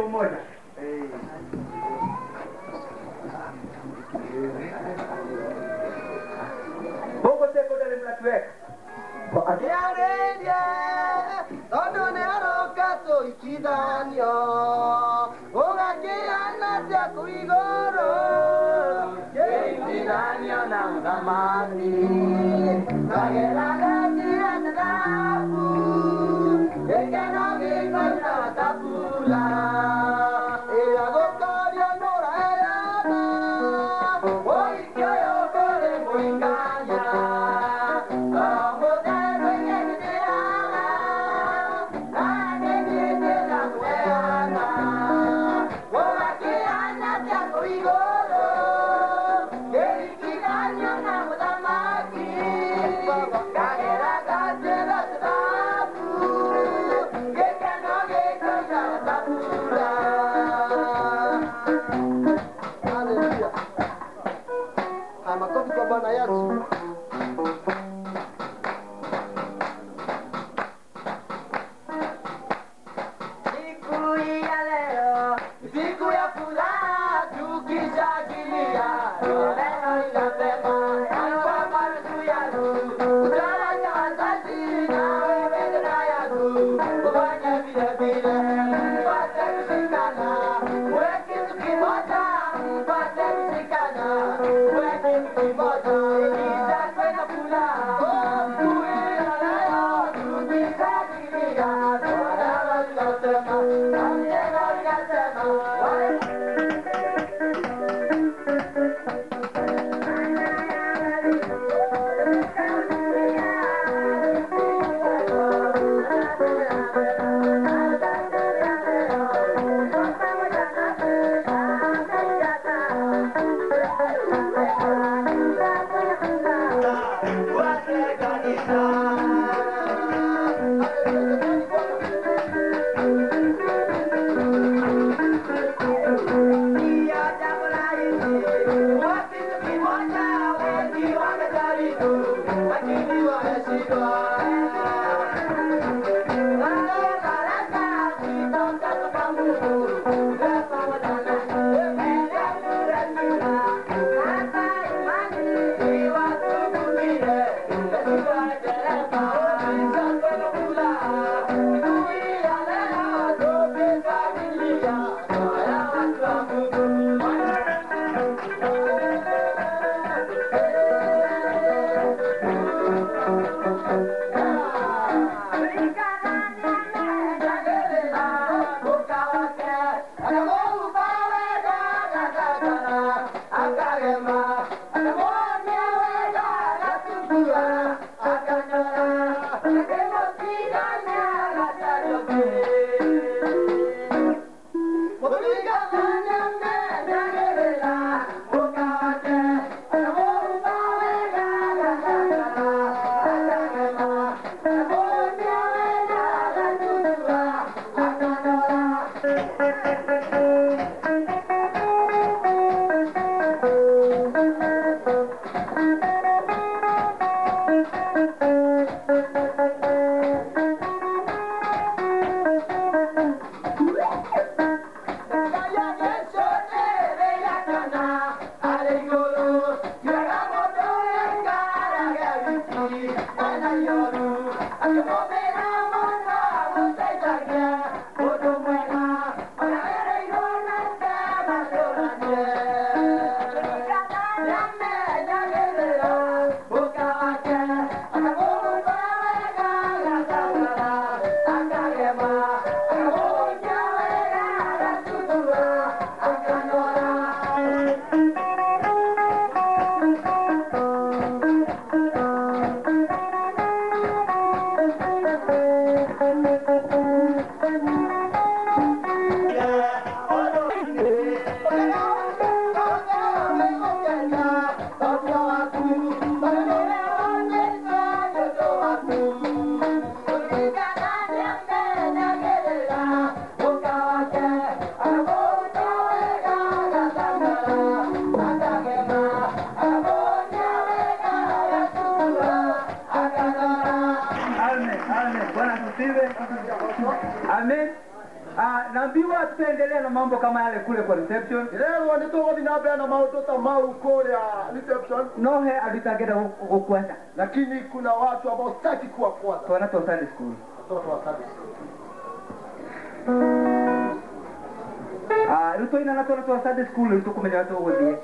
Unawaidia nao reception. Leo nitũgũthiĩ na mbere na maũndũ ta mau kũrĩa reception. No he andutagenda gũkuata. Lakini kuna watu ambao sitaki kuwafuata. Twana twa Sunday school. Watoto wa Sunday school. Ah, rĩu twaina na twana twa Sunday school rĩu tũkũmenya ũrĩa tũgũthiĩ.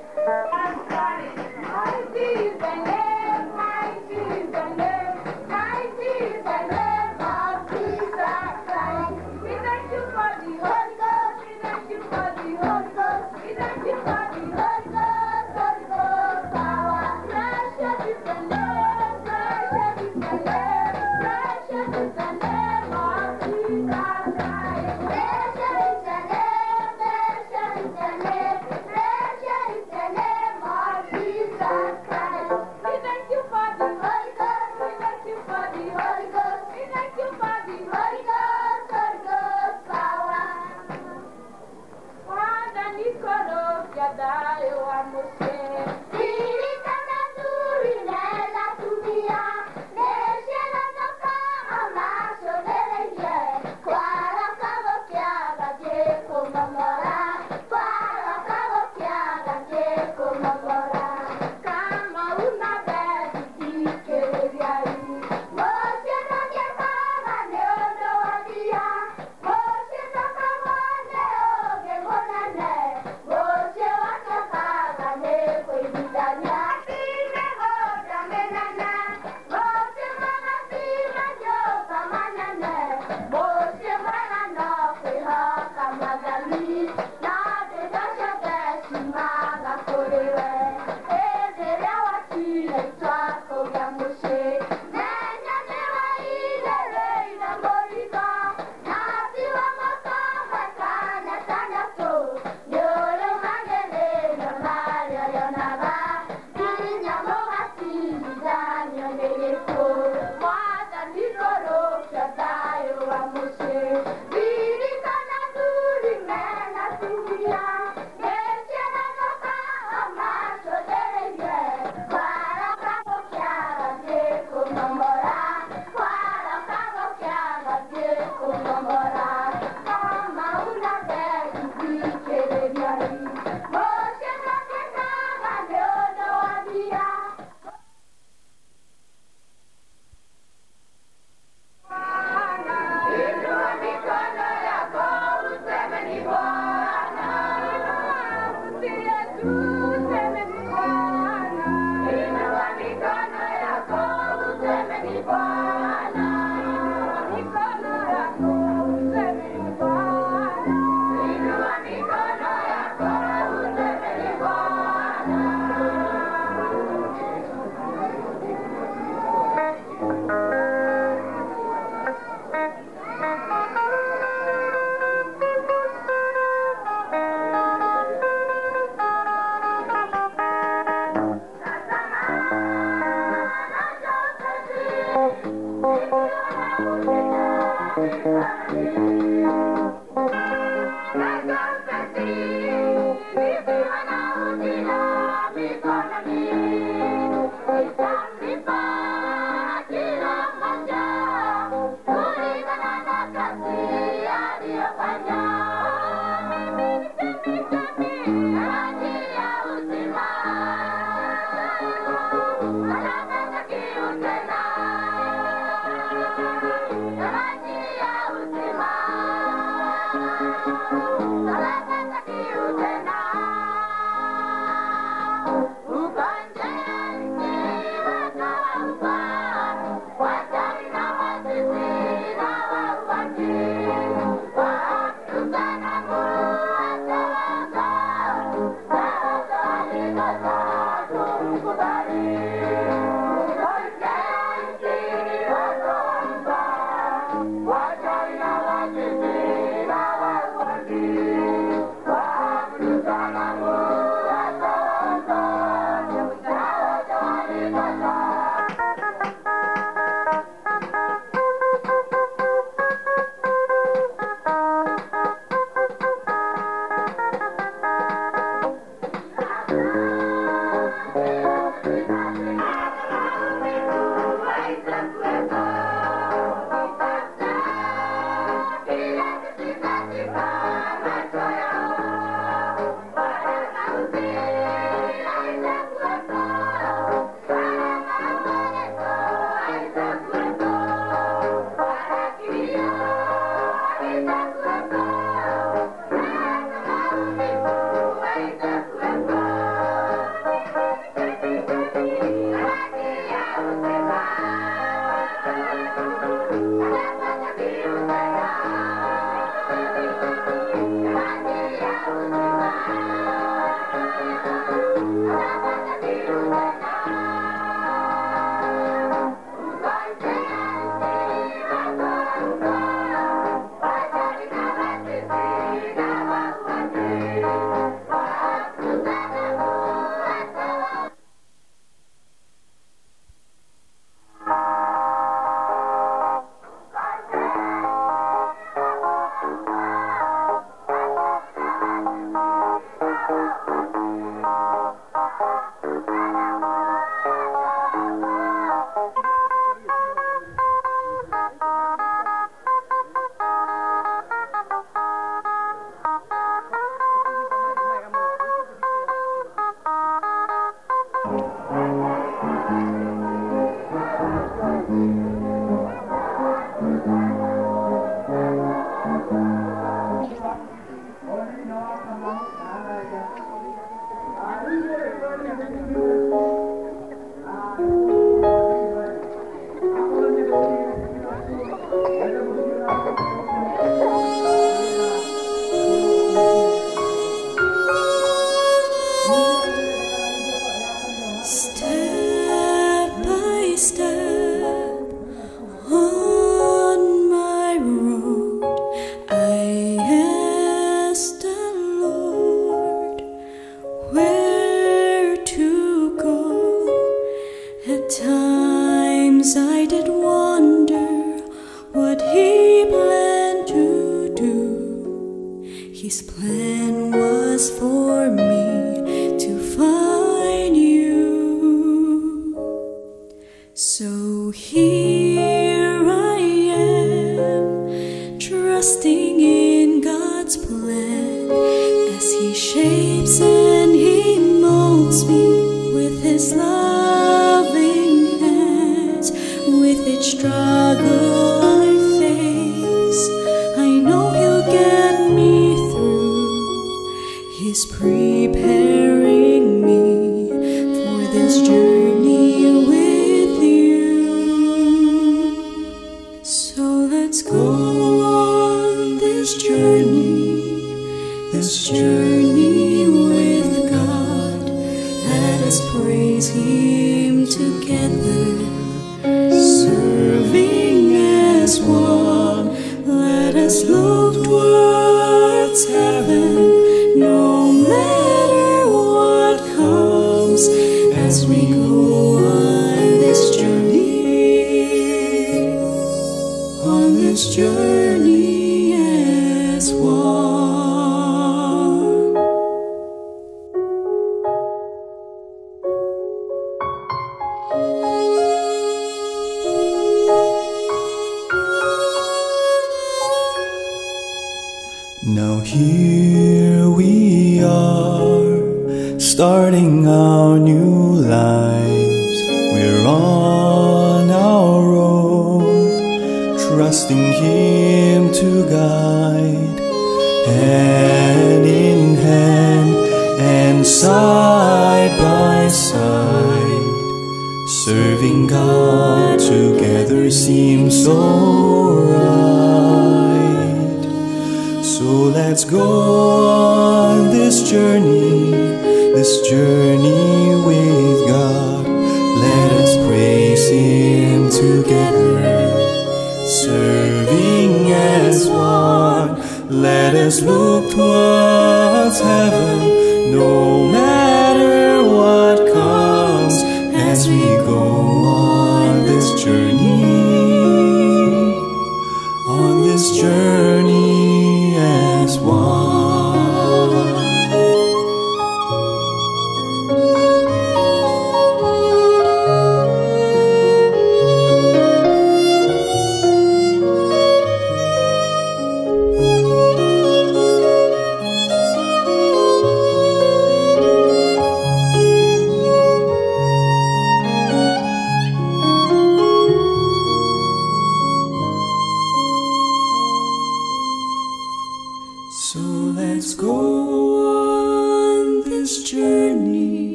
Stay.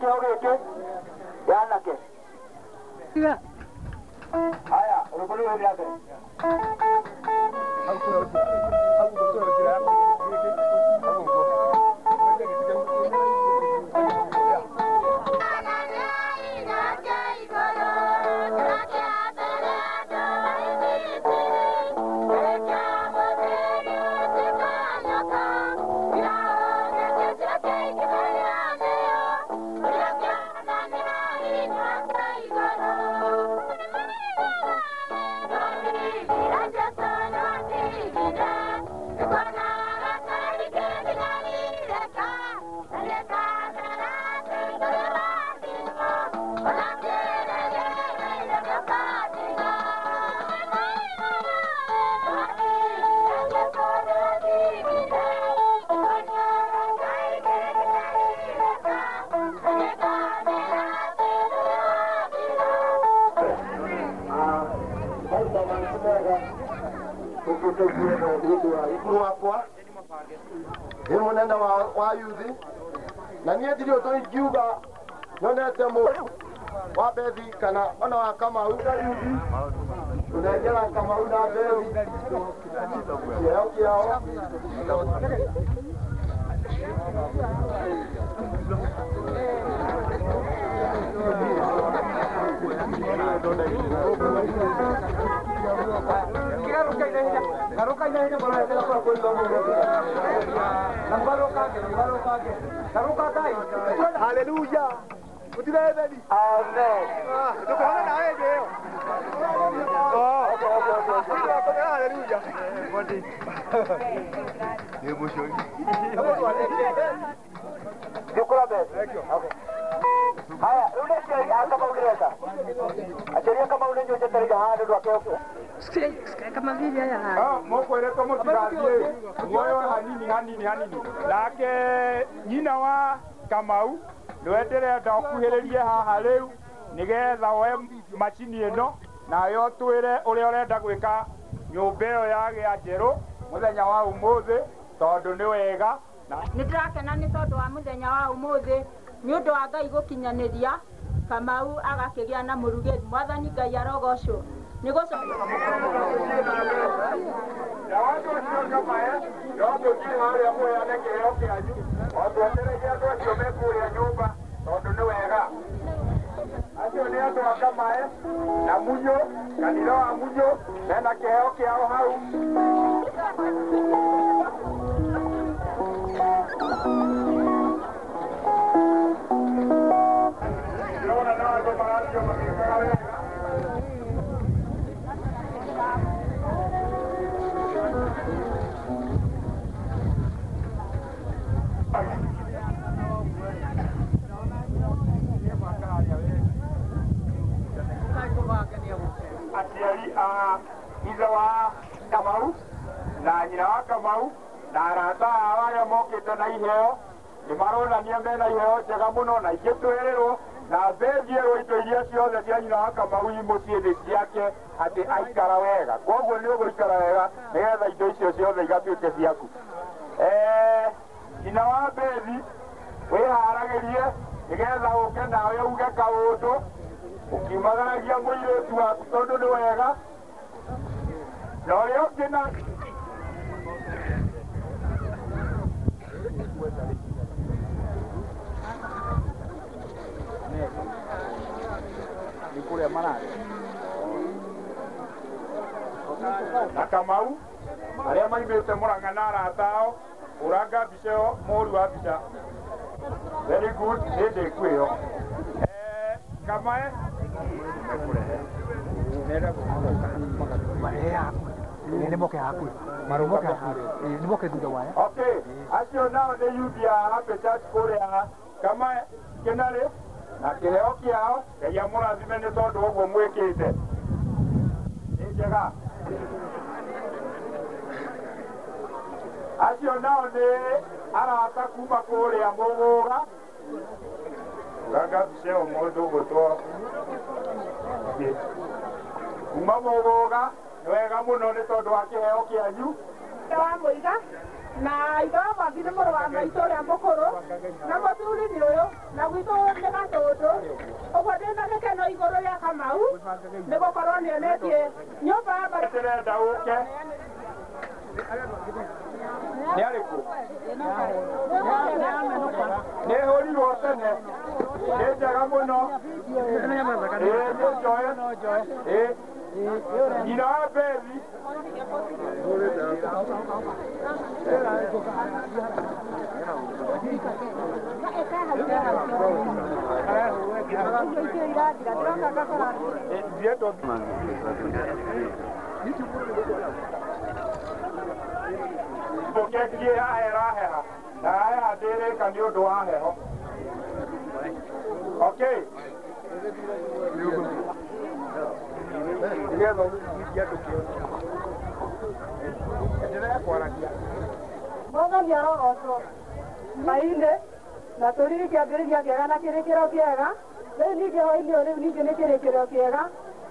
Hali ile kamau nĩwe ndĩrenda ũkuhĩrĩrie haha rĩu nĩgetha woe macini ĩno nawe ũtwĩre ũrĩa ũrenda gwĩka nyũmba ĩyo ya gĩa njerũ mũthenya wa ũmũthĩ tondũ nĩ wega. Na nä ndä rakena nä tondå wa må thenya wa å må thä nä å ndå wa ngai gå kinyanä ria kamau agakä gä a na må rugä mwathani ngai arogocwo gå na watu ũcio kamae no mũthiĩ harĩa mũheane kĩheo kĩanyu o twetereire andũ acio me kũrĩa nyũmba tondũ wega. Acio nĩ andũ a kamae na munyo kanitha wa munyo mena na magĩkaga wega wa kamau na nyina wa kamau na arata ao arĩa mokĩte na iheo nĩ maronania mena iheo njega mũno na ingĩ twĩrĩrwo na rwo indo iria ciothe cia nyina wa kamau i mũciĩ nĩ ciake atĩ aikara wega. Koguo nĩ ũgũikara wega nĩgetha indo icio ciothe igatuĩke ciaku. Eh, nyina wa mbĩthi wĩharagĩrie nĩgetha ũke nawe uge kaũndũ ũkiumagaragia mũirĩtu waku tondũ nĩ wega na ũrĩa ũngĩ na Ni kule marari. na kamau arĩa maimĩte mũrang'a na arata ao ũranga mbica ĩyo mũhũri wa mbica very good nĩ ndĩkwĩyo kamae nimoke hakuhĩ maromoke hakuhĩ nimoke thutha waya okay acio nao nĩ yuthi ya Happy Church kũrĩa kamae kĩnarĩ na kĩheo kĩao ngai amũrathime nĩ tondũ ũguo mwĩkĩte nĩ njega acio nao nĩ arata kuma kũrĩa mũgũga ranga mbica ĩyo mũndũ gũtwo kuma mũgũga nĩ wega mũno nĩ tondũ wa kĩheo kĩanyu. Wa mũiga na ithe wa mwathi nĩ mũrũ wa maitũ ũrĩa mũkũrũ na mũthuri nĩ ũyũ na gwitũ nĩ gatũndũ ũguo ndĩ na gĩkeno igũrũ rĩa kamau nĩ gũkorwo nĩonetie nyũmba ya Ngai. ndĩrenda ũke. Nĩ arĩkũ? Nĩ hũrirwo tene. Nĩ njega mũno. Ĩĩ nĩ njoe हैरा है अधेर nĩgetha ũgĩthithia andũ kĩo endelea kwaragia mwathani arogocwo mahinĩ na tũriri kĩambĩrĩria kĩega na kĩrĩkĩro kĩega. Rĩu ningĩ hwainĩ ũyũ rĩu ningĩ nĩ kĩrĩkĩro kĩega.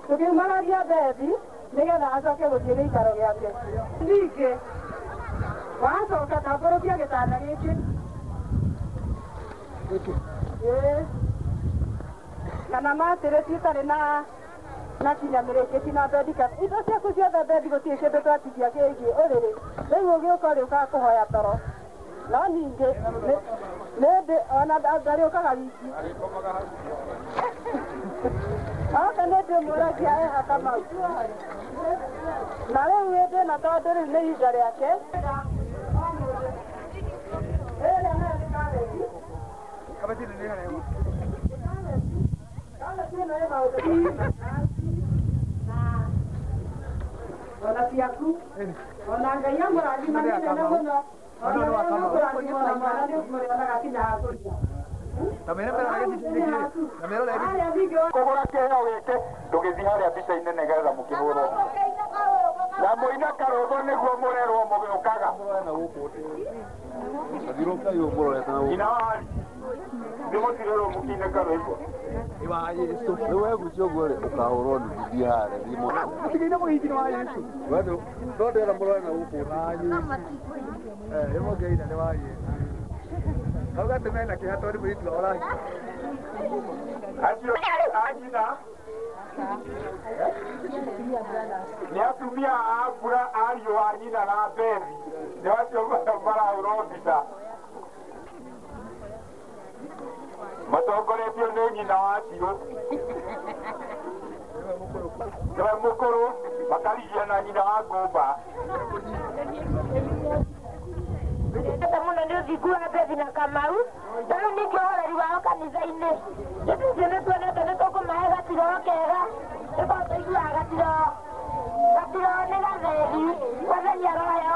Tũkiumagaria bethi nĩgetha acoke gũthiĩ gĩikaro gĩake. Ningĩ wacoka tambũrũkia gĩtanda gĩkĩ. Kana matĩrĩ citarĩ na na kinya mĩrĩkĩti na bedika indo ciaku ciothe bendi gũtirĩ kĩndũ twatigia kĩgiĩ ũrĩrĩ rĩu ũgĩũka ũrĩũkaga kũhoya toro no ningĩ nĩ- nĩ ndĩ ona nda- ndarĩũkaga wiki oke nĩ ndĩmũragia eha kamau na rĩu hĩndĩ na tondũ rĩu nĩ ihinda rĩake nayo nĩ kareti. Kareti ĩno ĩ maũndũ ona ciaku ona ngai amũrathima tå gä mũno ona a mbica-inä mwana nĩũkũrĩonaga kinya kä kũgũra kĩheo gĩkĩ ndũgĩthiĩ harĩa mbica-inĩ nĩgetha mũkĩhũrwo na gä å mũrerwo mũgĩũkaga nyina wari ndĩmũtirĩrwo mũkine karũigũ niwegucia ũguo rĩ ũkahũrwo wa yesu no ndĩra wa yesu mena kĩha tondũ mũirĩtu wao a nĩ atumia a mbura ariũ wa nyina na mbethi nĩ acio marahũrwo mbica matongoretio nä nyina wa cirũ niwe mũkũrũ makarigia na nyina wa ngũmba. Ndete mũno nĩ ũthingu wa mbethi na kamau. Tondũ ningĩ ũhoreri wao kanitha-inĩ. Nĩtũcio nä tuonete nĩ tũkũmahe gatiro kega. Nĩkorwo tũiguaga gatiro. gatiro nĩ gatheri mwathani arohe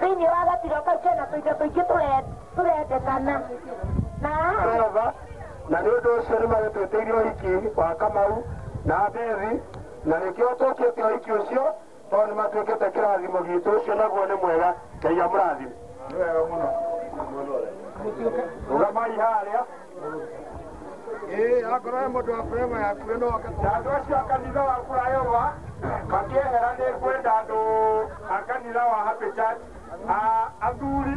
thĩinĩ wa gatiro kau kena tũindo tũingĩ tũre- tũrendekana na na nĩ ũndũ ũcio nĩ magĩtwĩtĩirie ũhiki wa kamau na mbethi na nĩkĩo tũkĩte ũhiki ũcio tondũ nĩ matuĩkĩte kĩrathimo gitũ ũcio naguo nĩ mwega ngai amũrathime. Nĩ wega mũno rũgamai harĩa. Ĩĩ akorwo he mũndũ wa kurema yakuĩ no andũ acio a kanitha wa kũrayova makĩehera nĩ ngwenda andũ a wa Happy Church a athuri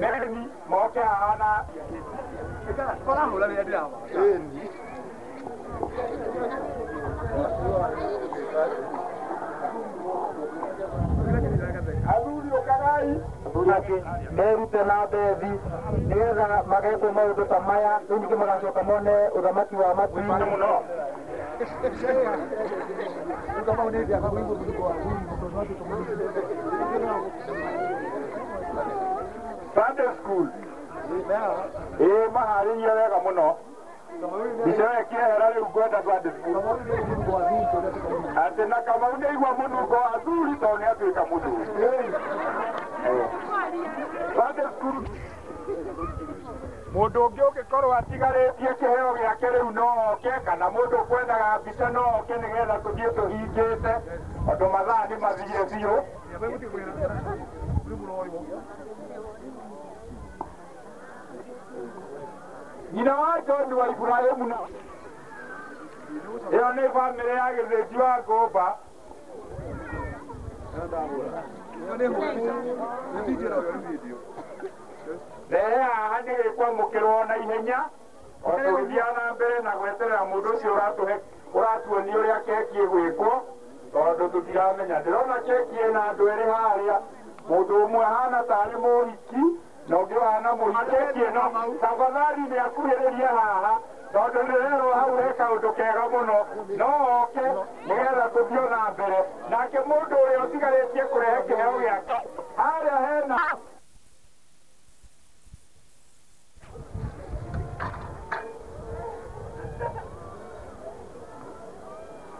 meni moke haha na athuri ũkagai ati merute na mbethi nĩgetha magekwo maũndũ ta maya rĩu ningĩ magacoka mone ũthamaki wa matu-inĩ mũno Sunday school. Ĩĩ maharĩirie wega mũno. Mbica ĩyo ĩkĩehera rĩu ngwenda Sunday school atĩ na kamau nĩ igua mũnungo wa athuri tondũ nĩ atuĩka mũthuri. Sunday school mũndũ ungi ungikorwo atigarĩtie kĩheo gĩake rĩu no oke kana mundu ũkwendaga mbica no oke nĩgetha tũthiĩ tũhingĩte. Tondũ mathaa nĩ mathire biũ. Nyina wa John wa Ibrahimu na ĩyo nĩ bamĩrĩ ya gĩthĩnji wa ngũmba rehe haha nĩ kwamå na ihenya. O tũgĩthiaga na mbere na gweterera mũndũ ũcio ũratũhe ũratuonia ũrĩa keki tå tondũ ndä rona keki na andå erä harä a må ndå å mwe hana tarä må hiki na ũngĩ wahana mũhiki. Keki ĩno tafadhali nĩ akuhĩrĩrie haha tondũ nĩrerwo hau he ndå kega må no oke nĩgetha tũthiĩ na mbere. Nake mũndũ ũrĩa heo kũrehe kĩheo gĩake harĩa hena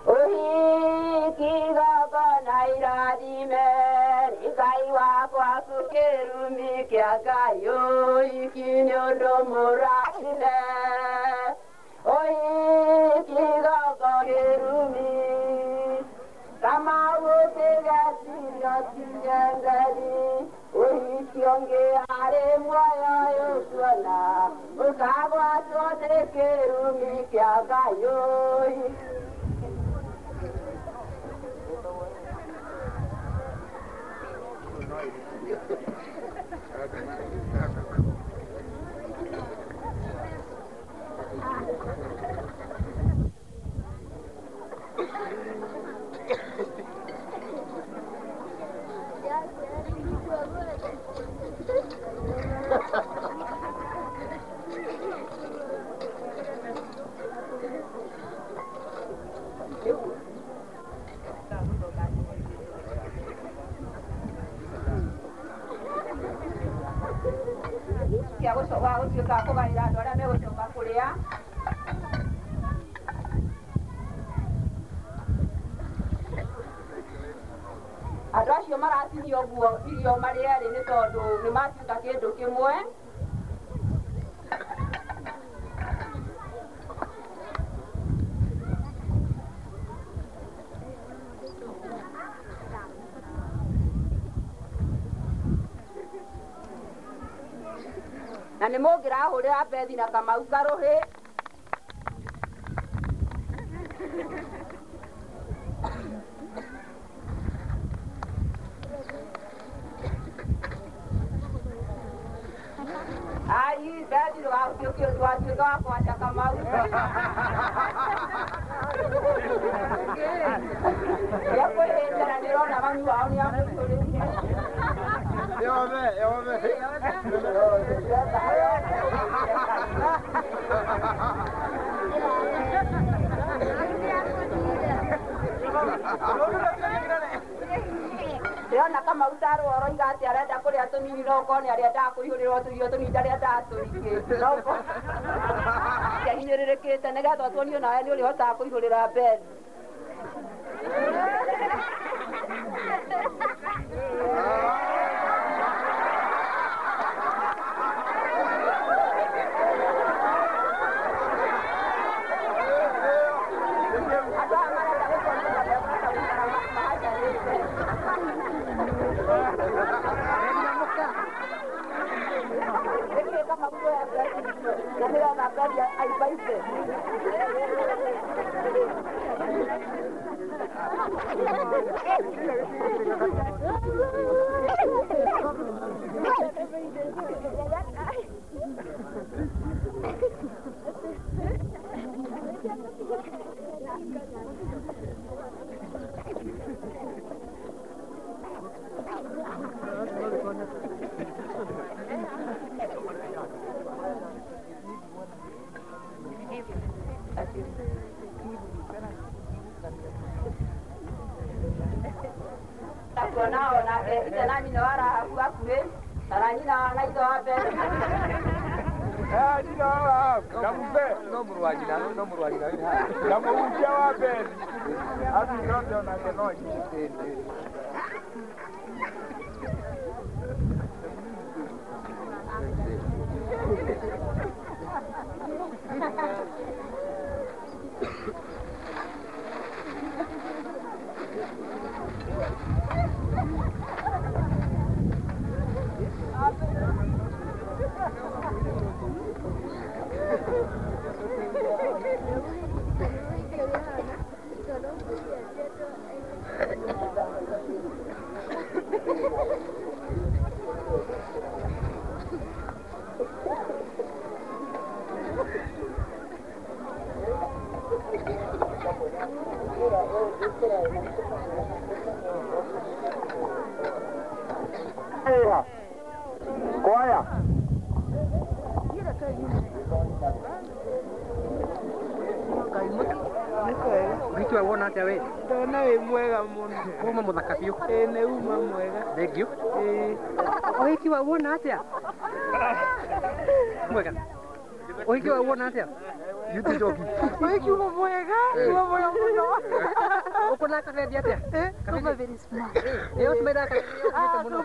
おひきがばないらじめりかいわぱすけるみきゃかよいきにょろもらしねおひきがばけるみかまをてがしのきじゃんがりおひきょんげあれもよよくなうかばとてけるみきゃかよい right. Mũngĩrahũrĩra bethi na kamau karũhĩ ai bethi ndũgatuĩke ndũgatuĩke wa kwaca kamau nĩakwĩhĩte na nĩrona mami wao nĩamũihũrĩtie Yove, yove. ndĩrona kamau tarwo oroiga atĩ arenda kũrĩa tũnini no ũkorwo nĩ arĩendaga kũihũrĩrwo tũirio tũnini arĩa ndatũrikĩte no kĩahinyĩrĩrĩkĩte nĩgetha tuonio nawe ihå rä ra bethi Wiki wa wona atia? Yuti Njoki. Wiki uma mwega. Uma mwega mũno. Uko na kabendi atia? Kuma very smart. Kabendi Ah, kuma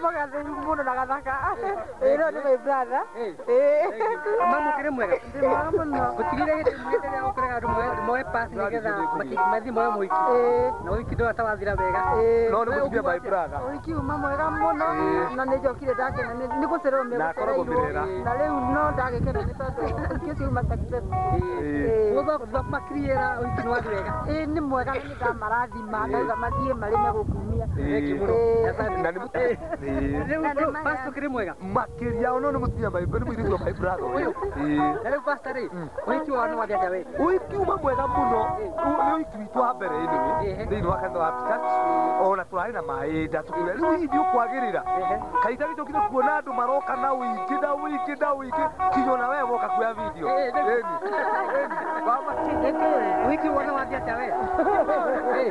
na gathaka. My brother. Kire mwega. Gutigire pass mathi. Na wega. No my brother. Wiki uma mwega. Na Na. Na no uma success. Wathi wega. Mwega na nĩ ndamarathima ndauga mathiĩ marĩ megũkumia. Ĩĩ mũno. Na nĩ mũtumia. Rĩu pastor kire mwega. Makĩria ono nĩ mũtumia my nĩ mũirĩtu wa my brother ũyũ. Ĩĩ. Na rĩu pastor rĩ, ũhiki wao nĩ wathi atia we? Ũhiki uma mwega nä å ũhiki witå wa mbere. Thĩinĩ wa kanitha wa church. Ona rarä na maĩnda rä u hihi nĩũkwagĩrĩra. Kaita gĩtũkire kuona andå maroka na ũingĩ na ũingĩ na ũingĩ. Kinya ona wee woka kuoya video. Ĩni. Wiki wona wathi atia we? [laughs]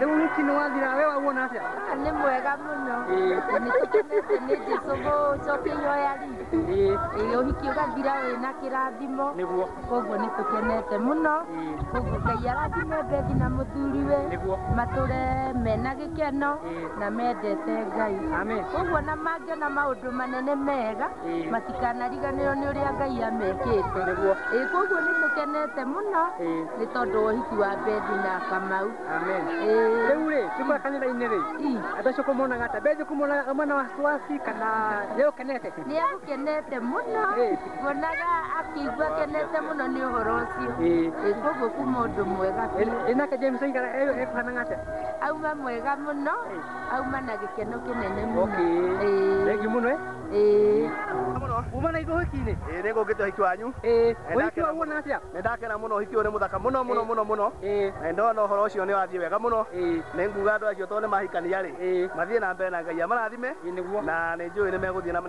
Rĩu u nĩ wathira we wawona atĩa? Nĩ mwega mũno. Nĩ tũkenete nĩ Jesũ å ritũ. Ĩĩ ũhiki ũgathira wĩna kĩrathimo. Koguo nĩ tũkenete mũno. Koguo Ngai arathime mbethi na mũthuriwe. matå Matũre mena gĩkeno na mendete Ngai. Koguo na mangĩona maũndũ manene mega matikanariganĩrwo nĩ ũrĩa Ngai amekĩte. Ĩĩ koguo kenete må mũno nĩ tondũ wa ũhiki wa mbethi na Kamau. Ĩĩ. Rĩu chukua kani la inere rĩ, kumona ngata kũmonaga kumona Bethi kũmonaga auma na wasiwasi kana leo kenete ni yako kenete nguonaga akĩigua akigwa kenete nĩ ni Ĩĩ. Ĩĩ, koguo mwega ina ka James Oigara ekũhanaga ngata auma mwega mũno auma na gĩkeno kĩnene mũno Okay. Thengiũ mũno eh? Ĩĩ. Uma na ithuĩ ũhiki-inĩ? ĩĩ nĩ ngũkĩte ũhiki wanyu. Ĩĩ. Ũhiki wa wona atĩa? nĩ ndakena mũno ũhiki ũyũ nĩ mũthaka mũno mũno mũno mũno na ndona ũhoro ũcio nĩ wathiĩ wega mũno nĩ nguga andå acio tondå nä mahikania rä mathiä na mbere na ngai amarathime na nĩ megũthiĩ na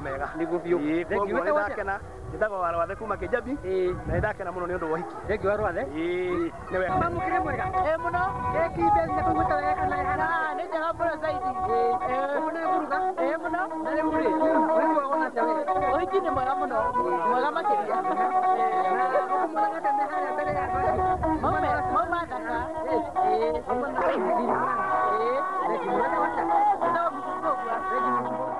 mega. Nĩguo biũ Ĩĩ, nä koguo nĩ wĩtagwo atĩa? ndakena njĩtagwo warwathe kuma kĩnjabi na nä ndakena nä wa ũhiki. Thengiũ warwathe ĩĩ nĩ wega. Mamũkĩre må no wega njega zaidi. Nĩ nguruga ĩ mũno. Ũhiki mwega mwega makĩria. Mauma mauma thaka. Thank you.